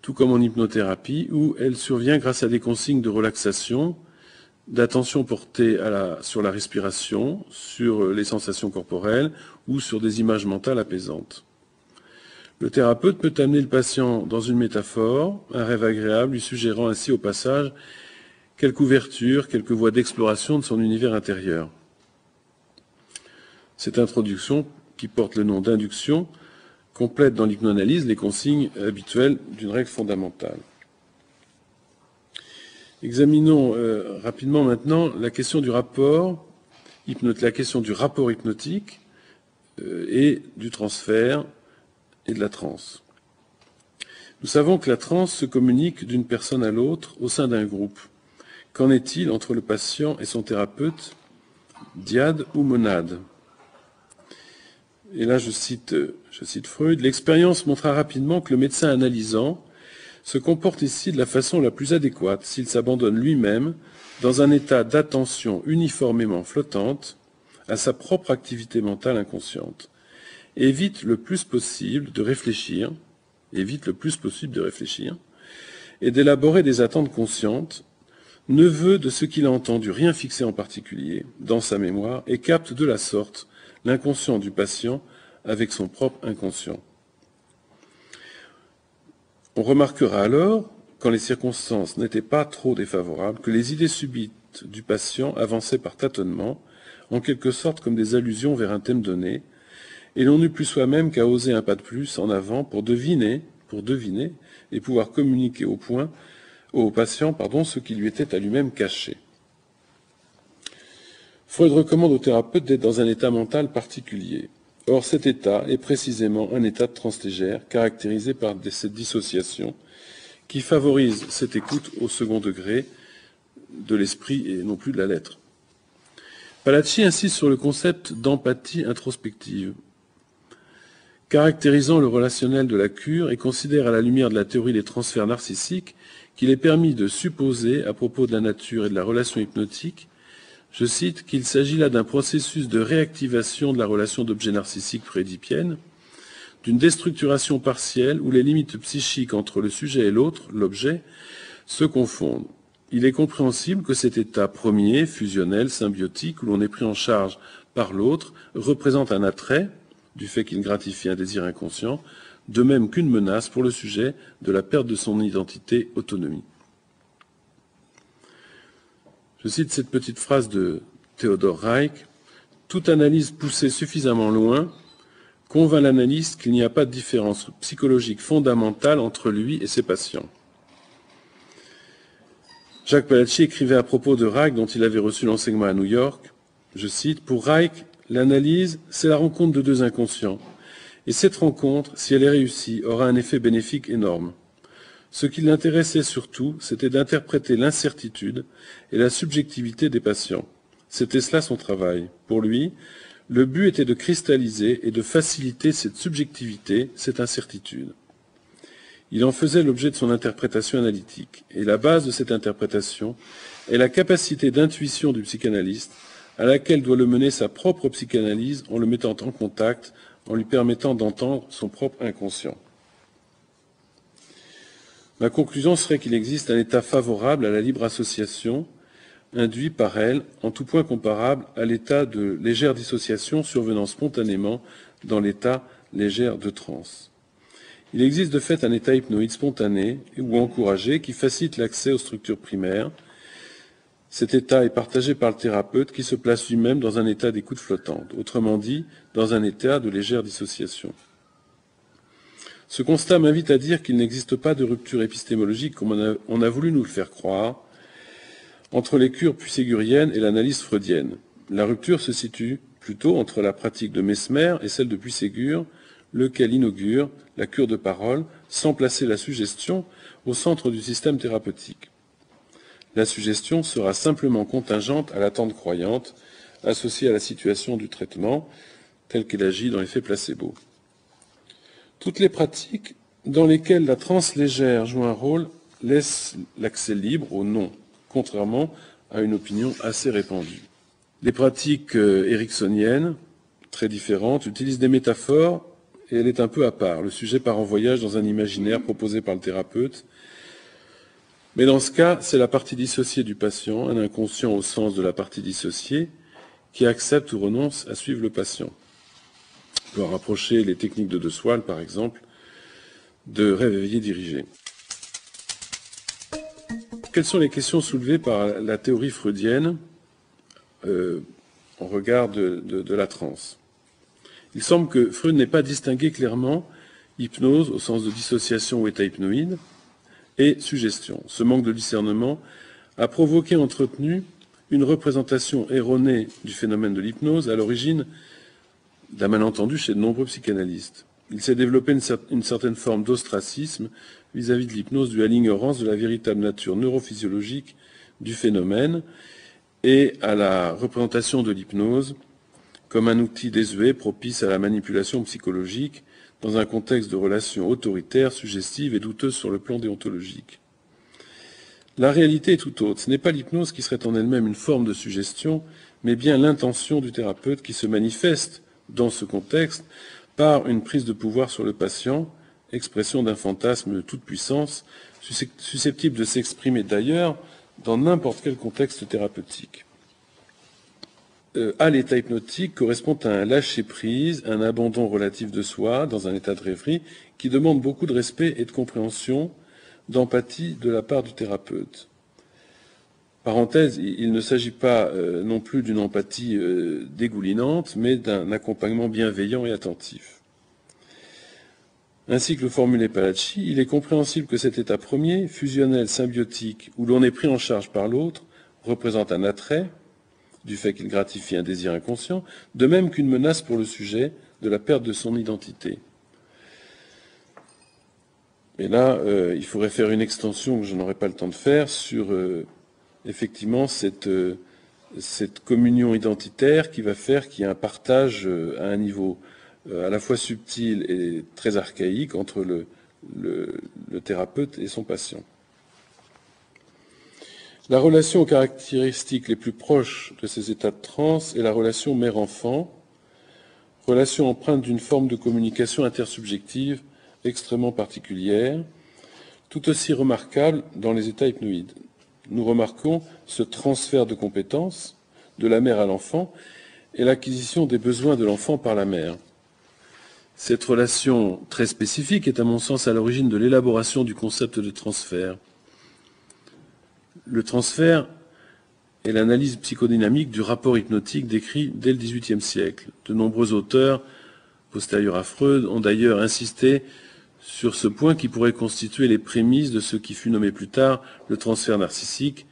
tout comme en hypnothérapie, où elle survient grâce à des consignes de relaxation, d'attention portée sur la respiration, sur les sensations corporelles ou sur des images mentales apaisantes. Le thérapeute peut amener le patient dans une métaphore, un rêve agréable, lui suggérant ainsi au passage quelques ouvertures, quelques voies d'exploration de son univers intérieur. Cette introduction, qui porte le nom d'induction, complète dans l'hypnoanalyse les consignes habituelles d'une règle fondamentale. Examinons euh, rapidement maintenant la question du rapport, hypnotique euh, et du transfert et de la transe. Nous savons que la transe se communique d'une personne à l'autre au sein d'un groupe. Qu'en est-il entre le patient et son thérapeute, diade ou monade? Et là, je cite, Freud, l'expérience montra rapidement que le médecin analysant se comporte ici de la façon la plus adéquate s'il s'abandonne lui-même dans un état d'attention uniformément flottante à sa propre activité mentale inconsciente. Évite le plus possible de réfléchir, évite le plus possible de réfléchir, et d'élaborer des attentes conscientes ne veut de ce qu'il a entendu rien fixer en particulier dans sa mémoire et capte de la sorte l'inconscient du patient avec son propre inconscient. On remarquera alors, quand les circonstances n'étaient pas trop défavorables, que les idées subites du patient avançaient par tâtonnement, en quelque sorte comme des allusions vers un thème donné, et l'on n'eut plus soi-même qu'à oser un pas de plus en avant pour deviner, pour deviner, et pouvoir communiquer au point au patient pardon, ce qui lui était à lui-même caché. Freud recommande au thérapeute d'être dans un état mental particulier. Or, cet état est précisément un état de translégère caractérisé par cette dissociation qui favorise cette écoute au second degré de l'esprit et non plus de la lettre. Palacci insiste sur le concept d'empathie introspective, caractérisant le relationnel de la cure et considère à la lumière de la théorie des transferts narcissiques qu'il est permis de supposer, à propos de la nature et de la relation hypnotique, je cite, qu'il s'agit là d'un processus de réactivation de la relation d'objet narcissique prédipienne, d'une déstructuration partielle où les limites psychiques entre le sujet et l'autre, l'objet, se confondent. Il est compréhensible que cet état premier, fusionnel, symbiotique, où l'on est pris en charge par l'autre, représente un attrait, du fait qu'il gratifie un désir inconscient, de même qu'une menace pour le sujet de la perte de son identité autonomie. Je cite cette petite phrase de Theodor Reich. Toute analyse poussée suffisamment loin convainc l'analyste qu'il n'y a pas de différence psychologique fondamentale entre lui et ses patients. Jacques Palacci écrivait à propos de Reich, dont il avait reçu l'enseignement à New York, je cite, Pour Reich, l'analyse, c'est la rencontre de deux inconscients. Et cette rencontre, si elle est réussie, aura un effet bénéfique énorme. Ce qui l'intéressait surtout, c'était d'interpréter l'incertitude et la subjectivité des patients. C'était cela son travail. Pour lui, le but était de cristalliser et de faciliter cette subjectivité, cette incertitude. Il en faisait l'objet de son interprétation analytique. Et la base de cette interprétation est la capacité d'intuition du psychanalyste à laquelle doit le mener sa propre psychanalyse en le mettant en contact en lui permettant d'entendre son propre inconscient. Ma conclusion serait qu'il existe un état favorable à la libre association, induit par elle, en tout point comparable à l'état de légère dissociation survenant spontanément dans l'état légère de transe. Il existe de fait un état hypnoïde spontané ou encouragé qui facilite l'accès aux structures primaires, cet état est partagé par le thérapeute qui se place lui-même dans un état d'écoute flottante, autrement dit, dans un état de légère dissociation. Ce constat m'invite à dire qu'il n'existe pas de rupture épistémologique, comme on a, voulu nous le faire croire, entre les cures puisséguriennes et l'analyse freudienne. La rupture se situe plutôt entre la pratique de Mesmer et celle de Puisségur, lequel inaugure la cure de parole sans placer la suggestion au centre du système thérapeutique la suggestion sera simplement contingente à l'attente croyante associée à la situation du traitement tel qu'il agit dans l'effet placebo. Toutes les pratiques dans lesquelles la transe légère joue un rôle laissent l'accès libre au non, contrairement à une opinion assez répandue. Les pratiques euh, ericksoniennes, très différentes, utilisent des métaphores et elle est un peu à part. Le sujet part en voyage dans un imaginaire proposé par le thérapeute. Mais dans ce cas, c'est la partie dissociée du patient, un inconscient au sens de la partie dissociée, qui accepte ou renonce à suivre le patient. On peut rapprocher les techniques de De Soil, par exemple, de rêve éveillé dirigé. Quelles sont les questions soulevées par la théorie freudienne euh, en regard de, la transe? Il semble que Freud n'ait pas distingué clairement hypnose au sens de dissociation ou état hypnoïde et suggestion. Ce manque de discernement a provoqué, entretenu, une représentation erronée du phénomène de l'hypnose à l'origine d'un malentendu chez de nombreux psychanalystes. Il s'est développé une, certaine forme d'ostracisme vis-à-vis de l'hypnose due à l'ignorance de la véritable nature neurophysiologique du phénomène et à la représentation de l'hypnose comme un outil désuet propice à la manipulation psychologique dans un contexte de relations autoritaires, suggestives et douteuses sur le plan déontologique. La réalité est tout autre. Ce n'est pas l'hypnose qui serait en elle-même une forme de suggestion, mais bien l'intention du thérapeute qui se manifeste dans ce contexte par une prise de pouvoir sur le patient, expression d'un fantasme de toute puissance, susceptible de s'exprimer d'ailleurs dans n'importe quel contexte thérapeutique. Euh, à l'état hypnotique correspond à un lâcher-prise, un abandon relatif de soi dans un état de rêverie qui demande beaucoup de respect et de compréhension, d'empathie de la part du thérapeute. Parenthèse, il ne s'agit pas euh, non plus d'une empathie euh, dégoulinante, mais d'un accompagnement bienveillant et attentif. Ainsi que le formulait Palacci, il est compréhensible que cet état premier, fusionnel, symbiotique, où l'on est pris en charge par l'autre, représente un attrait, du fait qu'il gratifie un désir inconscient, de même qu'une menace pour le sujet de la perte de son identité. Et là, euh, il faudrait faire une extension que je n'aurai pas le temps de faire sur effectivement cette, euh, cette communion identitaire qui va faire qu'il y a un partage euh, à un niveau euh, à la fois subtil et très archaïque entre le, thérapeute et son patient. La relation aux caractéristiques les plus proches de ces états de transe est la relation mère-enfant, relation empreinte d'une forme de communication intersubjective extrêmement particulière, tout aussi remarquable dans les états hypnoïdes nous remarquons ce transfert de compétences de la mère à l'enfant et l'acquisition des besoins de l'enfant par la mère. Cette relation très spécifique est à mon sens à l'origine de l'élaboration du concept de transfert. Le transfert est l'analyse psychodynamique du rapport hypnotique décrit dès le XVIIIe siècle. De nombreux auteurs postérieurs à Freud ont d'ailleurs insisté sur ce point qui pourrait constituer les prémices de ce qui fut nommé plus tard le transfert narcissique.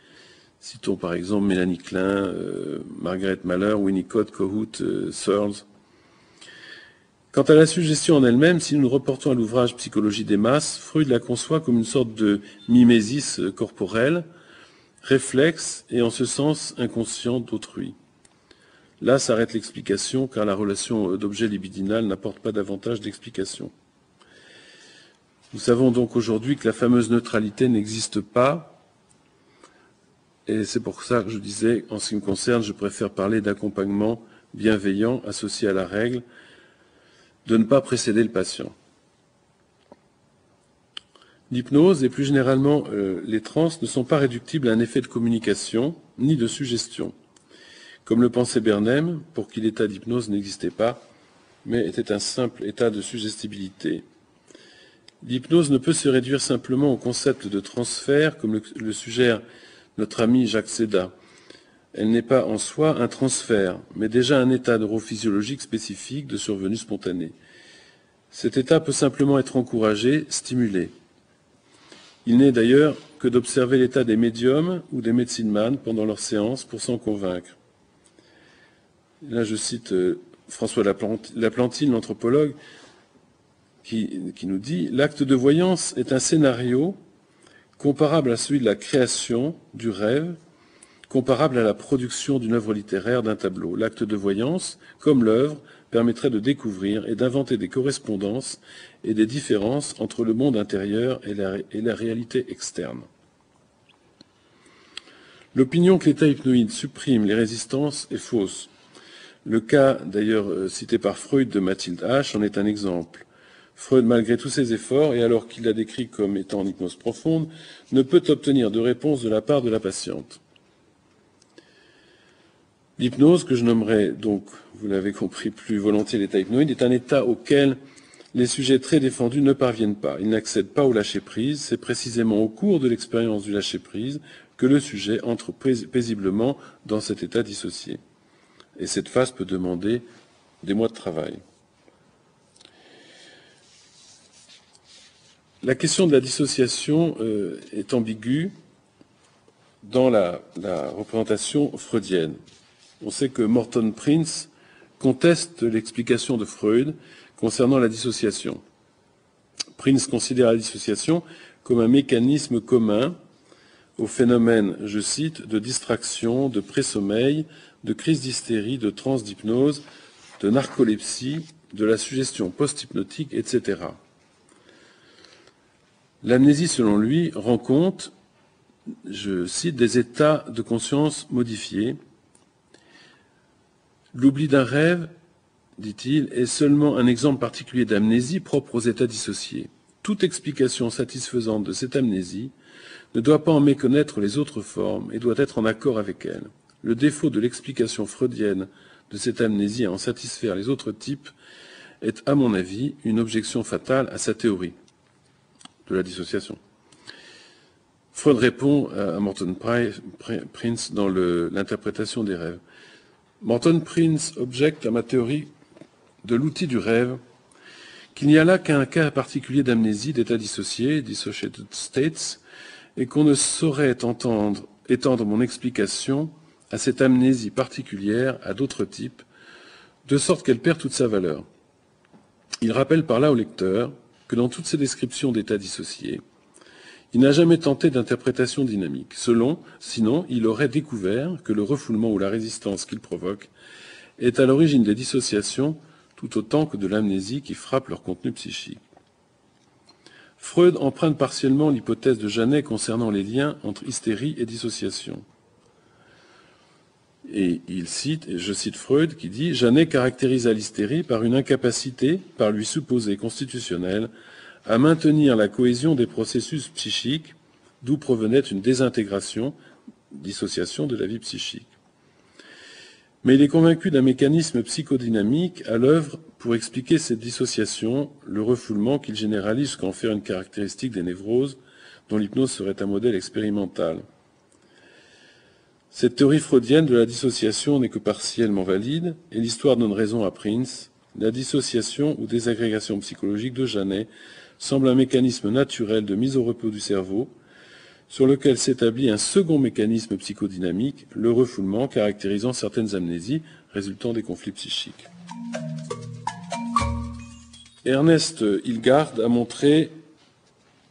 Citons par exemple Mélanie Klein, euh, Margaret Mahler, Winnicott, Kohut, euh, Searles. Quant à la suggestion en elle-même, si nous nous reportons à l'ouvrage Psychologie des masses, Freud la conçoit comme une sorte de mimésis euh, corporelle, réflexe et en ce sens inconscient d'autrui. Là s'arrête l'explication, car la relation d'objet libidinal n'apporte pas davantage d'explication. Nous savons donc aujourd'hui que la fameuse neutralité n'existe pas. Et c'est pour ça que je disais, en ce qui me concerne, je préfère parler d'accompagnement bienveillant associé à la règle de ne pas précéder le patient. L'hypnose et plus généralement euh, les trans ne sont pas réductibles à un effet de communication ni de suggestion. Comme le pensait Bernheim, pour qui l'état d'hypnose n'existait pas, mais était un simple état de suggestibilité. L'hypnose ne peut se réduire simplement au concept de transfert, comme le, suggère notre ami Jacques Seda. Elle n'est pas en soi un transfert, mais déjà un état neurophysiologique spécifique de survenue spontanée. Cet état peut simplement être encouragé, stimulé. Il n'est d'ailleurs que d'observer l'état des médiums ou des médecines pendant leur séance pour s'en convaincre. Là, je cite euh, François Laplantine, l'anthropologue, qui, nous dit L'acte de voyance est un scénario comparable à celui de la création, du rêve, comparable à la production d'une œuvre littéraire, d'un tableau. L'acte de voyance, comme l'œuvre, permettrait de découvrir et d'inventer des correspondances et des différences entre le monde intérieur et la, réalité externe. L'opinion que l'état hypnoïde supprime les résistances est fausse. Le cas, d'ailleurs euh, cité par Freud de Mathilde H, en est un exemple. Freud, malgré tous ses efforts, et alors qu'il la décrit comme étant en hypnose profonde, ne peut obtenir de réponse de la part de la patiente. L'hypnose, que je nommerai donc, vous l'avez compris plus volontiers l'état hypnoïde, est un état auquel les sujets très défendus ne parviennent pas. Ils n'accèdent pas au lâcher-prise. C'est précisément au cours de l'expérience du lâcher-prise que le sujet entre paisiblement dans cet état dissocié. Et cette phase peut demander des mois de travail. La question de la dissociation euh, est ambiguë dans la, représentation freudienne. On sait que Morton Prince conteste l'explication de Freud concernant la dissociation. Prince considère la dissociation comme un mécanisme commun au phénomène, je cite, de distraction, de présommeil, de crise d'hystérie, de transe d'hypnose, de narcolepsie, de la suggestion post-hypnotique, etc. L'amnésie, selon lui, rend compte, je cite, des états de conscience modifiés. L'oubli d'un rêve, dit-il, est seulement un exemple particulier d'amnésie propre aux états dissociés. Toute explication satisfaisante de cette amnésie ne doit pas en méconnaître les autres formes et doit être en accord avec elles. Le défaut de l'explication freudienne de cette amnésie à en satisfaire les autres types est, à mon avis, une objection fatale à sa théorie de la dissociation. Freud répond à Morton Prince dans l'interprétation des rêves. Morton Prince objecte à ma théorie de l'outil du rêve qu'il n'y a là qu'un cas particulier d'amnésie, d'état dissocié, dissociated states, et qu'on ne saurait entendre, étendre mon explication à cette amnésie particulière à d'autres types, de sorte qu'elle perd toute sa valeur. Il rappelle par là au lecteur que dans toutes ces descriptions d'états dissociés, il n'a jamais tenté d'interprétation dynamique. Selon, sinon, il aurait découvert que le refoulement ou la résistance qu'il provoque est à l'origine des dissociations tout autant que de l'amnésie qui frappe leur contenu psychique. Freud emprunte partiellement l'hypothèse de Janet concernant les liens entre hystérie et dissociation. Et il cite, et je cite Freud, qui dit Janet caractérisa l'hystérie par une incapacité, par lui supposée constitutionnelle, à maintenir la cohésion des processus psychiques, d'où provenait une désintégration, dissociation de la vie psychique. Mais il est convaincu d'un mécanisme psychodynamique à l'œuvre pour expliquer cette dissociation, le refoulement qu'il généralise jusqu'à faire une caractéristique des névroses, dont l'hypnose serait un modèle expérimental. Cette théorie freudienne de la dissociation n'est que partiellement valide, et l'histoire donne raison à Prince. La dissociation ou désagrégation psychologique de Janet semble un mécanisme naturel de mise au repos du cerveau, sur lequel s'établit un second mécanisme psychodynamique, le refoulement, caractérisant certaines amnésies résultant des conflits psychiques. Ernest Hilgard a montré,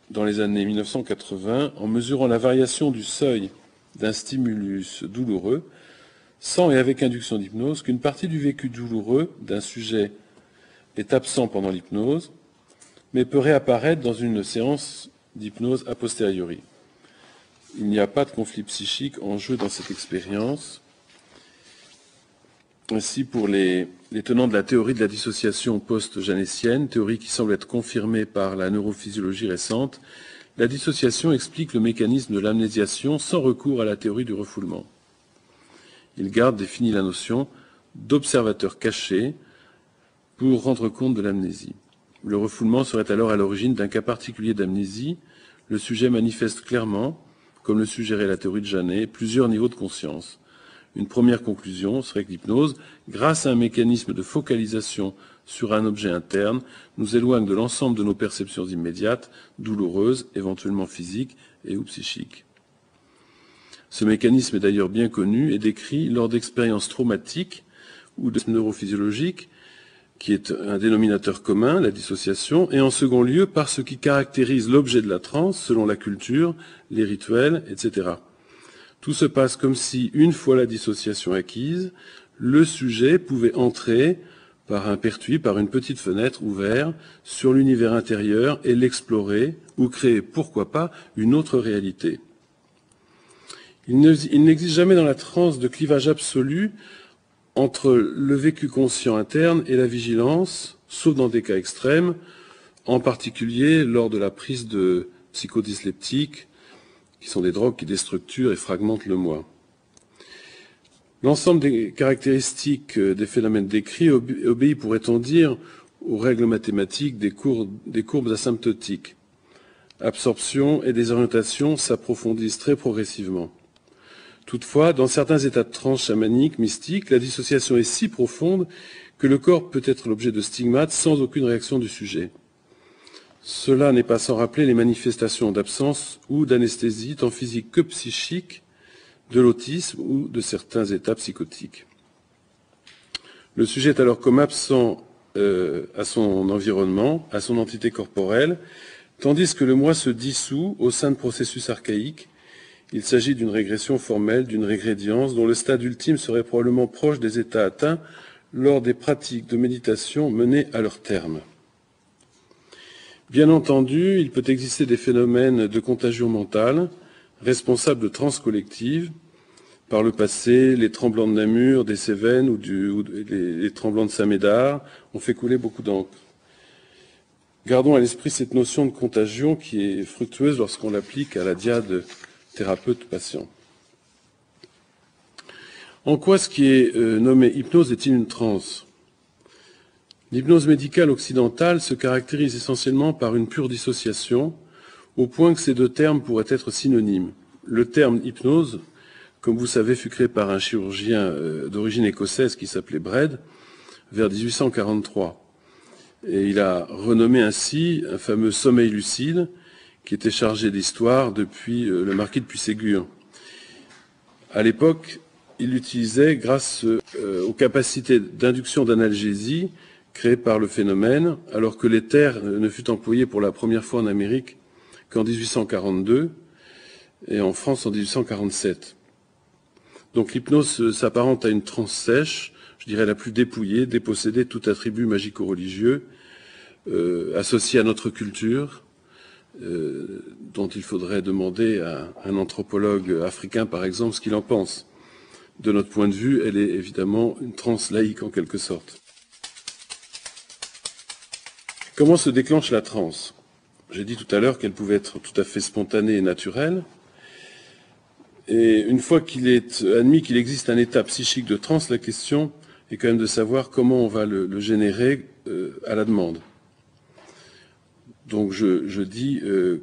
dans les années 1980, en mesurant la variation du seuil d'un stimulus douloureux, sans et avec induction d'hypnose, qu'une partie du vécu douloureux d'un sujet est absent pendant l'hypnose, mais peut réapparaître dans une séance d'hypnose a posteriori. Il n'y a pas de conflit psychique en jeu dans cette expérience. Ainsi, pour les, tenants de la théorie de la dissociation post-janétienne, théorie qui semble être confirmée par la neurophysiologie récente, la dissociation explique le mécanisme de l'amnésiation sans recours à la théorie du refoulement. Il garde définit la notion d'observateur caché pour rendre compte de l'amnésie. Le refoulement serait alors à l'origine d'un cas particulier d'amnésie. Le sujet manifeste clairement, comme le suggérait la théorie de Janet, plusieurs niveaux de conscience. Une première conclusion serait que l'hypnose, grâce à un mécanisme de focalisation sur un objet interne nous éloigne de l'ensemble de nos perceptions immédiates, douloureuses, éventuellement physiques et ou psychiques. Ce mécanisme est d'ailleurs bien connu et décrit lors d'expériences traumatiques ou de neurophysiologiques, qui est un dénominateur commun, la dissociation, et en second lieu par ce qui caractérise l'objet de la transe selon la culture, les rituels, etc. Tout se passe comme si, une fois la dissociation acquise, le sujet pouvait entrer par un pertuis, par une petite fenêtre ouverte sur l'univers intérieur et l'explorer ou créer, pourquoi pas, une autre réalité. Il n'existe jamais dans la transe de clivage absolu entre le vécu conscient interne et la vigilance, sauf dans des cas extrêmes, en particulier lors de la prise de psychodysleptiques, qui sont des drogues qui déstructurent et fragmentent le moi. L'ensemble des caractéristiques euh, des phénomènes décrits obéit, pourrait-on dire, aux règles mathématiques des, des courbes asymptotiques. Absorption et désorientation s'approfondissent très progressivement. Toutefois, dans certains états de transe chamanique, mystique, la dissociation est si profonde que le corps peut être l'objet de stigmates sans aucune réaction du sujet. Cela n'est pas sans rappeler les manifestations d'absence ou d'anesthésie, tant physique que psychique, de l'autisme ou de certains états psychotiques. Le sujet est alors comme absent euh, à son environnement, à son entité corporelle, tandis que le moi se dissout au sein de processus archaïques. Il s'agit d'une régression formelle, d'une régrédience, dont le stade ultime serait probablement proche des états atteints lors des pratiques de méditation menées à leur terme. Bien entendu, il peut exister des phénomènes de contagion mentale, responsable de trans collectives. Par le passé, les tremblants de Namur, des Cévennes ou, les, tremblants de Saint-Médard ont fait couler beaucoup d'encre. Gardons à l'esprit cette notion de contagion qui est fructueuse lorsqu'on l'applique à la diade thérapeute-patient. En quoi ce qui est euh, nommé hypnose est-il une transe? L'hypnose médicale occidentale se caractérise essentiellement par une pure dissociation, au point que ces deux termes pourraient être synonymes. Le terme hypnose, comme vous savez, fut créé par un chirurgien euh, d'origine écossaise qui s'appelait Bred vers 1843. Et il a renommé ainsi un fameux sommeil lucide qui était chargé d'histoire depuis euh, le marquis de Puységur. À l'époque, il l'utilisait grâce euh, aux capacités d'induction d'analgésie créées par le phénomène, alors que l'éther ne fut employé pour la première fois en Amérique qu'en 1842 et en France en 1847. Donc l'hypnose s'apparente à une transe sèche, je dirais la plus dépouillée, dépossédée de tout attribut magico-religieux, euh, associé à notre culture, euh, dont il faudrait demander à un anthropologue africain, par exemple, ce qu'il en pense. De notre point de vue, elle est évidemment une transe laïque en quelque sorte. Comment se déclenche la transe? J'ai dit tout à l'heure qu'elle pouvait être tout à fait spontanée et naturelle. Et une fois qu'il est admis qu'il existe un état psychique de transe, la question est quand même de savoir comment on va le, générer euh, à la demande. Donc je, dis euh,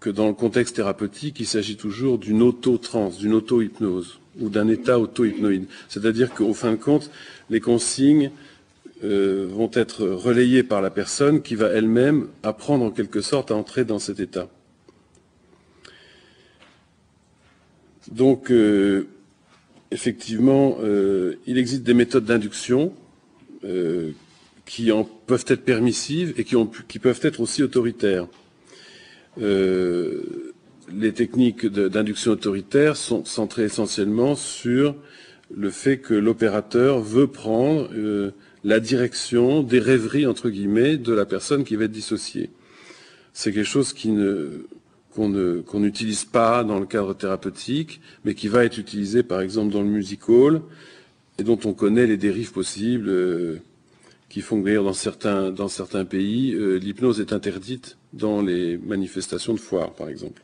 que dans le contexte thérapeutique, il s'agit toujours d'une auto-transe, d'une auto-hypnose ou d'un état auto-hypnoïde. C'est-à-dire qu'au fin de compte, les consignes euh, vont être relayées par la personne qui va elle-même apprendre en quelque sorte à entrer dans cet état. Donc, euh, effectivement, il existe des méthodes d'induction qui en peuvent être permissives et qui, peuvent être aussi autoritaires. les techniques d'induction autoritaire sont centrées essentiellement sur le fait que l'opérateur veut prendre la direction des rêveries, entre guillemets, de la personne qui va être dissociée. C'est quelque chose qu'on n'utilise pas dans le cadre thérapeutique, mais qui va être utilisé par exemple dans le music hall, et dont on connaît les dérives possibles, euh, qui font d'ailleurs dans certains, dans certains pays, euh, l'hypnose est interdite dans les manifestations de foire, par exemple.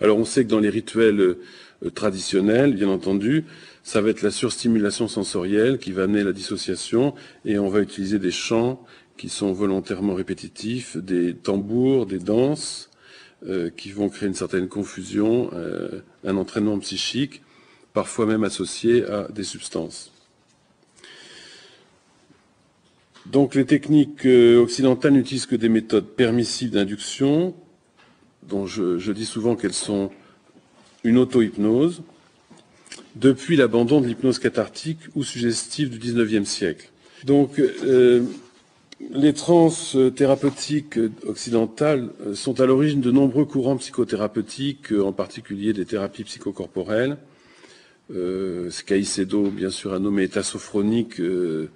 Alors on sait que dans les rituels euh, traditionnels, bien entendu, ça va être la surstimulation sensorielle qui va amener la dissociation et on va utiliser des chants qui sont volontairement répétitifs, des tambours, des danses euh, qui vont créer une certaine confusion, un entraînement psychique, parfois même associé à des substances. Donc les techniques euh, occidentales n'utilisent que des méthodes permissives d'induction, dont je, dis souvent qu'elles sont une auto-hypnose, depuis l'abandon de l'hypnose cathartique ou suggestive du XIXe siècle. Donc, euh, les trans thérapeutiques occidentales sont à l'origine de nombreux courants psychothérapeutiques, en particulier des thérapies psychocorporelles. Euh, Caicedo, bien sûr, a nommé état sophronique euh,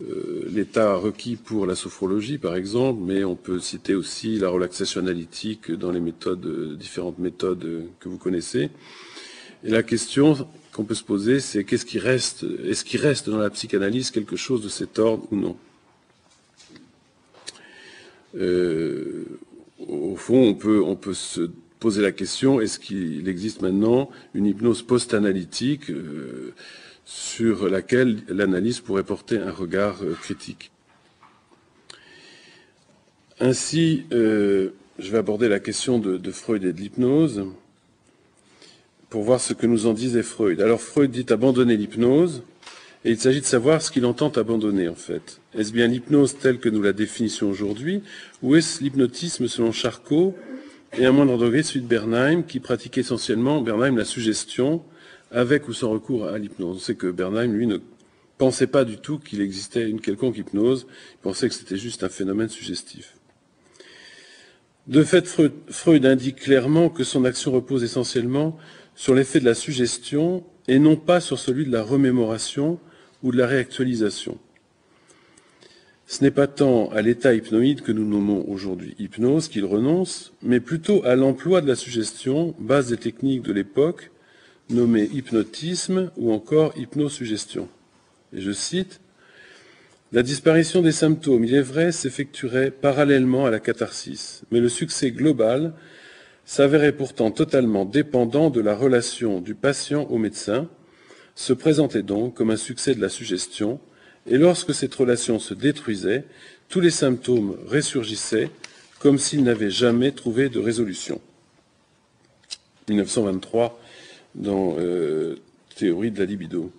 l'état requis pour la sophrologie, par exemple, mais on peut citer aussi la relaxation analytique dans les méthodes, différentes méthodes que vous connaissez. Et la question qu'on peut se poser, c'est qu'est-ce qui reste, est-ce qu'il reste dans la psychanalyse quelque chose de cet ordre ou non? Euh, Au fond, on peut, on peut se poser la question est-ce qu'il existe maintenant une hypnose post-analytique? Euh, sur laquelle l'analyse pourrait porter un regard euh, critique Ainsi, je vais aborder la question de, Freud et de l'hypnose pour voir ce que nous en disait Freud. Alors Freud dit abandonner l'hypnose, et il s'agit de savoir ce qu'il entend abandonner en fait. Est-ce bien l'hypnose telle que nous la définissons aujourd'hui, ou est-ce l'hypnotisme selon Charcot et à moindre degré celui de Bernheim, qui pratique essentiellement, Bernheim, la suggestion, avec ou sans recours à l'hypnose. On sait que Bernheim, lui, ne pensait pas du tout qu'il existait une quelconque hypnose, il pensait que c'était juste un phénomène suggestif. De fait, Freud indique clairement que son action repose essentiellement sur l'effet de la suggestion et non pas sur celui de la remémoration ou de la réactualisation. Ce n'est pas tant à l'état hypnoïde que nous nommons aujourd'hui hypnose qu'il renonce, mais plutôt à l'emploi de la suggestion, base des techniques de l'époque, nommée hypnotisme ou encore hypnosuggestion. Et je cite, La disparition des symptômes, il est vrai, s'effectuerait parallèlement à la catharsis, mais le succès global s'avérait pourtant totalement dépendant de la relation du patient au médecin, se présentait donc comme un succès de la suggestion, et lorsque cette relation se détruisait, tous les symptômes ressurgissaient comme s'ils n'avaient jamais trouvé de résolution. 1923 dans euh, Théorie de la libido.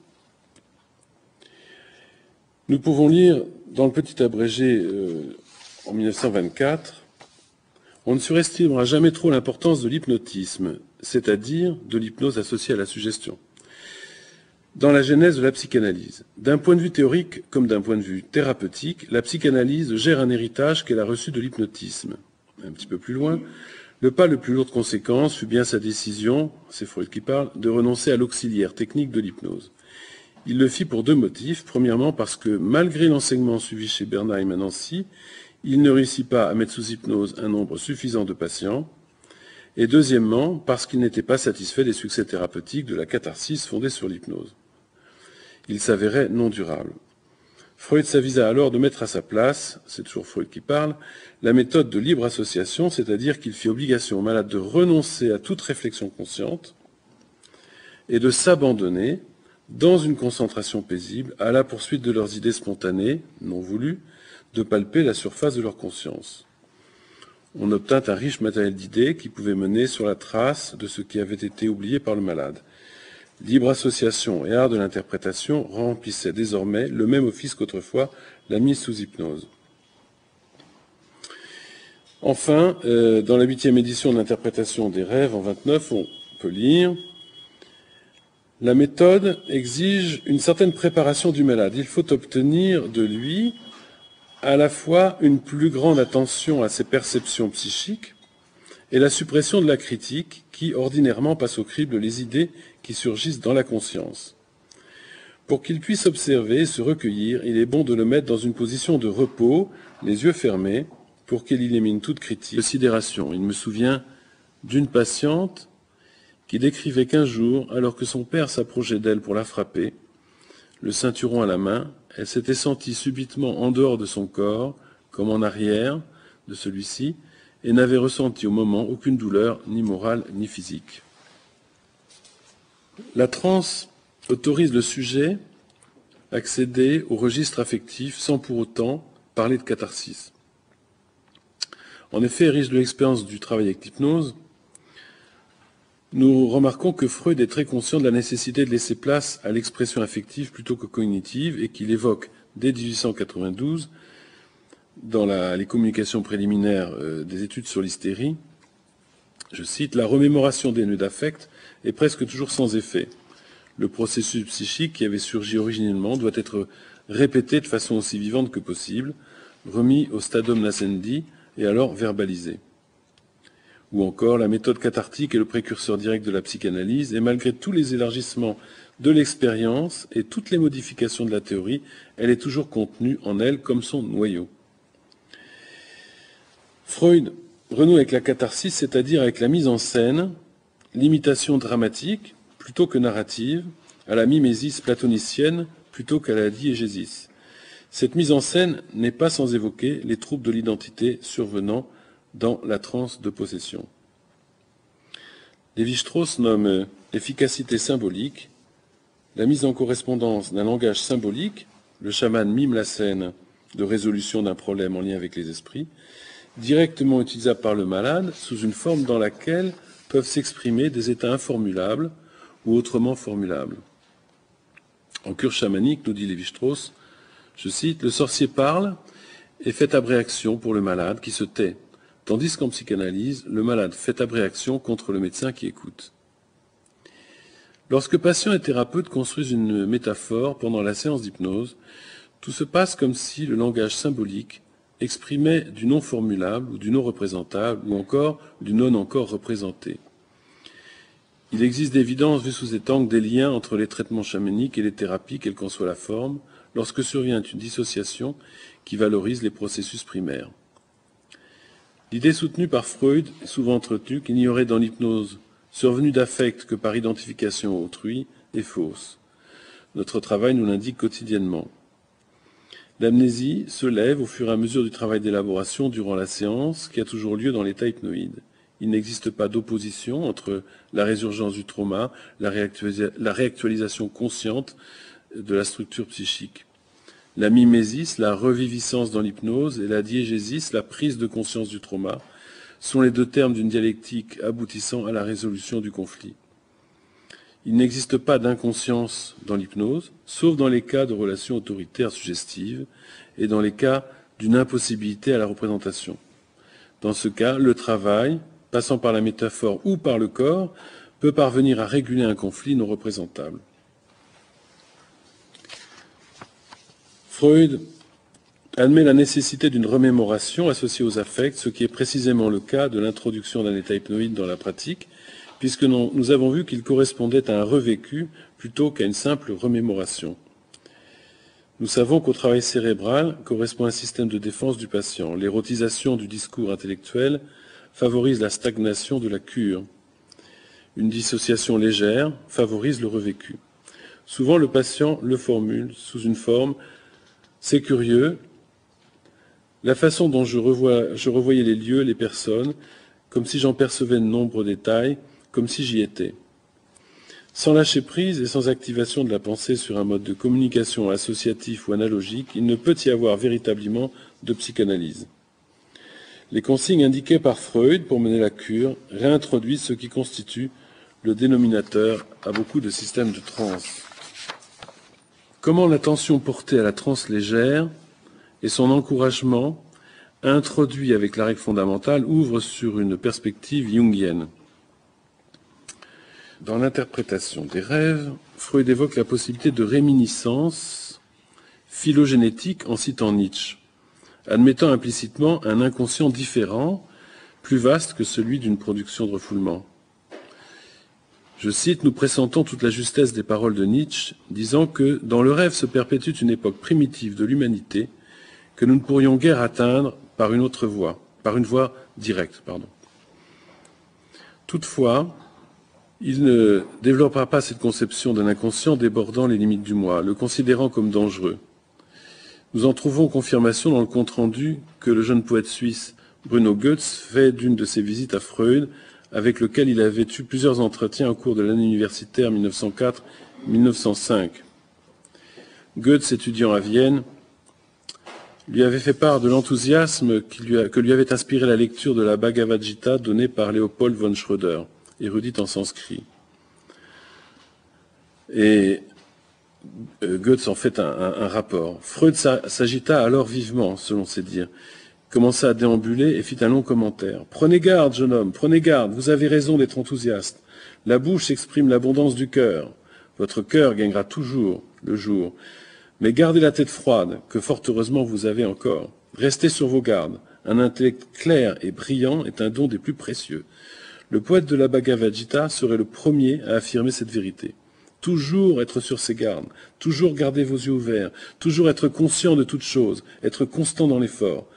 Nous pouvons lire dans le petit abrégé euh, en 1924 on ne surestimera jamais trop l'importance de l'hypnotisme, c'est-à-dire de l'hypnose associée à la suggestion. Dans la genèse de la psychanalyse, d'un point de vue théorique comme d'un point de vue thérapeutique, la psychanalyse gère un héritage qu'elle a reçu de l'hypnotisme. Un petit peu plus loin, le pas le plus lourd de conséquence fut bien sa décision, c'est Freud qui parle, de renoncer à l'auxiliaire technique de l'hypnose. Il le fit pour deux motifs. Premièrement, parce que malgré l'enseignement suivi chez Bernheim à Nancy, il ne réussit pas à mettre sous hypnose un nombre suffisant de patients, et deuxièmement, parce qu'il n'était pas satisfait des succès thérapeutiques de la catharsis fondée sur l'hypnose. Il s'avérait non durable. Freud s'avisa alors de mettre à sa place, c'est toujours Freud qui parle, la méthode de libre association, c'est-à-dire qu'il fit obligation aux malades de renoncer à toute réflexion consciente et de s'abandonner, dans une concentration paisible, à la poursuite de leurs idées spontanées, non voulues, de palper la surface de leur conscience. On obtint un riche matériel d'idées qui pouvait mener sur la trace de ce qui avait été oublié par le malade. Libre association et art de l'interprétation remplissaient désormais le même office qu'autrefois la mise sous hypnose. Enfin, euh, dans la huitième édition de l'interprétation des rêves en 29, on peut lire La méthode exige une certaine préparation du malade. Il faut obtenir de lui à la fois une plus grande attention à ses perceptions psychiques et la suppression de la critique qui ordinairement passe au crible les idées qui surgissent dans la conscience. Pour qu'il puisse observer et se recueillir, il est bon de le mettre dans une position de repos, les yeux fermés, pour qu'il élimine toute critique. Considération. Il me souvient d'une patiente qui décrivait qu'un jour, alors que son père s'approchait d'elle pour la frapper, le ceinturon à la main, elle s'était sentie subitement en dehors de son corps, comme en arrière de celui-ci, et n'avait ressenti au moment aucune douleur, ni morale, ni physique. La transe autorise le sujet à accéder au registre affectif sans pour autant parler de catharsis. En effet, riche de l'expérience du travail avec l'hypnose, nous remarquons que Freud est très conscient de la nécessité de laisser place à l'expression affective plutôt que cognitive et qu'il évoque dès 1892, dans les communications préliminaires euh, des études sur l'hystérie, je cite, La remémoration des nœuds d'affect est presque toujours sans effet. Le processus psychique qui avait surgi originellement doit être répété de façon aussi vivante que possible, remis au stadium nascendi et alors verbalisé ou encore la méthode cathartique est le précurseur direct de la psychanalyse, et malgré tous les élargissements de l'expérience et toutes les modifications de la théorie, elle est toujours contenue en elle comme son noyau. Freud renoue avec la catharsis, c'est-à-dire avec la mise en scène, l'imitation dramatique plutôt que narrative, à la mimésis platonicienne plutôt qu'à la diégésis. Cette mise en scène n'est pas sans évoquer les troubles de l'identité survenant dans la transe de possession. Lévi-Strauss nomme efficacité symbolique la mise en correspondance d'un langage symbolique, le chaman mime la scène de résolution d'un problème en lien avec les esprits, directement utilisable par le malade sous une forme dans laquelle peuvent s'exprimer des états informulables ou autrement formulables. En cure chamanique, nous dit Lévi-Strauss, je cite, le sorcier parle et fait abréaction pour le malade qui se tait, tandis qu'en psychanalyse, le malade fait abréaction contre le médecin qui écoute. Lorsque patient et thérapeute construisent une métaphore pendant la séance d'hypnose, tout se passe comme si le langage symbolique exprimait du non formulable ou du non représentable ou encore du non encore représenté. Il existe d'évidence, vu sous cet angle, des liens entre les traitements chamaniques et les thérapies, quelle qu'en soit la forme, lorsque survient une dissociation qui valorise les processus primaires. L'idée soutenue par Freud souvent entretenue qu'il n'y aurait dans l'hypnose survenue d'affect que par identification autrui est fausse. Notre travail nous l'indique quotidiennement. L'amnésie se lève au fur et à mesure du travail d'élaboration durant la séance qui a toujours lieu dans l'état hypnoïde. Il n'existe pas d'opposition entre la résurgence du trauma, la, réactualisation consciente de la structure psychique. La mimésis, la reviviscence dans l'hypnose, et la diégésis, la prise de conscience du trauma, sont les deux termes d'une dialectique aboutissant à la résolution du conflit. Il n'existe pas d'inconscience dans l'hypnose, sauf dans les cas de relations autoritaires suggestives et dans les cas d'une impossibilité à la représentation. Dans ce cas, le travail, passant par la métaphore ou par le corps, peut parvenir à réguler un conflit non représentable. Freud admet la nécessité d'une remémoration associée aux affects, ce qui est précisément le cas de l'introduction d'un état hypnoïde dans la pratique, puisque nous avons vu qu'il correspondait à un revécu plutôt qu'à une simple remémoration. Nous savons qu'au travail cérébral correspond un système de défense du patient. L'érotisation du discours intellectuel favorise la stagnation de la cure. Une dissociation légère favorise le revécu. Souvent, le patient le formule sous une forme C'est curieux, la façon dont je, revoyais les lieux, les personnes, comme si j'en percevais de nombreux détails, comme si j'y étais. Sans lâcher prise et sans activation de la pensée sur un mode de communication associatif ou analogique, il ne peut y avoir véritablement de psychanalyse. Les consignes indiquées par Freud pour mener la cure réintroduisent ce qui constitue le dénominateur à beaucoup de systèmes de transe. Comment l'attention portée à la transe légère et son encouragement, introduit avec la règle fondamentale, ouvre sur une perspective jungienne? Dans l'interprétation des rêves, Freud évoque la possibilité de réminiscence phylogénétique en citant Nietzsche, admettant implicitement un inconscient différent, plus vaste que celui d'une production de refoulement. Je cite, nous pressentons toute la justesse des paroles de Nietzsche, disant que dans le rêve se perpétue une époque primitive de l'humanité que nous ne pourrions guère atteindre par une autre voie, par une voie directe, pardon. Toutefois, il ne développera pas cette conception d'un inconscient débordant les limites du moi, le considérant comme dangereux. Nous en trouvons confirmation dans le compte-rendu que le jeune poète suisse Bruno Goetz fait d'une de ses visites à Freud, avec lequel il avait eu plusieurs entretiens au cours de l'année universitaire 1904-1905. Goetz, étudiant à Vienne, lui avait fait part de l'enthousiasme que lui avait inspiré la lecture de la Bhagavad Gita donnée par Léopold von Schröder, érudite en sanskrit. Et euh, Goetz en fait un, rapport. Freud s'agita alors vivement, selon ses dires, commença à déambuler et fit un long commentaire. Prenez garde, jeune homme, prenez garde, vous avez raison d'être enthousiaste. La bouche exprime l'abondance du cœur. Votre cœur gagnera toujours le jour. Mais gardez la tête froide, que fort heureusement vous avez encore. Restez sur vos gardes. Un intellect clair et brillant est un don des plus précieux. Le poète de la Bhagavad Gita serait le premier à affirmer cette vérité. Toujours être sur ses gardes, toujours garder vos yeux ouverts, toujours être conscient de toute chose, être constant dans l'effort.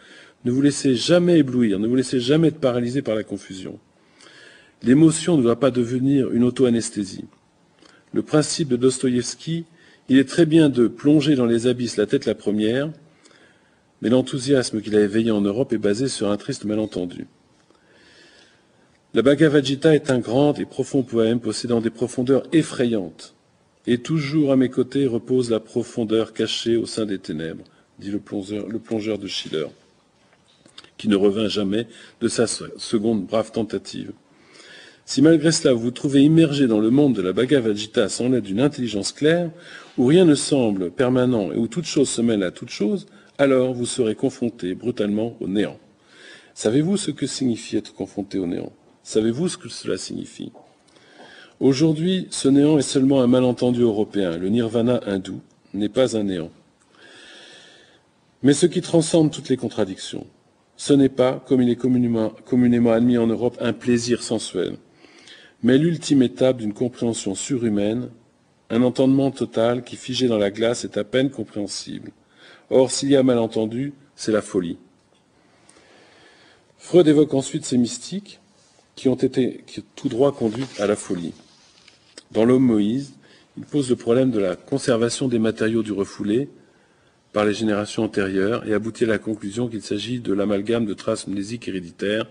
Ne vous laissez jamais éblouir, ne vous laissez jamais être paralysé par la confusion. L'émotion ne doit pas devenir une auto-anesthésie. Le principe de Dostoïevski, il est très bien de plonger dans les abysses la tête la première, mais l'enthousiasme qu'il a éveillé en Europe est basé sur un triste malentendu. La Bhagavad Gita est un grand et profond poème possédant des profondeurs effrayantes. Et toujours à mes côtés repose la profondeur cachée au sein des ténèbres, dit le plongeur, de Schiller, qui ne revint jamais de sa seconde brave tentative. Si malgré cela vous vous trouvez immergé dans le monde de la Bhagavad Gita sans l'aide d'une intelligence claire, où rien ne semble permanent et où toute chose se mêle à toute chose, alors vous serez confronté brutalement au néant. Savez-vous ce que signifie être confronté au néant? Savez-vous ce que cela signifie? Aujourd'hui, ce néant est seulement un malentendu européen. Le nirvana hindou n'est pas un néant. Mais ce qui transcende toutes les contradictions, ce n'est pas, comme il est communément, admis en Europe, un plaisir sensuel, mais l'ultime étape d'une compréhension surhumaine, un entendement total qui, figé dans la glace, est à peine compréhensible. Or, s'il y a malentendu, c'est la folie. Freud évoque ensuite ces mystiques qui ont été tout droit conduits à la folie. Dans l'homme Moïse, il pose le problème de la conservation des matériaux du refoulé par les générations antérieures et aboutit à la conclusion qu'il s'agit de l'amalgame de traces mnésiques héréditaires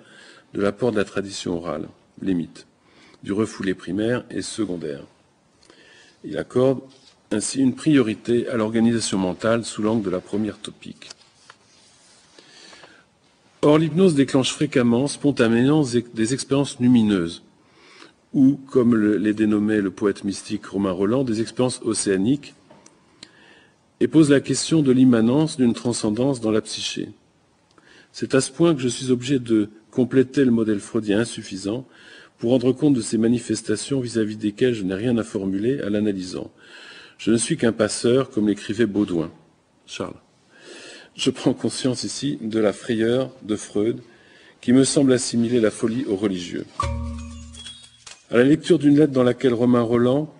de l'apport de la tradition orale, les mythes, du refoulé primaire et secondaire. Il accorde ainsi une priorité à l'organisation mentale sous l'angle de la première topique. Or, l'hypnose déclenche fréquemment, spontanément, des expériences lumineuses, ou, comme les dénommait le poète mystique Romain Roland, des expériences océaniques, et pose la question de l'immanence d'une transcendance dans la psyché. C'est à ce point que je suis obligé de compléter le modèle freudien insuffisant pour rendre compte de ces manifestations vis-à-vis desquelles je n'ai rien à formuler à l'analysant. Je ne suis qu'un passeur, comme l'écrivait Baudouin. Charles je prends conscience ici de la frayeur de Freud, qui me semble assimiler la folie au religieux. À la lecture d'une lettre dans laquelle Romain Roland,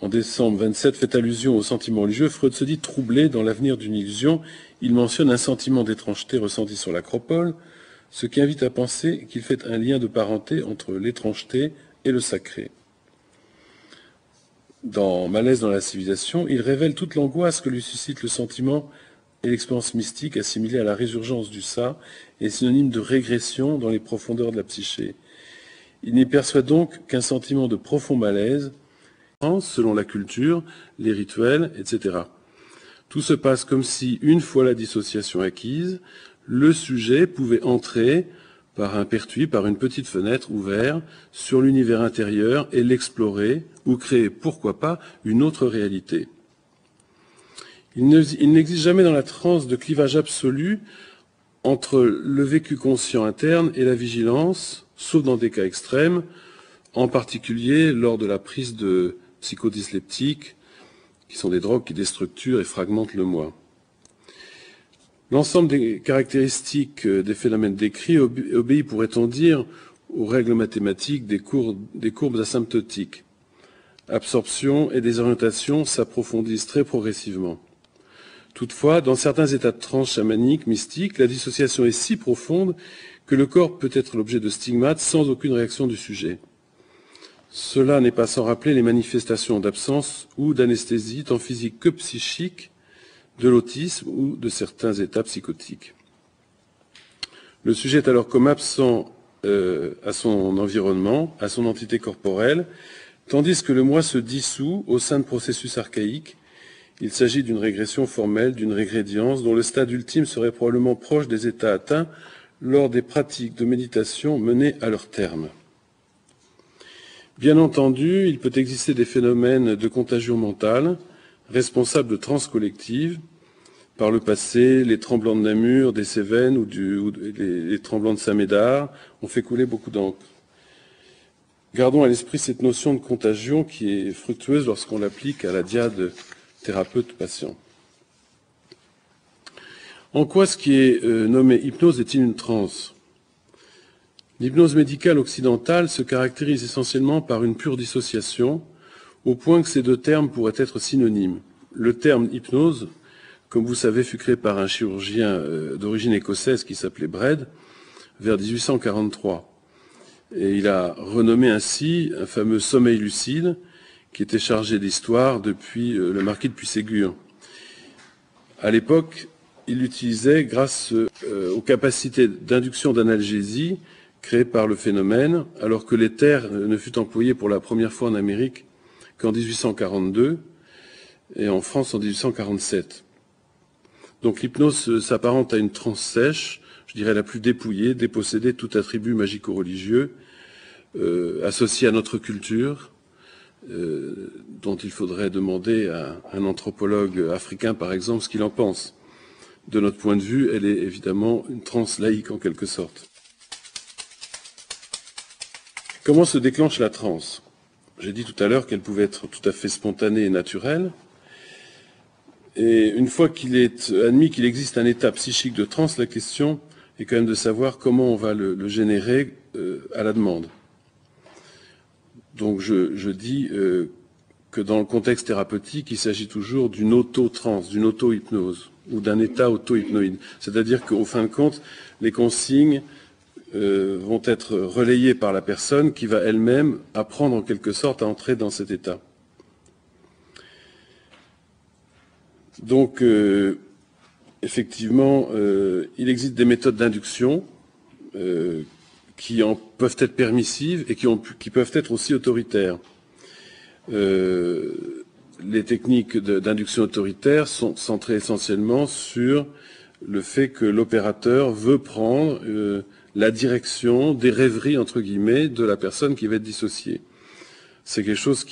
en décembre 27, fait allusion au sentiment religieux, Freud se dit troublé dans l'avenir d'une illusion. Il mentionne un sentiment d'étrangeté ressenti sur l'acropole, ce qui invite à penser qu'il fait un lien de parenté entre l'étrangeté et le sacré dans Malaise dans la civilisation, il révèle toute l'angoisse que lui suscite le sentiment et l'expérience mystique assimilée à la résurgence du ça et synonyme de régression dans les profondeurs de la psyché. Il n'y perçoit donc qu'un sentiment de profond malaise, selon la culture, les rituels, etc. Tout se passe comme si, une fois la dissociation acquise, le sujet pouvait entrer par un pertuis, par une petite fenêtre ouverte sur l'univers intérieur et l'explorer ou créer, pourquoi pas, une autre réalité. Il n'existe jamais dans la transe de clivage absolu entre le vécu conscient interne et la vigilance, sauf dans des cas extrêmes, en particulier lors de la prise de psychodysleptiques, qui sont des drogues qui déstructurent et fragmentent le moi. L'ensemble des caractéristiques euh, des phénomènes décrits obéit, pourrait-on dire, aux règles mathématiques des, courbes asymptotiques. Absorption et désorientation s'approfondissent très progressivement. Toutefois, dans certains états de transe chamanique, mystique, la dissociation est si profonde que le corps peut être l'objet de stigmates sans aucune réaction du sujet. Cela n'est pas sans rappeler les manifestations d'absence ou d'anesthésie, tant physique que psychique, de l'autisme ou de certains états psychotiques. Le sujet est alors comme absent euh, à son environnement, à son entité corporelle, tandis que le moi se dissout au sein de processus archaïques. Il s'agit d'une régression formelle, d'une régrédience dont le stade ultime serait probablement proche des états atteints lors des pratiques de méditation menées à leur terme. Bien entendu, il peut exister des phénomènes de contagion mentale, responsable de trans collectives. Par le passé, les tremblants de Namur, des Cévennes ou, les, tremblants de Saint-Médard ont fait couler beaucoup d'encre. Gardons à l'esprit cette notion de contagion qui est fructueuse lorsqu'on l'applique à la diade thérapeute-patient. En quoi ce qui est euh, nommé hypnose est-il une transe? L'hypnose médicale occidentale se caractérise essentiellement par une pure dissociation, au point que ces deux termes pourraient être synonymes. Le terme hypnose, comme vous savez, fut créé par un chirurgien euh, d'origine écossaise qui s'appelait Bred vers 1843. Et il a renommé ainsi un fameux sommeil lucide qui était chargé d'histoire depuis euh, le marquis de Puységur. À l'époque, il l'utilisait grâce euh, aux capacités d'induction d'analgésie créées par le phénomène, alors que l'éther ne fut employé pour la première fois en Amérique qu'en 1842 et en France en 1847. Donc l'hypnose s'apparente à une transe sèche, je dirais la plus dépouillée, dépossédée de tout attribut magico-religieux, euh, associé à notre culture, euh, dont il faudrait demander à un anthropologue africain, par exemple, ce qu'il en pense. De notre point de vue, elle est évidemment une transe laïque en quelque sorte. Comment se déclenche la transe? J'ai dit tout à l'heure qu'elle pouvait être tout à fait spontanée et naturelle. Et une fois qu'il est admis qu'il existe un état psychique de transe, la question est quand même de savoir comment on va le, générer euh, à la demande. Donc je, dis euh, que dans le contexte thérapeutique, il s'agit toujours d'une auto-trans, d'une auto-hypnose ou d'un état auto-hypnoïde. C'est-à-dire qu'au fin de compte, les consignes euh, vont être relayées par la personne qui va elle-même apprendre en quelque sorte à entrer dans cet état. Donc, euh, effectivement, il existe des méthodes d'induction qui en peuvent être permissives et qui, peuvent être aussi autoritaires. Euh, les techniques d'induction autoritaire sont centrées essentiellement sur le fait que l'opérateur veut prendre euh, la direction des rêveries, entre guillemets, de la personne qui va être dissociée. C'est quelque chose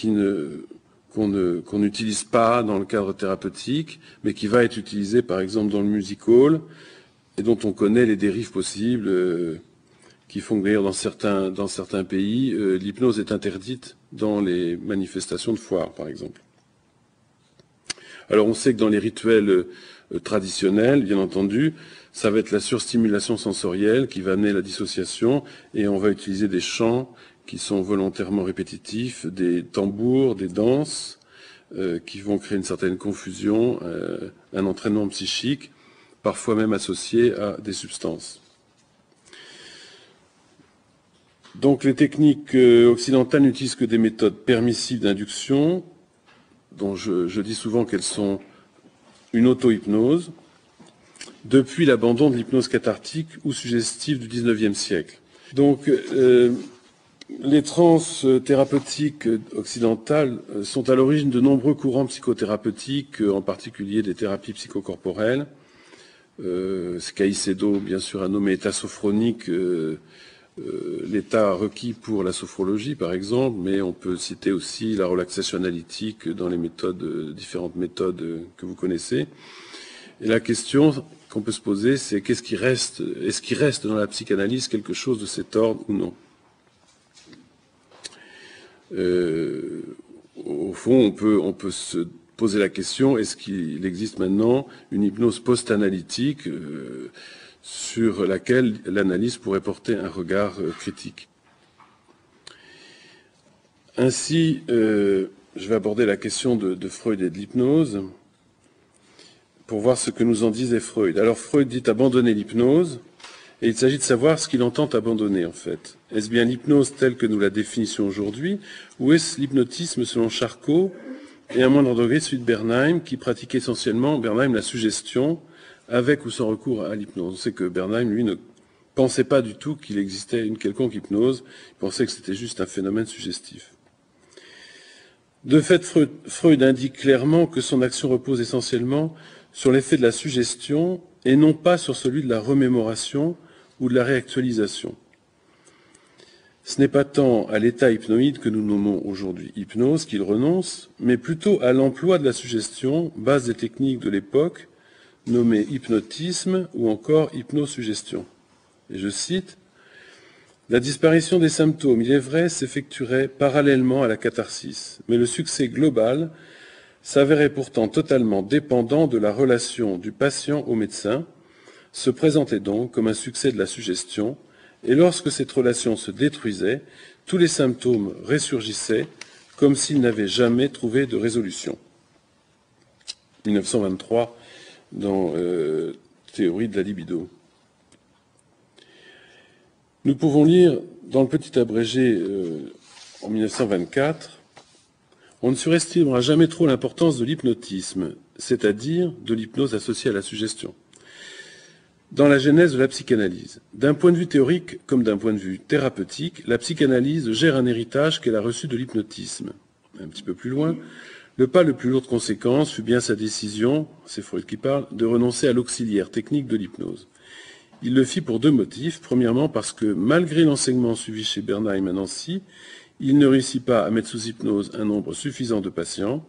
qu'on n'utilise pas dans le cadre thérapeutique, mais qui va être utilisé par exemple dans le music hall, et dont on connaît les dérives possibles. Euh, qui font d'ailleurs dans certains, dans certains pays, euh, l'hypnose est interdite dans les manifestations de foire, par exemple. Alors on sait que dans les rituels euh, traditionnels, bien entendu, ça va être la surstimulation sensorielle qui va amener la dissociation, et on va utiliser des chants qui sont volontairement répétitifs, des tambours, des danses, euh, qui vont créer une certaine confusion, un entraînement psychique, parfois même associé à des substances. Donc les techniques euh, occidentales n'utilisent que des méthodes permissives d'induction, dont je, dis souvent qu'elles sont une auto-hypnose, depuis l'abandon de l'hypnose cathartique ou suggestive du XIXe siècle. Donc euh, les trans thérapeutiques occidentales sont à l'origine de nombreux courants psychothérapeutiques, en particulier des thérapies psychocorporelles. Euh, bien sûr, a nommé état sophronique euh, euh, l'état requis pour la sophrologie, par exemple, mais on peut citer aussi la relaxation analytique dans les méthodes, euh, différentes méthodes euh, que vous connaissez. Et la question qu'on peut se poser, c'est qu'est-ce qui reste, est-ce qu'il reste dans la psychanalyse quelque chose de cet ordre ou non? Au fond, on peut, on peut se poser la question est-ce qu'il existe maintenant une hypnose post-analytique? Sur laquelle l'analyse pourrait porter un regard euh, critique. Ainsi, euh, je vais aborder la question de, Freud et de l'hypnose pour voir ce que nous en disait Freud. Alors Freud dit abandonner l'hypnose, et il s'agit de savoir ce qu'il entend abandonner en fait. Est-ce bien l'hypnose telle que nous la définissons aujourd'hui, ou est-ce l'hypnotisme selon Charcot et à moindre degré celui de Bernheim, qui pratique essentiellement, Bernheim, la suggestion, avec ou sans recours à l'hypnose. On sait que Bernheim, lui, ne pensait pas du tout qu'il existait une quelconque hypnose, il pensait que c'était juste un phénomène suggestif. De fait, Freud indique clairement que son action repose essentiellement sur l'effet de la suggestion et non pas sur celui de la remémoration ou de la réactualisation. Ce n'est pas tant à l'état hypnoïde que nous nommons aujourd'hui hypnose qu'il renonce, mais plutôt à l'emploi de la suggestion, base des techniques de l'époque, nommé hypnotisme ou encore hypnosuggestion. Et je cite, La disparition des symptômes, il est vrai, s'effectuerait parallèlement à la catharsis, mais le succès global s'avérait pourtant totalement dépendant de la relation du patient au médecin, se présentait donc comme un succès de la suggestion, et lorsque cette relation se détruisait, tous les symptômes ressurgissaient comme s'il n'avait jamais trouvé de résolution. 1923 dans euh, Théorie de la libido. Nous pouvons lire dans le petit abrégé euh, en 1924 On ne surestimera jamais trop l'importance de l'hypnotisme, c'est-à-dire de l'hypnose associée à la suggestion dans la genèse de la psychanalyse. D'un point de vue théorique comme d'un point de vue thérapeutique, la psychanalyse gère un héritage qu'elle a reçu de l'hypnotisme. Un petit peu plus loin, le pas le plus lourd de conséquence fut bien sa décision, c'est Freud qui parle, de renoncer à l'auxiliaire technique de l'hypnose. Il le fit pour deux motifs. Premièrement, parce que malgré l'enseignement suivi chez Bernheim à Nancy, il ne réussit pas à mettre sous hypnose un nombre suffisant de patients.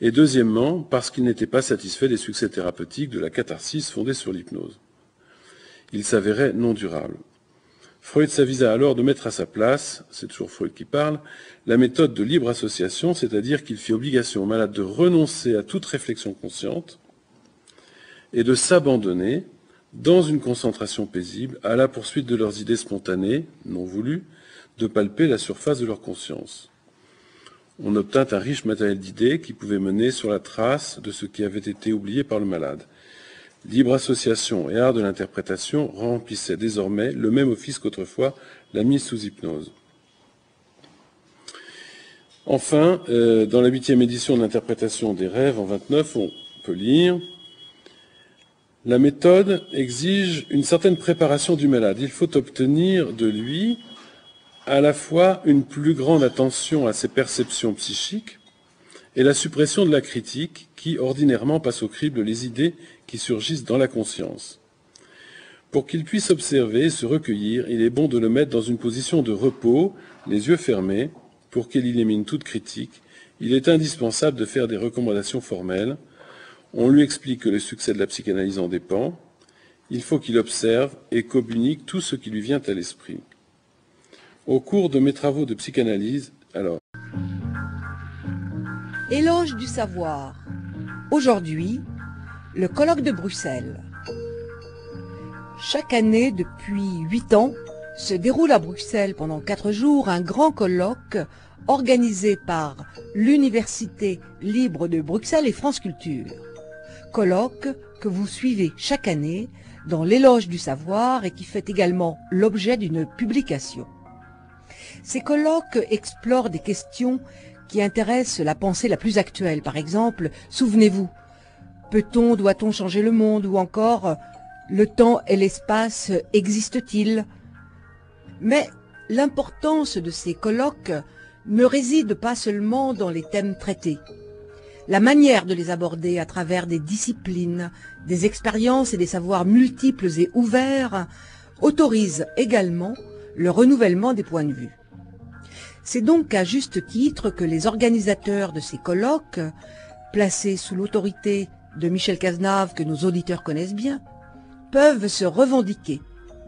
Et deuxièmement, parce qu'il n'était pas satisfait des succès thérapeutiques de la catharsis fondée sur l'hypnose il s'avérait non durable. Freud s'avisa alors de mettre à sa place, c'est toujours Freud qui parle, la méthode de libre association, c'est-à-dire qu'il fit obligation aux malades de renoncer à toute réflexion consciente et de s'abandonner, dans une concentration paisible, à la poursuite de leurs idées spontanées, non voulues, de palper la surface de leur conscience. On obtint un riche matériel d'idées qui pouvait mener sur la trace de ce qui avait été oublié par le malade. Libre association et art de l'interprétation remplissaient désormais le même office qu'autrefois la mise sous hypnose. Enfin, euh, dans la huitième édition de l'interprétation des rêves en 29, on peut lire La méthode exige une certaine préparation du malade. Il faut obtenir de lui à la fois une plus grande attention à ses perceptions psychiques et la suppression de la critique qui ordinairement passe au crible les idées qui surgissent dans la conscience. Pour qu'il puisse observer et se recueillir, il est bon de le mettre dans une position de repos, les yeux fermés, pour qu'il élimine toute critique. Il est indispensable de faire des recommandations formelles. On lui explique que le succès de la psychanalyse en dépend. Il faut qu'il observe et communique tout ce qui lui vient à l'esprit. Au cours de mes travaux de psychanalyse, alors. Éloge du savoir. Aujourd'hui, le colloque de Bruxelles. Chaque année, depuis huit ans, se déroule à Bruxelles pendant quatre jours un grand colloque organisé par l'Université libre de Bruxelles et France Culture. Colloque que vous suivez chaque année dans l'éloge du savoir et qui fait également l'objet d'une publication. Ces colloques explorent des questions qui intéressent la pensée la plus actuelle. Par exemple, souvenez-vous, Peut-on, doit-on changer le monde Ou encore, le temps et l'espace existent-ils? Mais l'importance de ces colloques ne réside pas seulement dans les thèmes traités. La manière de les aborder à travers des disciplines, des expériences et des savoirs multiples et ouverts autorise également le renouvellement des points de vue. C'est donc à juste titre que les organisateurs de ces colloques, placés sous l'autorité de Michel Cazenave que nos auditeurs connaissent bien, peuvent se revendiquer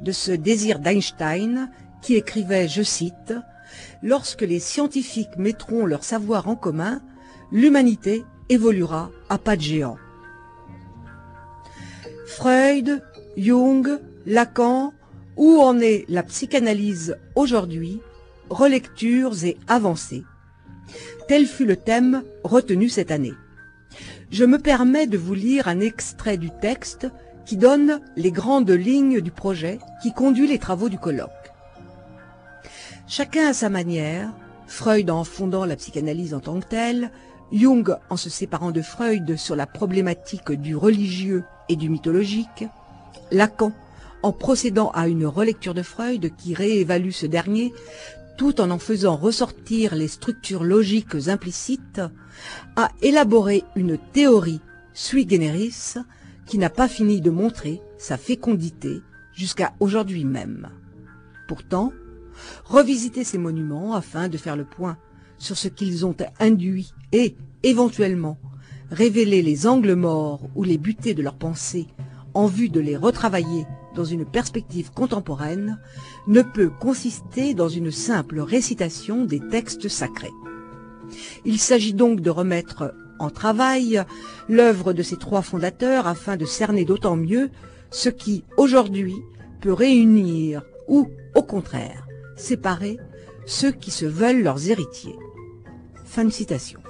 de ce désir d'Einstein qui écrivait, je cite, Lorsque les scientifiques mettront leur savoir en commun, l'humanité évoluera à pas de géant. Freud, Jung, Lacan, où en est la psychanalyse aujourd'hui, relectures et avancées? Tel fut le thème retenu cette année je me permets de vous lire un extrait du texte qui donne les grandes lignes du projet qui conduit les travaux du colloque. Chacun à sa manière, Freud en fondant la psychanalyse en tant que telle, Jung en se séparant de Freud sur la problématique du religieux et du mythologique, Lacan en procédant à une relecture de Freud qui réévalue ce dernier tout en en faisant ressortir les structures logiques implicites, a élaboré une théorie sui generis qui n'a pas fini de montrer sa fécondité jusqu'à aujourd'hui même. Pourtant, revisiter ces monuments afin de faire le point sur ce qu'ils ont induit et, éventuellement, révéler les angles morts ou les butées de leurs pensées en vue de les retravailler dans une perspective contemporaine ne peut consister dans une simple récitation des textes sacrés. Il s'agit donc de remettre en travail l'œuvre de ces trois fondateurs afin de cerner d'autant mieux ce qui, aujourd'hui, peut réunir ou, au contraire, séparer ceux qui se veulent leurs héritiers. Fin de citation.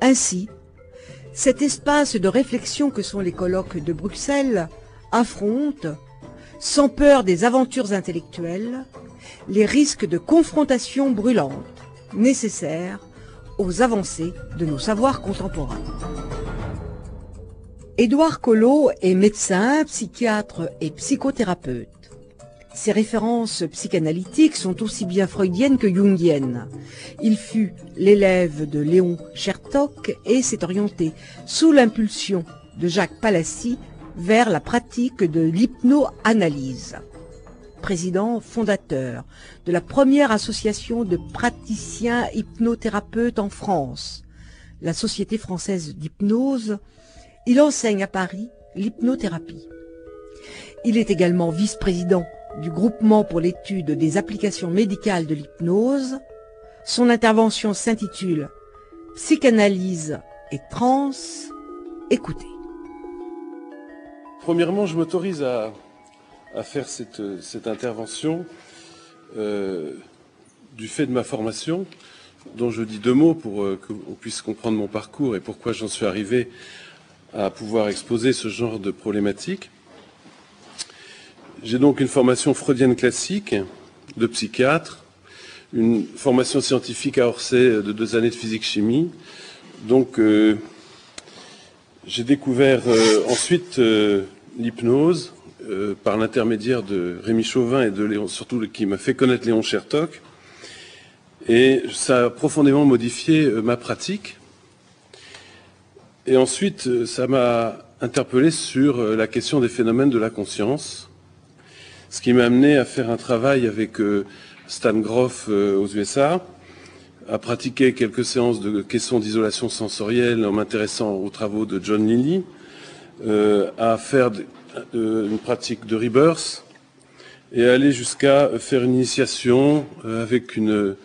Ainsi, cet espace de réflexion que sont les colloques de Bruxelles affronte, sans peur des aventures intellectuelles, les risques de confrontation brûlante nécessaires aux avancées de nos savoirs contemporains. Édouard Collot est médecin, psychiatre et psychothérapeute. Ses références psychanalytiques sont aussi bien freudiennes que jungiennes. Il fut l'élève de Léon Chertok et s'est orienté, sous l'impulsion de Jacques Palassi, vers la pratique de l'hypnoanalyse. Président fondateur de la première association de praticiens hypnothérapeutes en France, la Société française d'hypnose, il enseigne à Paris l'hypnothérapie. Il est également vice-président du groupement pour l'étude des applications médicales de l'hypnose. Son intervention s'intitule Psychanalyse et trans. Écoutez. Premièrement, je m'autorise à, faire cette, intervention euh, du fait de ma formation, dont je dis deux mots pour euh, qu'on puisse comprendre mon parcours et pourquoi j'en suis arrivé à pouvoir exposer ce genre de problématiques. J'ai donc une formation freudienne classique de psychiatre, une formation scientifique à Orsay de deux années de physique-chimie. Donc, euh, j'ai découvert euh, ensuite euh, l'hypnose par l'intermédiaire de Rémi Chauvin et de Léon, surtout qui m'a fait connaître Léon Chertok. Et ça a profondément modifié ma pratique. Et ensuite, ça m'a interpellé sur la question des phénomènes de la conscience ce qui m'a amené à faire un travail avec euh, Stan Groff euh, aux USA, à pratiquer quelques séances de caissons d'isolation sensorielle en m'intéressant aux travaux de John Lilly, euh, à faire une pratique de rebirth et aller jusqu'à faire une initiation avec une,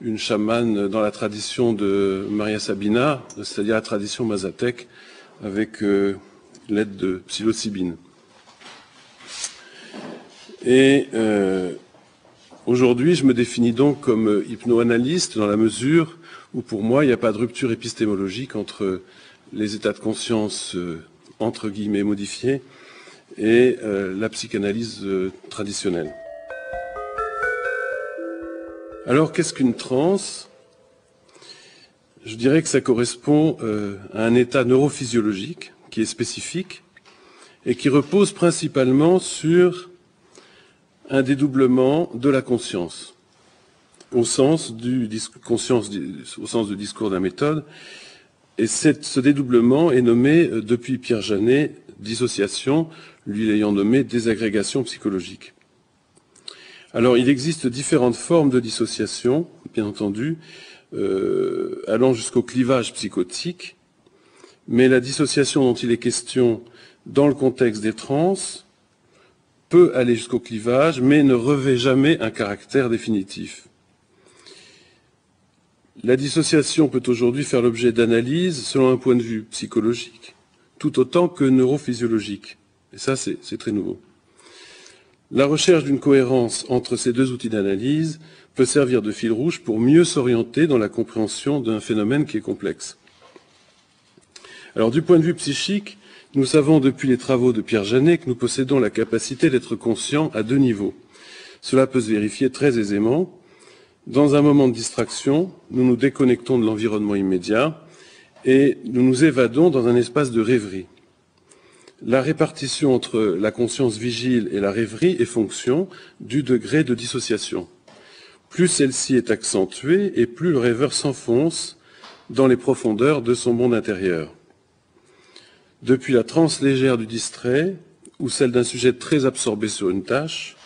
une chamane dans la tradition de Maria Sabina, c'est-à-dire la tradition mazatèque, avec l'aide de psilocybine. Et euh, aujourd'hui, je me définis donc comme hypnoanalyste dans la mesure où pour moi, il n'y a pas de rupture épistémologique entre les états de conscience euh, entre guillemets modifiés et euh, la psychanalyse traditionnelle. Alors, qu'est-ce qu'une transe? Je dirais que ça correspond à un état neurophysiologique qui est spécifique et qui repose principalement sur un dédoublement de la conscience, au sens du, conscience, au sens du discours d'un méthode. Et ce dédoublement est nommé, euh, depuis Pierre Janet, dissociation, lui l'ayant nommé désagrégation psychologique. Alors, il existe différentes formes de dissociation, bien entendu, euh, allant jusqu'au clivage psychotique, mais la dissociation dont il est question dans le contexte des trans peut aller jusqu'au clivage, mais ne revêt jamais un caractère définitif. La dissociation peut aujourd'hui faire l'objet d'analyses selon un point de vue psychologique, tout autant que neurophysiologique. Et ça, c'est très nouveau. La recherche d'une cohérence entre ces deux outils d'analyse peut servir de fil rouge pour mieux s'orienter dans la compréhension d'un phénomène qui est complexe. Alors, du point de vue psychique, nous savons depuis les travaux de Pierre Janet que nous possédons la capacité d'être conscients à deux niveaux. Cela peut se vérifier très aisément. Dans un moment de distraction, nous nous déconnectons de l'environnement immédiat et nous nous évadons dans un espace de rêverie. La répartition entre la conscience vigile et la rêverie est fonction du degré de dissociation. Plus celle-ci est accentuée et plus le rêveur s'enfonce dans les profondeurs de son monde intérieur. Depuis la transe légère du distrait, ou celle d'un sujet très absorbé sur une tâche,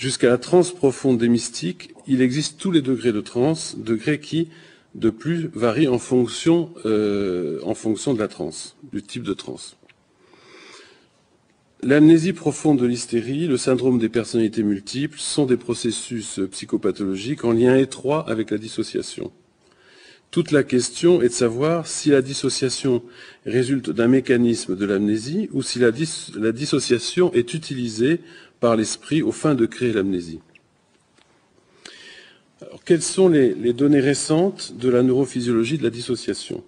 jusqu'à la transe profonde des mystiques, il existe tous les degrés de transe, degrés qui, de plus, varient en fonction, euh, en fonction de la transe, du type de transe. L'amnésie profonde de l'hystérie, le syndrome des personnalités multiples sont des processus psychopathologiques en lien étroit avec la dissociation. Toute la question est de savoir si la dissociation résulte d'un mécanisme de l'amnésie ou si la, dissociation est utilisée par l'esprit aux fins de créer l'amnésie. quelles sont les, données récentes de la neurophysiologie de la dissociation?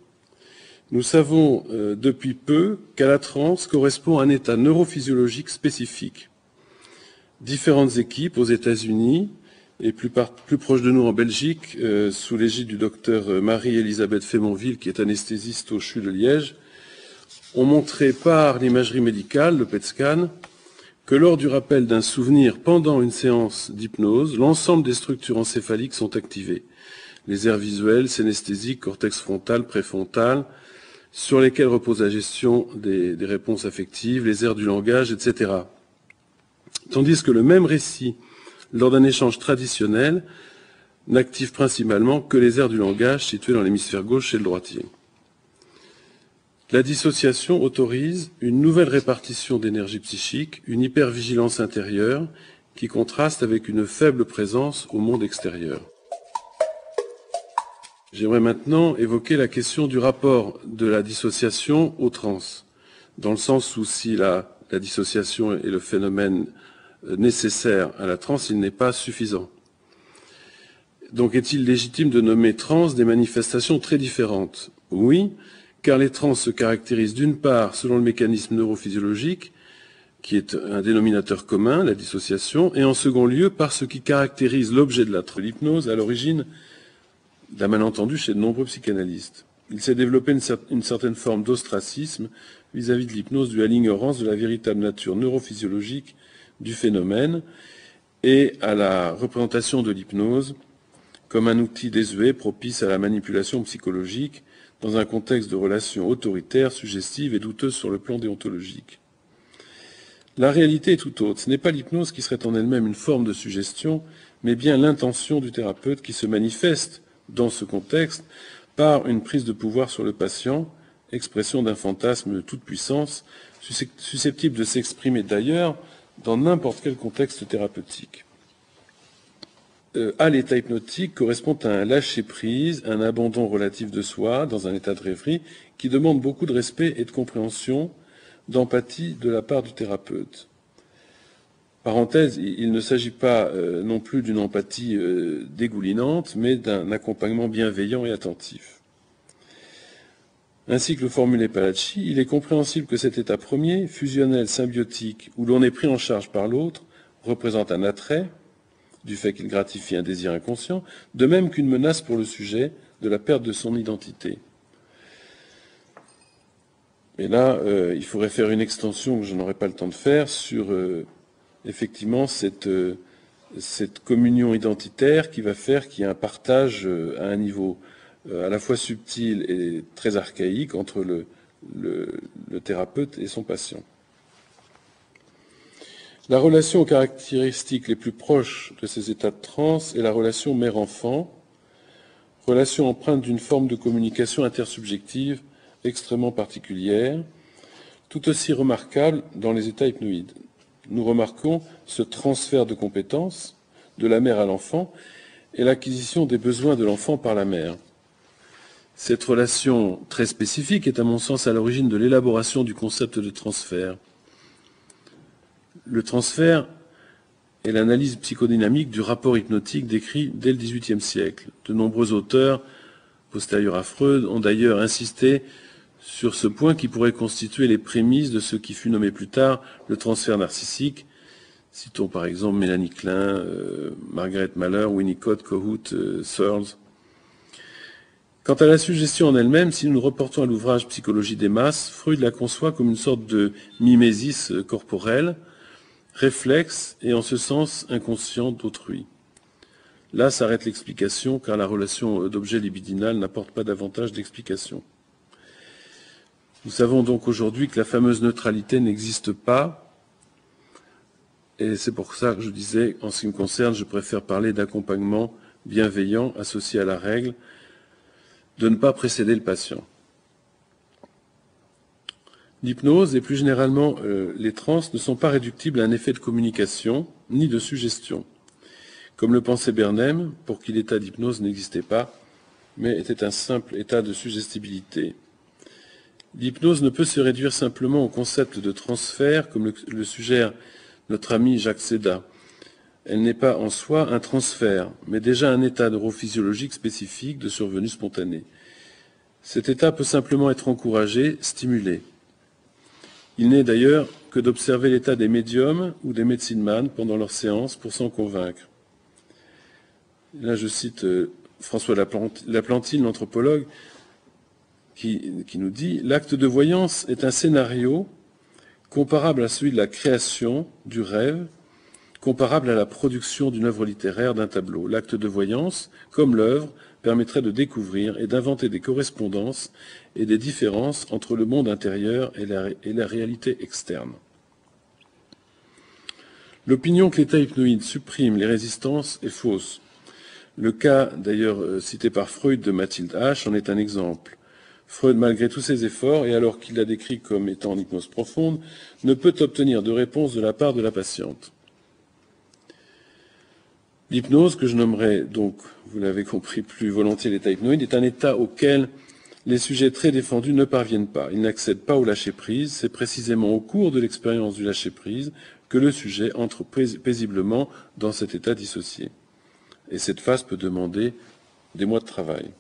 Nous savons euh, depuis peu qu'à la transe correspond un état neurophysiologique spécifique. Différentes équipes aux États-Unis et plus, plus proche de nous en Belgique, euh, sous l'égide du docteur euh, Marie-Elisabeth Fémonville, qui est anesthésiste au CHU de Liège, ont montré par l'imagerie médicale, le PET scan, que lors du rappel d'un souvenir pendant une séance d'hypnose, l'ensemble des structures encéphaliques sont activées. Les aires visuelles, synesthésiques, cortex frontal, préfrontal, sur lesquels repose la gestion des, des réponses affectives, les aires du langage, etc. Tandis que le même récit, lors d'un échange traditionnel, n'active principalement que les aires du langage situées dans l'hémisphère gauche et le droitier. La dissociation autorise une nouvelle répartition d'énergie psychique, une hypervigilance intérieure qui contraste avec une faible présence au monde extérieur. J'aimerais maintenant évoquer la question du rapport de la dissociation au trans, dans le sens où si la, la dissociation est le phénomène nécessaire à la trans, il n'est pas suffisant. Donc est-il légitime de nommer trans des manifestations très différentes? Oui, car les trans se caractérisent d'une part selon le mécanisme neurophysiologique, qui est un dénominateur commun, la dissociation, et en second lieu par ce qui caractérise l'objet de la l'hypnose à l'origine d'un malentendu chez de nombreux psychanalystes. Il s'est développé une, certaine forme d'ostracisme vis-à-vis de l'hypnose due à l'ignorance de la véritable nature neurophysiologique du phénomène et à la représentation de l'hypnose comme un outil désuet propice à la manipulation psychologique dans un contexte de relations autoritaires, suggestives et douteuses sur le plan déontologique. La réalité est tout autre. Ce n'est pas l'hypnose qui serait en elle-même une forme de suggestion, mais bien l'intention du thérapeute qui se manifeste dans ce contexte par une prise de pouvoir sur le patient, expression d'un fantasme de toute puissance, susceptible de s'exprimer d'ailleurs dans n'importe quel contexte thérapeutique. Euh, à l'état hypnotique correspond à un lâcher-prise, un abandon relatif de soi dans un état de rêverie qui demande beaucoup de respect et de compréhension, d'empathie de la part du thérapeute. Parenthèse, il ne s'agit pas euh, non plus d'une empathie euh, dégoulinante, mais d'un accompagnement bienveillant et attentif. Ainsi que le formulait Palacci, il est compréhensible que cet état premier, fusionnel, symbiotique, où l'on est pris en charge par l'autre, représente un attrait, du fait qu'il gratifie un désir inconscient, de même qu'une menace pour le sujet de la perte de son identité. Et là, euh, il faudrait faire une extension que je n'aurai pas le temps de faire sur euh, effectivement cette, euh, cette, communion identitaire qui va faire qu'il y a un partage à un niveau à la fois subtil et très archaïque entre le thérapeute et son patient. La relation aux caractéristiques les plus proches de ces états de transe est la relation mère-enfant, relation empreinte d'une forme de communication intersubjective extrêmement particulière, tout aussi remarquable dans les états hypnoïdes. Nous remarquons ce transfert de compétences de la mère à l'enfant et l'acquisition des besoins de l'enfant par la mère. Cette relation très spécifique est à mon sens à l'origine de l'élaboration du concept de transfert le transfert est l'analyse psychodynamique du rapport hypnotique décrit dès le XVIIIe siècle. De nombreux auteurs postérieurs à Freud ont d'ailleurs insisté sur ce point qui pourrait constituer les prémices de ce qui fut nommé plus tard le transfert narcissique. Citons par exemple Mélanie Klein, euh, Margaret Mahler, Winnicott, Kohut, euh, Searles. Quant à la suggestion en elle-même, si nous nous reportons à l'ouvrage Psychologie des masses, Freud la conçoit comme une sorte de mimésis euh, corporelle, réflexe et en ce sens inconscient d'autrui. Là s'arrête l'explication car la relation d'objet libidinal n'apporte pas davantage d'explication. Nous savons donc aujourd'hui que la fameuse neutralité n'existe pas et c'est pour ça que je disais, en ce qui me concerne, je préfère parler d'accompagnement bienveillant associé à la règle de ne pas précéder le patient. L'hypnose et plus généralement euh, les trans ne sont pas réductibles à un effet de communication ni de suggestion. Comme le pensait Bernheim, pour qui l'état d'hypnose n'existait pas, mais était un simple état de suggestibilité. L'hypnose ne peut se réduire simplement au concept de transfert, comme le, suggère notre ami Jacques Seda. Elle n'est pas en soi un transfert, mais déjà un état neurophysiologique spécifique de survenue spontanée. Cet état peut simplement être encouragé, stimulé. Il n'est d'ailleurs que d'observer l'état des médiums ou des médecines pendant leur séance pour s'en convaincre. Là, je cite euh, François Laplantine, l'anthropologue, qui, nous dit L'acte de voyance est un scénario comparable à celui de la création, du rêve, comparable à la production d'une œuvre littéraire, d'un tableau. L'acte de voyance, comme l'œuvre, permettrait de découvrir et d'inventer des correspondances et des différences entre le monde intérieur et la, réalité externe. L'opinion que l'état hypnoïde supprime les résistances est fausse. Le cas, d'ailleurs euh, cité par Freud de Mathilde H, en est un exemple. Freud, malgré tous ses efforts, et alors qu'il la décrit comme étant en hypnose profonde, ne peut obtenir de réponse de la part de la patiente. L'hypnose, que je nommerai donc, vous l'avez compris plus volontiers l'état hypnoïde, est un état auquel les sujets très défendus ne parviennent pas. Ils n'accèdent pas au lâcher-prise. C'est précisément au cours de l'expérience du lâcher-prise que le sujet entre paisiblement dans cet état dissocié. Et cette phase peut demander des mois de travail.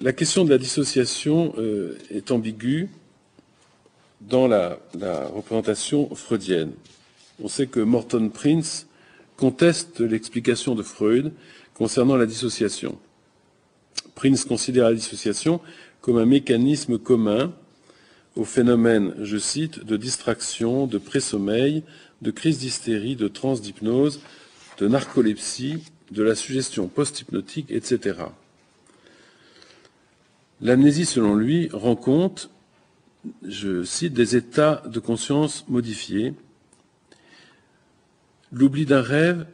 La question de la dissociation euh, est ambiguë dans la, la représentation freudienne. On sait que Morton Prince conteste l'explication de Freud concernant la dissociation. Prince considère la dissociation comme un mécanisme commun au phénomène, je cite, de distraction, de présommeil, de crise d'hystérie, de transe d'hypnose, de narcolepsie, de la suggestion post-hypnotique, etc. L'amnésie, selon lui, rend compte, je cite, des états de conscience modifiés L'oubli d'un rêve,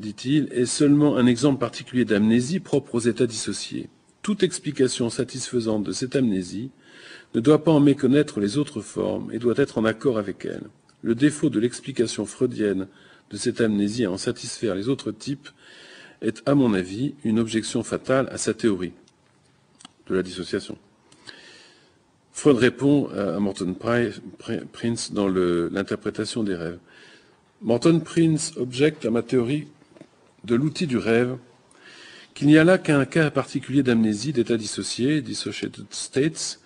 dit-il, est seulement un exemple particulier d'amnésie propre aux états dissociés. Toute explication satisfaisante de cette amnésie ne doit pas en méconnaître les autres formes et doit être en accord avec elles. Le défaut de l'explication freudienne de cette amnésie à en satisfaire les autres types est, à mon avis, une objection fatale à sa théorie de la dissociation. Freud répond à Morton Prince dans l'interprétation des rêves. Morton Prince objecte à ma théorie de l'outil du rêve qu'il n'y a là qu'un cas particulier d'amnésie, d'état dissocié, dissociated states,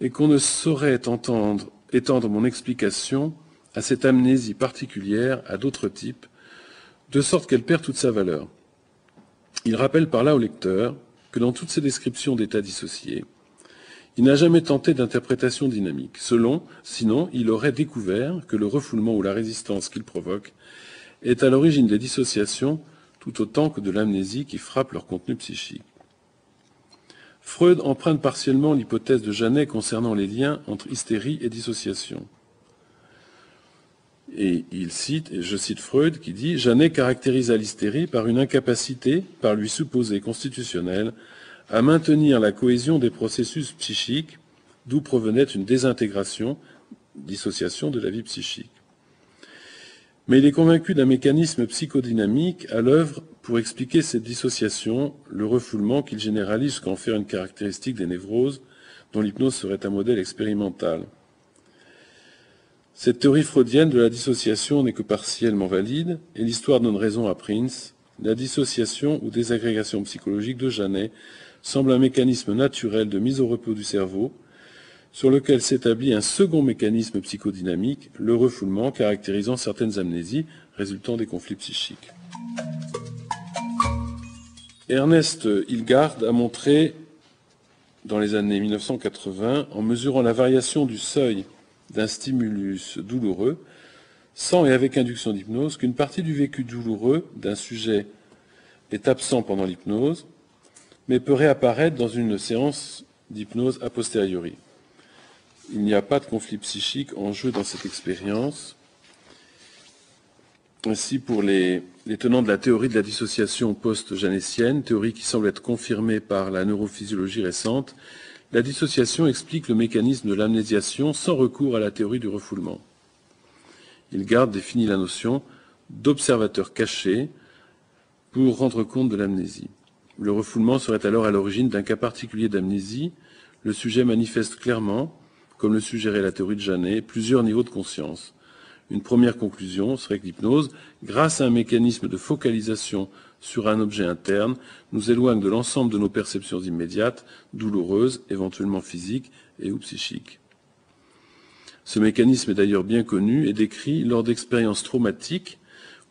et qu'on ne saurait entendre, étendre mon explication à cette amnésie particulière à d'autres types, de sorte qu'elle perd toute sa valeur. Il rappelle par là au lecteur que dans toutes ces descriptions d'états dissociés, il n'a jamais tenté d'interprétation dynamique. Selon, sinon, il aurait découvert que le refoulement ou la résistance qu'il provoque est à l'origine des dissociations tout autant que de l'amnésie qui frappe leur contenu psychique. Freud emprunte partiellement l'hypothèse de Janet concernant les liens entre hystérie et dissociation. Et il cite, et je cite Freud, qui dit Janet caractérisa l'hystérie par une incapacité, par lui supposée constitutionnelle, à maintenir la cohésion des processus psychiques, d'où provenait une désintégration, dissociation de la vie psychique. Mais il est convaincu d'un mécanisme psychodynamique à l'œuvre pour expliquer cette dissociation, le refoulement qu'il généralise jusqu'à faire une caractéristique des névroses, dont l'hypnose serait un modèle expérimental. Cette théorie freudienne de la dissociation n'est que partiellement valide, et l'histoire donne raison à Prince. La dissociation ou désagrégation psychologique de Janet semble un mécanisme naturel de mise au repos du cerveau, sur lequel s'établit un second mécanisme psychodynamique, le refoulement, caractérisant certaines amnésies résultant des conflits psychiques. Ernest Hilgard a montré, dans les années 1980, en mesurant la variation du seuil d'un stimulus douloureux, sans et avec induction d'hypnose, qu'une partie du vécu douloureux d'un sujet est absent pendant l'hypnose, mais peut réapparaître dans une séance d'hypnose a posteriori. Il n'y a pas de conflit psychique en jeu dans cette expérience. Ainsi, pour les, tenants de la théorie de la dissociation post-janétienne, théorie qui semble être confirmée par la neurophysiologie récente, la dissociation explique le mécanisme de l'amnésiation sans recours à la théorie du refoulement. Il garde définit la notion d'observateur caché pour rendre compte de l'amnésie. Le refoulement serait alors à l'origine d'un cas particulier d'amnésie. Le sujet manifeste clairement, comme le suggérait la théorie de Janet, plusieurs niveaux de conscience. Une première conclusion serait que l'hypnose, grâce à un mécanisme de focalisation sur un objet interne, nous éloigne de l'ensemble de nos perceptions immédiates, douloureuses, éventuellement physiques et ou psychiques. Ce mécanisme est d'ailleurs bien connu et décrit lors d'expériences traumatiques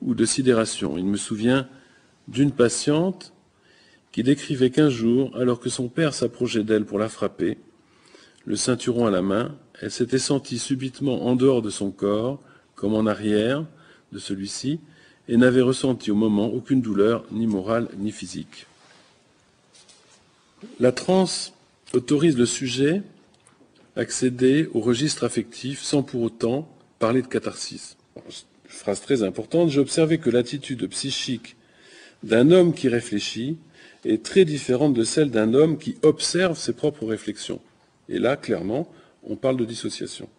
ou de sidération. Il me souvient d'une patiente qui décrivait qu'un jour, alors que son père s'approchait d'elle pour la frapper, le ceinturon à la main, elle s'était sentie subitement en dehors de son corps, comme en arrière de celui-ci, et n'avait ressenti au moment aucune douleur, ni morale, ni physique. La transe autorise le sujet à accéder au registre affectif sans pour autant parler de catharsis. Phrase très importante, j'ai observé que l'attitude psychique d'un homme qui réfléchit est très différente de celle d'un homme qui observe ses propres réflexions. Et là, clairement, on parle de dissociation.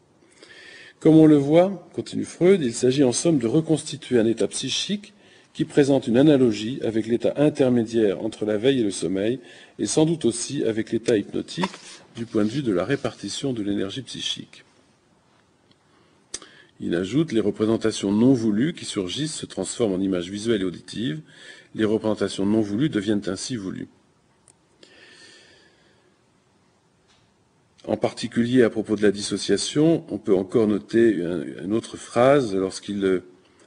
Comme on le voit, continue Freud, il s'agit en somme de reconstituer un état psychique qui présente une analogie avec l'état intermédiaire entre la veille et le sommeil, et sans doute aussi avec l'état hypnotique du point de vue de la répartition de l'énergie psychique. Il ajoute les représentations non voulues qui surgissent se transforment en images visuelles et auditives. Les représentations non voulues deviennent ainsi voulues. En particulier à propos de la dissociation, on peut encore noter une autre phrase lorsqu'il,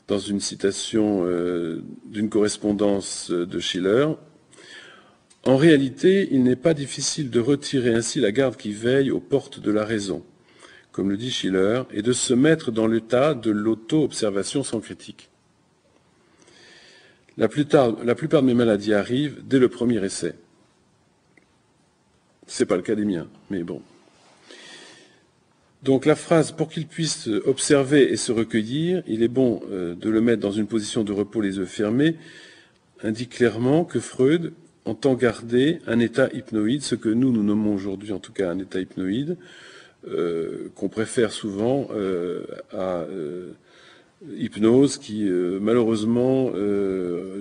dans une citation euh, d'une correspondance de Schiller, en réalité, il n'est pas difficile de retirer ainsi la garde qui veille aux portes de la raison, comme le dit Schiller, et de se mettre dans l'état de l'auto-observation sans critique. La plupart, la plupart de mes maladies arrivent dès le premier essai. C'est pas le cas des miens, mais bon. Donc la phrase pour qu'il puisse observer et se recueillir, il est bon euh, de le mettre dans une position de repos les yeux fermés, indique clairement que Freud entend garder un état hypnoïde, ce que nous nous nommons aujourd'hui en tout cas un état hypnoïde, euh, qu'on préfère souvent euh, à hypnose qui malheureusement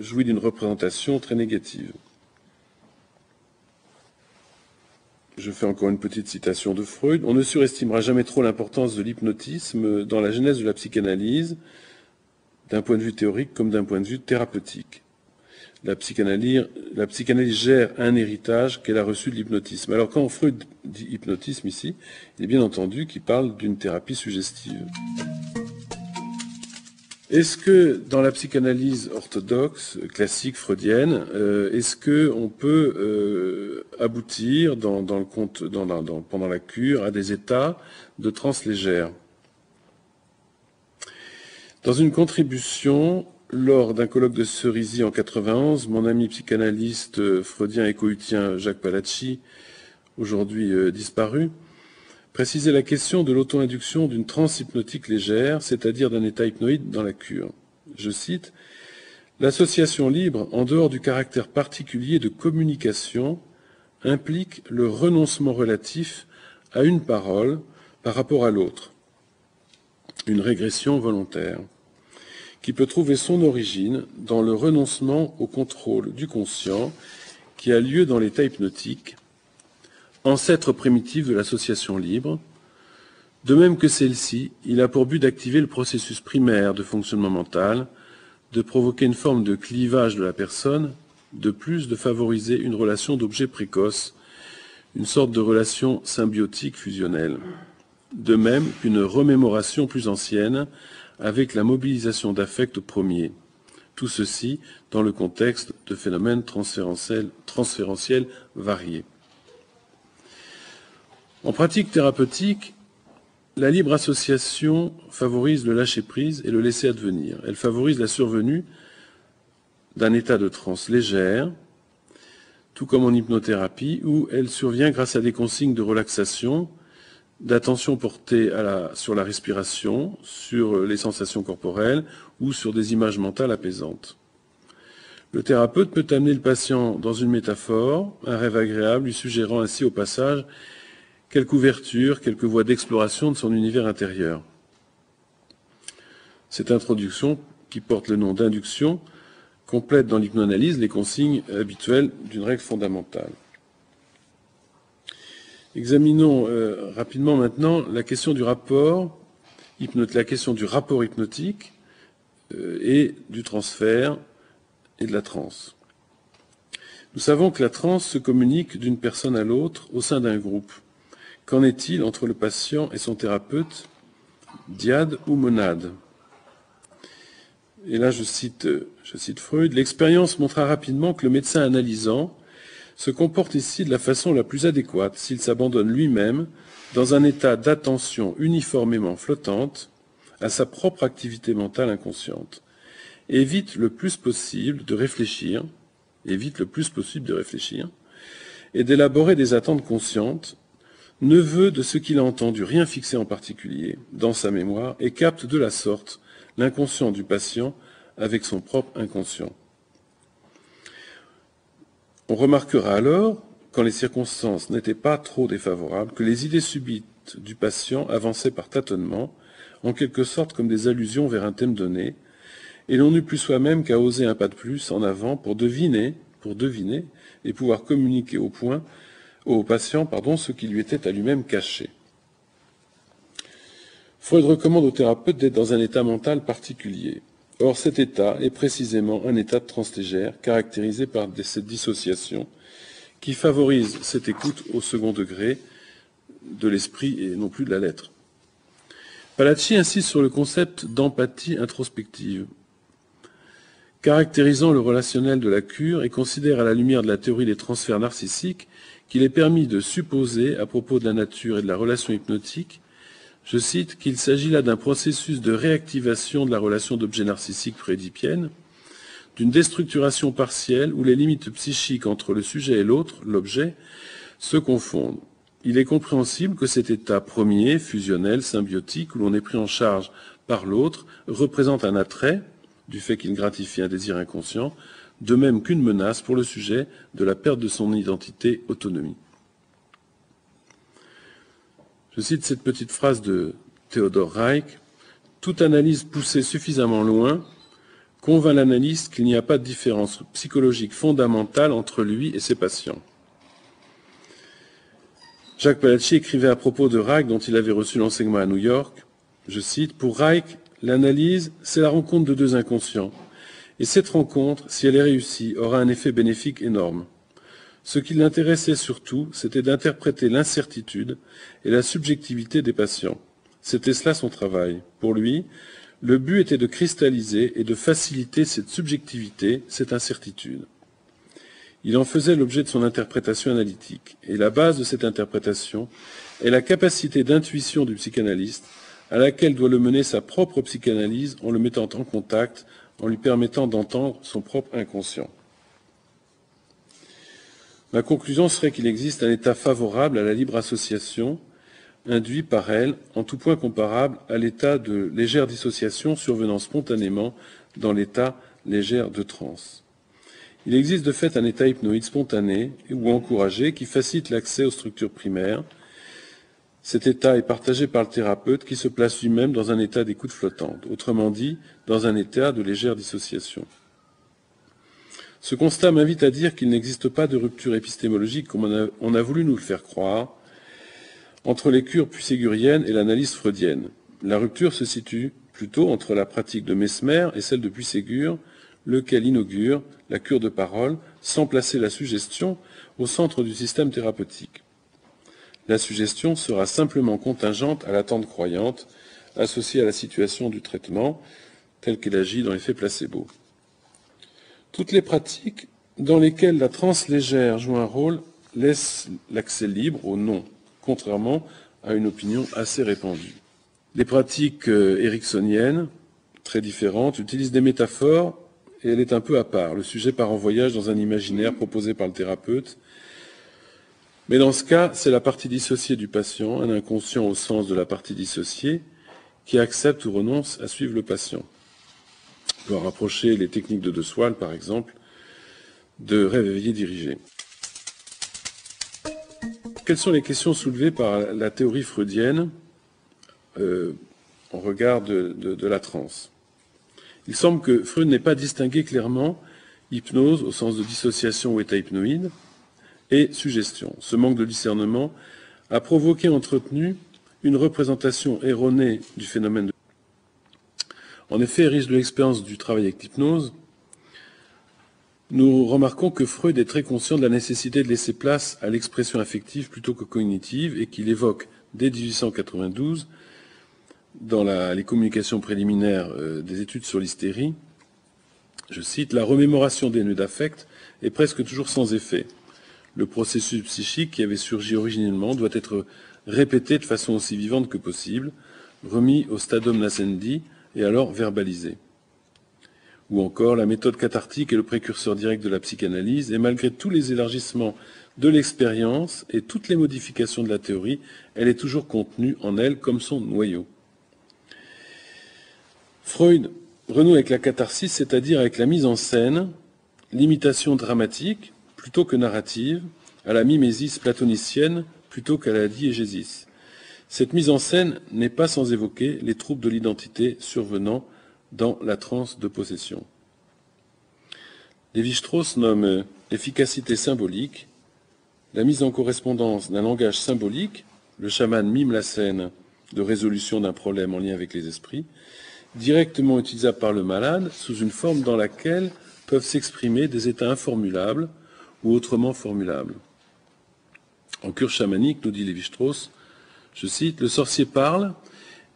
jouit d'une représentation très négative. Je fais encore une petite citation de Freud. On ne surestimera jamais trop l'importance de l'hypnotisme dans la genèse de la psychanalyse, d'un point de vue théorique comme d'un point de vue thérapeutique. La psychanalyse, gère un héritage qu'elle a reçu de l'hypnotisme. Alors quand Freud dit hypnotisme ici, il est bien entendu qu'il parle d'une thérapie suggestive. Est-ce que dans la psychanalyse orthodoxe, classique, freudienne, euh, est-ce que on peut euh, aboutir pendant la cure à des états de transe légère Dans une contribution lors d'un colloque de Cerisy en 91, mon ami psychanalyste freudien et cohutien Jacques Palacci, aujourd'hui euh, disparu, préciser la question de l'auto-induction d'une transe hypnotique légère, c'est-à-dire d'un état hypnoïde dans la cure. Je cite L'association libre, en dehors du caractère particulier de communication, implique le renoncement relatif à une parole par rapport à l'autre, une régression volontaire, qui peut trouver son origine dans le renoncement au contrôle du conscient qui a lieu dans l'état hypnotique ancêtre primitif de l'association libre. De même que celle-ci, il a pour but d'activer le processus primaire de fonctionnement mental, de provoquer une forme de clivage de la personne, de plus de favoriser une relation d'objet précoce, une sorte de relation symbiotique fusionnelle. De même qu'une remémoration plus ancienne avec la mobilisation d'affects premiers. Tout ceci dans le contexte de phénomènes transférentiels variés. En pratique thérapeutique, la libre association favorise le lâcher-prise et le laisser advenir. Elle favorise la survenue d'un état de transe légère, tout comme en hypnothérapie, où elle survient grâce à des consignes de relaxation, d'attention portée sur la respiration, sur les sensations corporelles ou sur des images mentales apaisantes. Le thérapeute peut amener le patient dans une métaphore, un rêve agréable, lui suggérant ainsi au passage quelques ouvertures, quelques voies d'exploration de son univers intérieur. Cette introduction, qui porte le nom d'induction, complète dans l'hypnoanalyse les consignes habituelles d'une règle fondamentale. Examinons euh, rapidement maintenant la question du rapport hypnotique euh, et du transfert et de la transe. Nous savons que la transe se communique d'une personne à l'autre au sein d'un groupe. Qu'en est-il entre le patient et son thérapeute, diade ou monade? Et là, je cite, Freud, l'expérience montra rapidement que le médecin analysant se comporte ici de la façon la plus adéquate s'il s'abandonne lui-même dans un état d'attention uniformément flottante à sa propre activité mentale inconsciente. Évite le plus possible de réfléchir, évite le plus possible de réfléchir, et d'élaborer des attentes conscientes, ne veut de ce qu'il a entendu rien fixer en particulier dans sa mémoire et capte de la sorte l'inconscient du patient avec son propre inconscient. On remarquera alors, quand les circonstances n'étaient pas trop défavorables, que les idées subites du patient avançaient par tâtonnement, en quelque sorte comme des allusions vers un thème donné, et l'on n'eut plus soi-même qu'à oser un pas de plus en avant pour deviner, pour deviner, et pouvoir communiquer au point, au patient, pardon, ce qui lui était à lui-même caché. Freud recommande au thérapeute d'être dans un état mental particulier. Or, cet état est précisément un état de translégère caractérisé par cette dissociation qui favorise cette écoute au second degré de l'esprit et non plus de la lettre. Palacci insiste sur le concept d'empathie introspective, caractérisant le relationnel de la cure et considère à la lumière de la théorie des transferts narcissiques qu'il est permis de supposer, à propos de la nature et de la relation hypnotique, je cite qu'il s'agit là d'un processus de réactivation de la relation d'objet narcissique prédipienne, d'une déstructuration partielle où les limites psychiques entre le sujet et l'autre, l'objet, se confondent. Il est compréhensible que cet état premier, fusionnel, symbiotique, où l'on est pris en charge par l'autre, représente un attrait, du fait qu'il gratifie un désir inconscient, de même qu'une menace pour le sujet de la perte de son identité autonomie. Je cite cette petite phrase de Theodor Reich. Toute analyse poussée suffisamment loin convainc l'analyste qu'il n'y a pas de différence psychologique fondamentale entre lui et ses patients. Jacques Palacci écrivait à propos de Reich, dont il avait reçu l'enseignement à New York, je cite, Pour Reich, l'analyse, c'est la rencontre de deux inconscients. Et cette rencontre, si elle est réussie, aura un effet bénéfique énorme. Ce qui l'intéressait surtout, c'était d'interpréter l'incertitude et la subjectivité des patients. C'était cela son travail. Pour lui, le but était de cristalliser et de faciliter cette subjectivité, cette incertitude. Il en faisait l'objet de son interprétation analytique. Et la base de cette interprétation est la capacité d'intuition du psychanalyste à laquelle doit le mener sa propre psychanalyse en le mettant en contact, en lui permettant d'entendre son propre inconscient. Ma conclusion serait qu'il existe un état favorable à la libre association, induit par elle, en tout point comparable à l'état de légère dissociation survenant spontanément dans l'état légère de transe. Il existe de fait un état hypnoïde spontané ou encouragé qui facilite l'accès aux structures primaires. Cet état est partagé par le thérapeute qui se place lui-même dans un état d'écoute flottante, autrement dit, dans un état de légère dissociation. Ce constat m'invite à dire qu'il n'existe pas de rupture épistémologique, comme on a, voulu nous le faire croire, entre les cures puisséguriennes et l'analyse freudienne. La rupture se situe plutôt entre la pratique de Mesmer et celle de Puisségur, lequel inaugure la cure de parole sans placer la suggestion au centre du système thérapeutique. La suggestion sera simplement contingente à l'attente croyante associée à la situation du traitement, telle qu'elle agit dans l'effet placebo. Toutes les pratiques dans lesquelles la transe légère joue un rôle laissent l'accès libre au non, contrairement à une opinion assez répandue. Les pratiques euh, ericksoniennes, très différentes, utilisent des métaphores et elle est un peu à part. Le sujet part en voyage dans un imaginaire proposé par le thérapeute. Mais dans ce cas, c'est la partie dissociée du patient, un inconscient au sens de la partie dissociée, qui accepte ou renonce à suivre le patient. Doit rapprocher les techniques de De Soile, par exemple, de rêve éveillé dirigé. Quelles sont les questions soulevées par la théorie freudienne euh, en regard de, de, la transe? Il semble que Freud n'ait pas distingué clairement hypnose au sens de dissociation ou état hypnoïde et suggestion. Ce manque de discernement a provoqué, entretenu, une représentation erronée du phénomène. De... En effet, riche de l'expérience du travail avec l'hypnose, nous remarquons que Freud est très conscient de la nécessité de laisser place à l'expression affective plutôt que cognitive et qu'il évoque dès 1892, dans les communications préliminaires euh, des études sur l'hystérie, je cite, La remémoration des nœuds d'affect est presque toujours sans effet. Le processus psychique qui avait surgi originellement doit être répété de façon aussi vivante que possible, remis au stadium nascendi et alors verbalisé. Ou encore, la méthode cathartique est le précurseur direct de la psychanalyse, et malgré tous les élargissements de l'expérience et toutes les modifications de la théorie, elle est toujours contenue en elle comme son noyau. Freud renoue avec la catharsis, c'est-à-dire avec la mise en scène, l'imitation dramatique plutôt que narrative, à la mimésis platonicienne plutôt qu'à la diégésis. Cette mise en scène n'est pas sans évoquer les troubles de l'identité survenant dans la transe de possession. Lévi-Strauss nomme efficacité symbolique la mise en correspondance d'un langage symbolique, le chaman mime la scène de résolution d'un problème en lien avec les esprits, directement utilisable par le malade sous une forme dans laquelle peuvent s'exprimer des états informulables ou autrement formulables. En cure chamanique, nous dit Lévi-Strauss, je cite, Le sorcier parle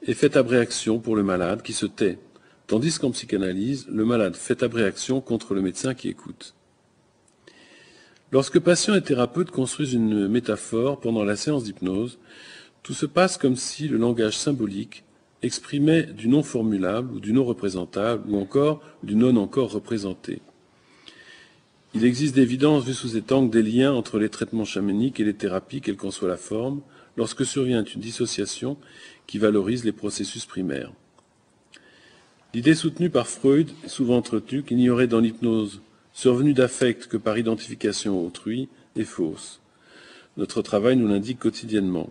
et fait abréaction pour le malade qui se tait, tandis qu'en psychanalyse, le malade fait abréaction contre le médecin qui écoute. Lorsque patient et thérapeute construisent une métaphore pendant la séance d'hypnose, tout se passe comme si le langage symbolique exprimait du non formulable ou du non représentable ou encore du non encore représenté. Il existe d'évidence, vu sous cet angle, des liens entre les traitements chamaniques et les thérapies, quelle qu'en soit la forme, lorsque survient une dissociation qui valorise les processus primaires. L'idée soutenue par Freud souvent entretenue qu'il n'y aurait dans l'hypnose survenue d'affect que par identification autrui est fausse. Notre travail nous l'indique quotidiennement.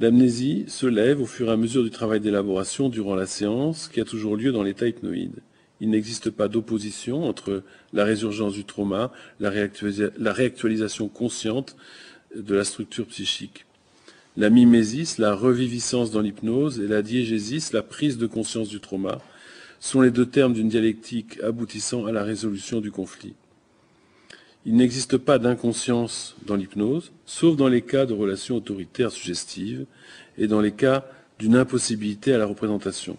L'amnésie se lève au fur et à mesure du travail d'élaboration durant la séance qui a toujours lieu dans l'état hypnoïde. Il n'existe pas d'opposition entre la résurgence du trauma, la, réactualisation consciente de la structure psychique. La mimésis, la reviviscence dans l'hypnose, et la diégésis, la prise de conscience du trauma, sont les deux termes d'une dialectique aboutissant à la résolution du conflit. Il n'existe pas d'inconscience dans l'hypnose, sauf dans les cas de relations autoritaires suggestives et dans les cas d'une impossibilité à la représentation.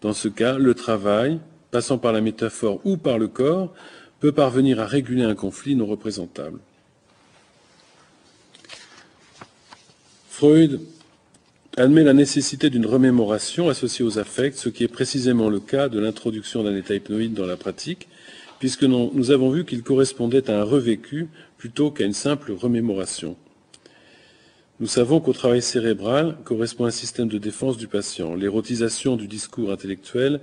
Dans ce cas, le travail, passant par la métaphore ou par le corps, peut parvenir à réguler un conflit non représentable. Freud admet la nécessité d'une remémoration associée aux affects, ce qui est précisément le cas de l'introduction d'un état hypnoïde dans la pratique, puisque nous avons vu qu'il correspondait à un revécu plutôt qu'à une simple remémoration. Nous savons qu'au travail cérébral correspond un système de défense du patient. L'érotisation du discours intellectuel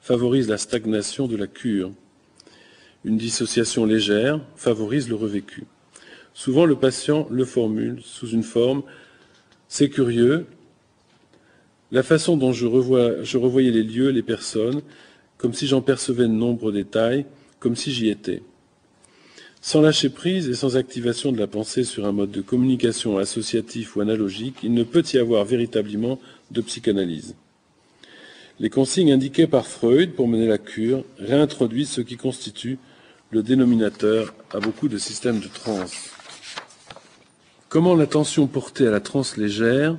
favorise la stagnation de la cure. Une dissociation légère favorise le revécu. Souvent, le patient le formule sous une forme C'est curieux, la façon dont je, revoyais les lieux, les personnes, comme si j'en percevais de nombreux détails, comme si j'y étais. Sans lâcher prise et sans activation de la pensée sur un mode de communication associatif ou analogique, il ne peut y avoir véritablement de psychanalyse. Les consignes indiquées par Freud pour mener la cure réintroduisent ce qui constitue le dénominateur à beaucoup de systèmes de transe. Comment l'attention portée à la transe légère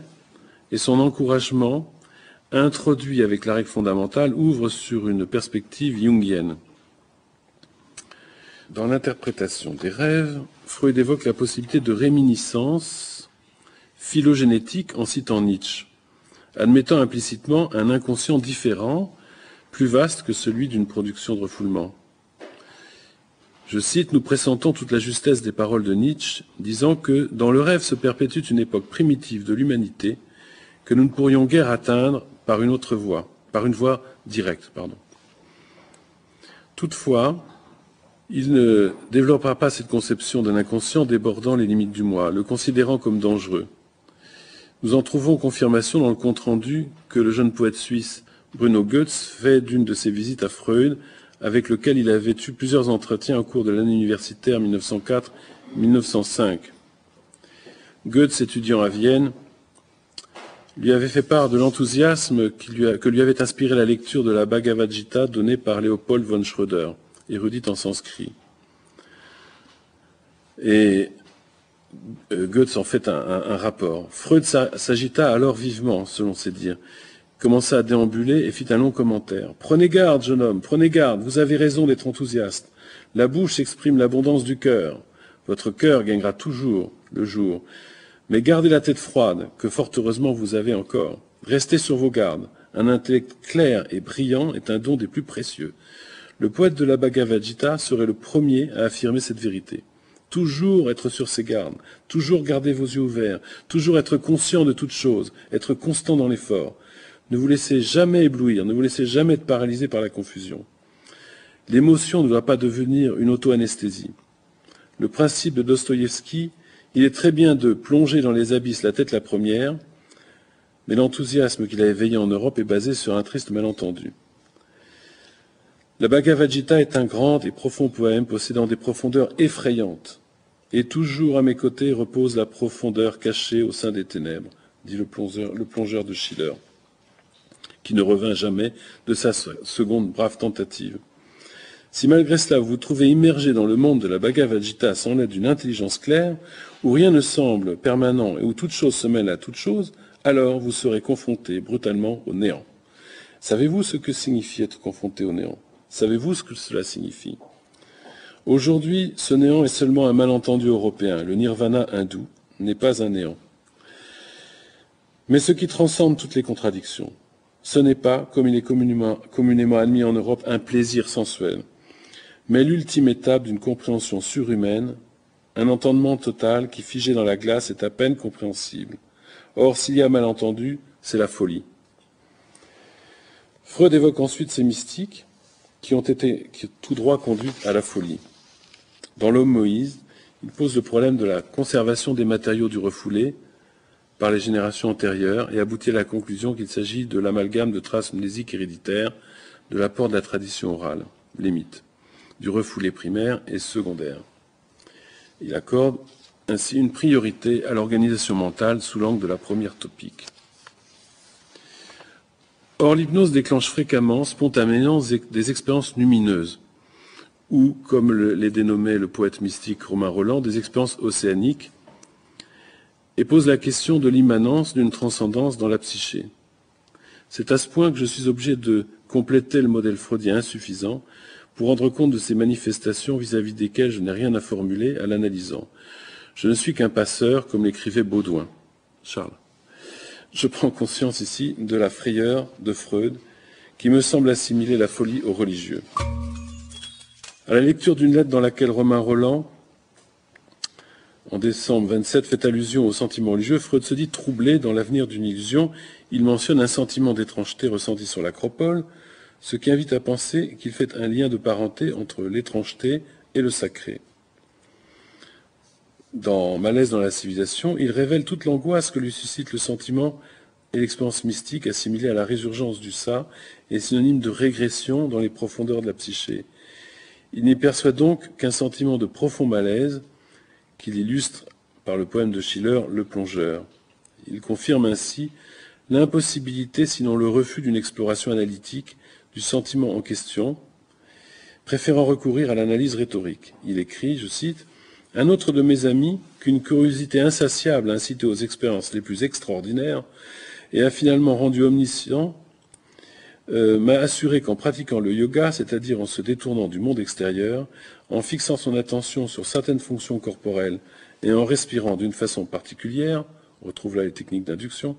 et son encouragement, introduit avec la règle fondamentale, ouvre sur une perspective jungienne. Dans l'interprétation des rêves, Freud évoque la possibilité de réminiscence phylogénétique en citant Nietzsche, admettant implicitement un inconscient différent, plus vaste que celui d'une production de refoulement. Je cite, nous pressentons toute la justesse des paroles de Nietzsche, disant que dans le rêve se perpétue une époque primitive de l'humanité que nous ne pourrions guère atteindre par une autre voie, par une voie directe, pardon. Toutefois, il ne développera pas cette conception d'un inconscient débordant les limites du moi, le considérant comme dangereux. Nous en trouvons confirmation dans le compte-rendu que le jeune poète suisse Bruno Goetz fait d'une de ses visites à Freud, avec lequel il avait eu plusieurs entretiens au cours de l'année universitaire 1904-1905. Goetz, étudiant à Vienne, lui avait fait part de l'enthousiasme que lui avait inspiré la lecture de la Bhagavad Gita donnée par Léopold von Schröder, érudite en sanskrit. Et Goethe en fait un, rapport. Freud s'agita alors vivement, selon ses dires, commença à déambuler et fit un long commentaire. Prenez garde, jeune homme, prenez garde, vous avez raison d'être enthousiaste. La bouche exprime l'abondance du cœur. Votre cœur gagnera toujours le jour. Mais gardez la tête froide, que fort heureusement vous avez encore. Restez sur vos gardes. Un intellect clair et brillant est un don des plus précieux. Le poète de la Bhagavad Gita serait le premier à affirmer cette vérité. Toujours être sur ses gardes, toujours garder vos yeux ouverts, toujours être conscient de toutes choses, être constant dans l'effort. Ne vous laissez jamais éblouir, ne vous laissez jamais être paralysé par la confusion. L'émotion ne doit pas devenir une auto-anesthésie. Le principe de Dostoïevski il est très bien de plonger dans les abysses la tête la première, mais l'enthousiasme qu'il a éveillé en Europe est basé sur un triste malentendu. La Bhagavad Gita est un grand et profond poème possédant des profondeurs effrayantes. Et toujours à mes côtés repose la profondeur cachée au sein des ténèbres, dit le plongeur, de Schiller, qui ne revint jamais de sa seconde brave tentative. Si malgré cela vous vous trouvez immergé dans le monde de la Bhagavad Gita sans l'aide d'une intelligence claire, où rien ne semble permanent et où toute chose se mêle à toute chose, alors vous serez confronté brutalement au néant. Savez-vous ce que signifie être confronté au néant? Savez-vous ce que cela signifie? Aujourd'hui, ce néant est seulement un malentendu européen. Le nirvana hindou n'est pas un néant. Mais ce qui transcende toutes les contradictions, ce n'est pas, comme il est communément, admis en Europe, un plaisir sensuel mais l'ultime étape d'une compréhension surhumaine, un entendement total qui, figé dans la glace, est à peine compréhensible. Or, s'il y a malentendu, c'est la folie. Freud évoque ensuite ces mystiques qui ont été tout droit conduits à la folie. Dans l'homme Moïse, il pose le problème de la conservation des matériaux du refoulé par les générations antérieures et aboutit à la conclusion qu'il s'agit de l'amalgame de traces mnésiques héréditaires de l'apport de la tradition orale, les mythes du refoulé primaire et secondaire. Il accorde ainsi une priorité à l'organisation mentale sous l'angle de la première topique. Or, l'hypnose déclenche fréquemment, spontanément, des expériences lumineuses, ou, comme les dénommait le poète mystique Romain Roland, des expériences océaniques, et pose la question de l'immanence d'une transcendance dans la psyché. C'est à ce point que je suis obligé de compléter le modèle freudien insuffisant pour rendre compte de ces manifestations vis-à-vis desquelles je n'ai rien à formuler à l'analysant. Je ne suis qu'un passeur, comme l'écrivait Baudouin. Charles. Je prends conscience ici de la frayeur de Freud, qui me semble assimiler la folie au religieux. À la lecture d'une lettre dans laquelle Romain Roland, en décembre 27, fait allusion au sentiment religieux, Freud se dit troublé dans l'avenir d'une illusion. Il mentionne un sentiment d'étrangeté ressenti sur l'acropole, ce qui invite à penser qu'il fait un lien de parenté entre l'étrangeté et le sacré. Dans Malaise dans la civilisation, il révèle toute l'angoisse que lui suscite le sentiment et l'expérience mystique assimilée à la résurgence du ça et synonyme de régression dans les profondeurs de la psyché. Il n'y perçoit donc qu'un sentiment de profond malaise qu'il illustre par le poème de Schiller, Le plongeur. Il confirme ainsi l'impossibilité, sinon le refus d'une exploration analytique du sentiment en question, préférant recourir à l'analyse rhétorique. Il écrit, je cite, Un autre de mes amis, qu'une curiosité insatiable a incité aux expériences les plus extraordinaires et a finalement rendu omniscient, euh, m'a assuré qu'en pratiquant le yoga, c'est-à-dire en se détournant du monde extérieur, en fixant son attention sur certaines fonctions corporelles et en respirant d'une façon particulière, on retrouve là les techniques d'induction,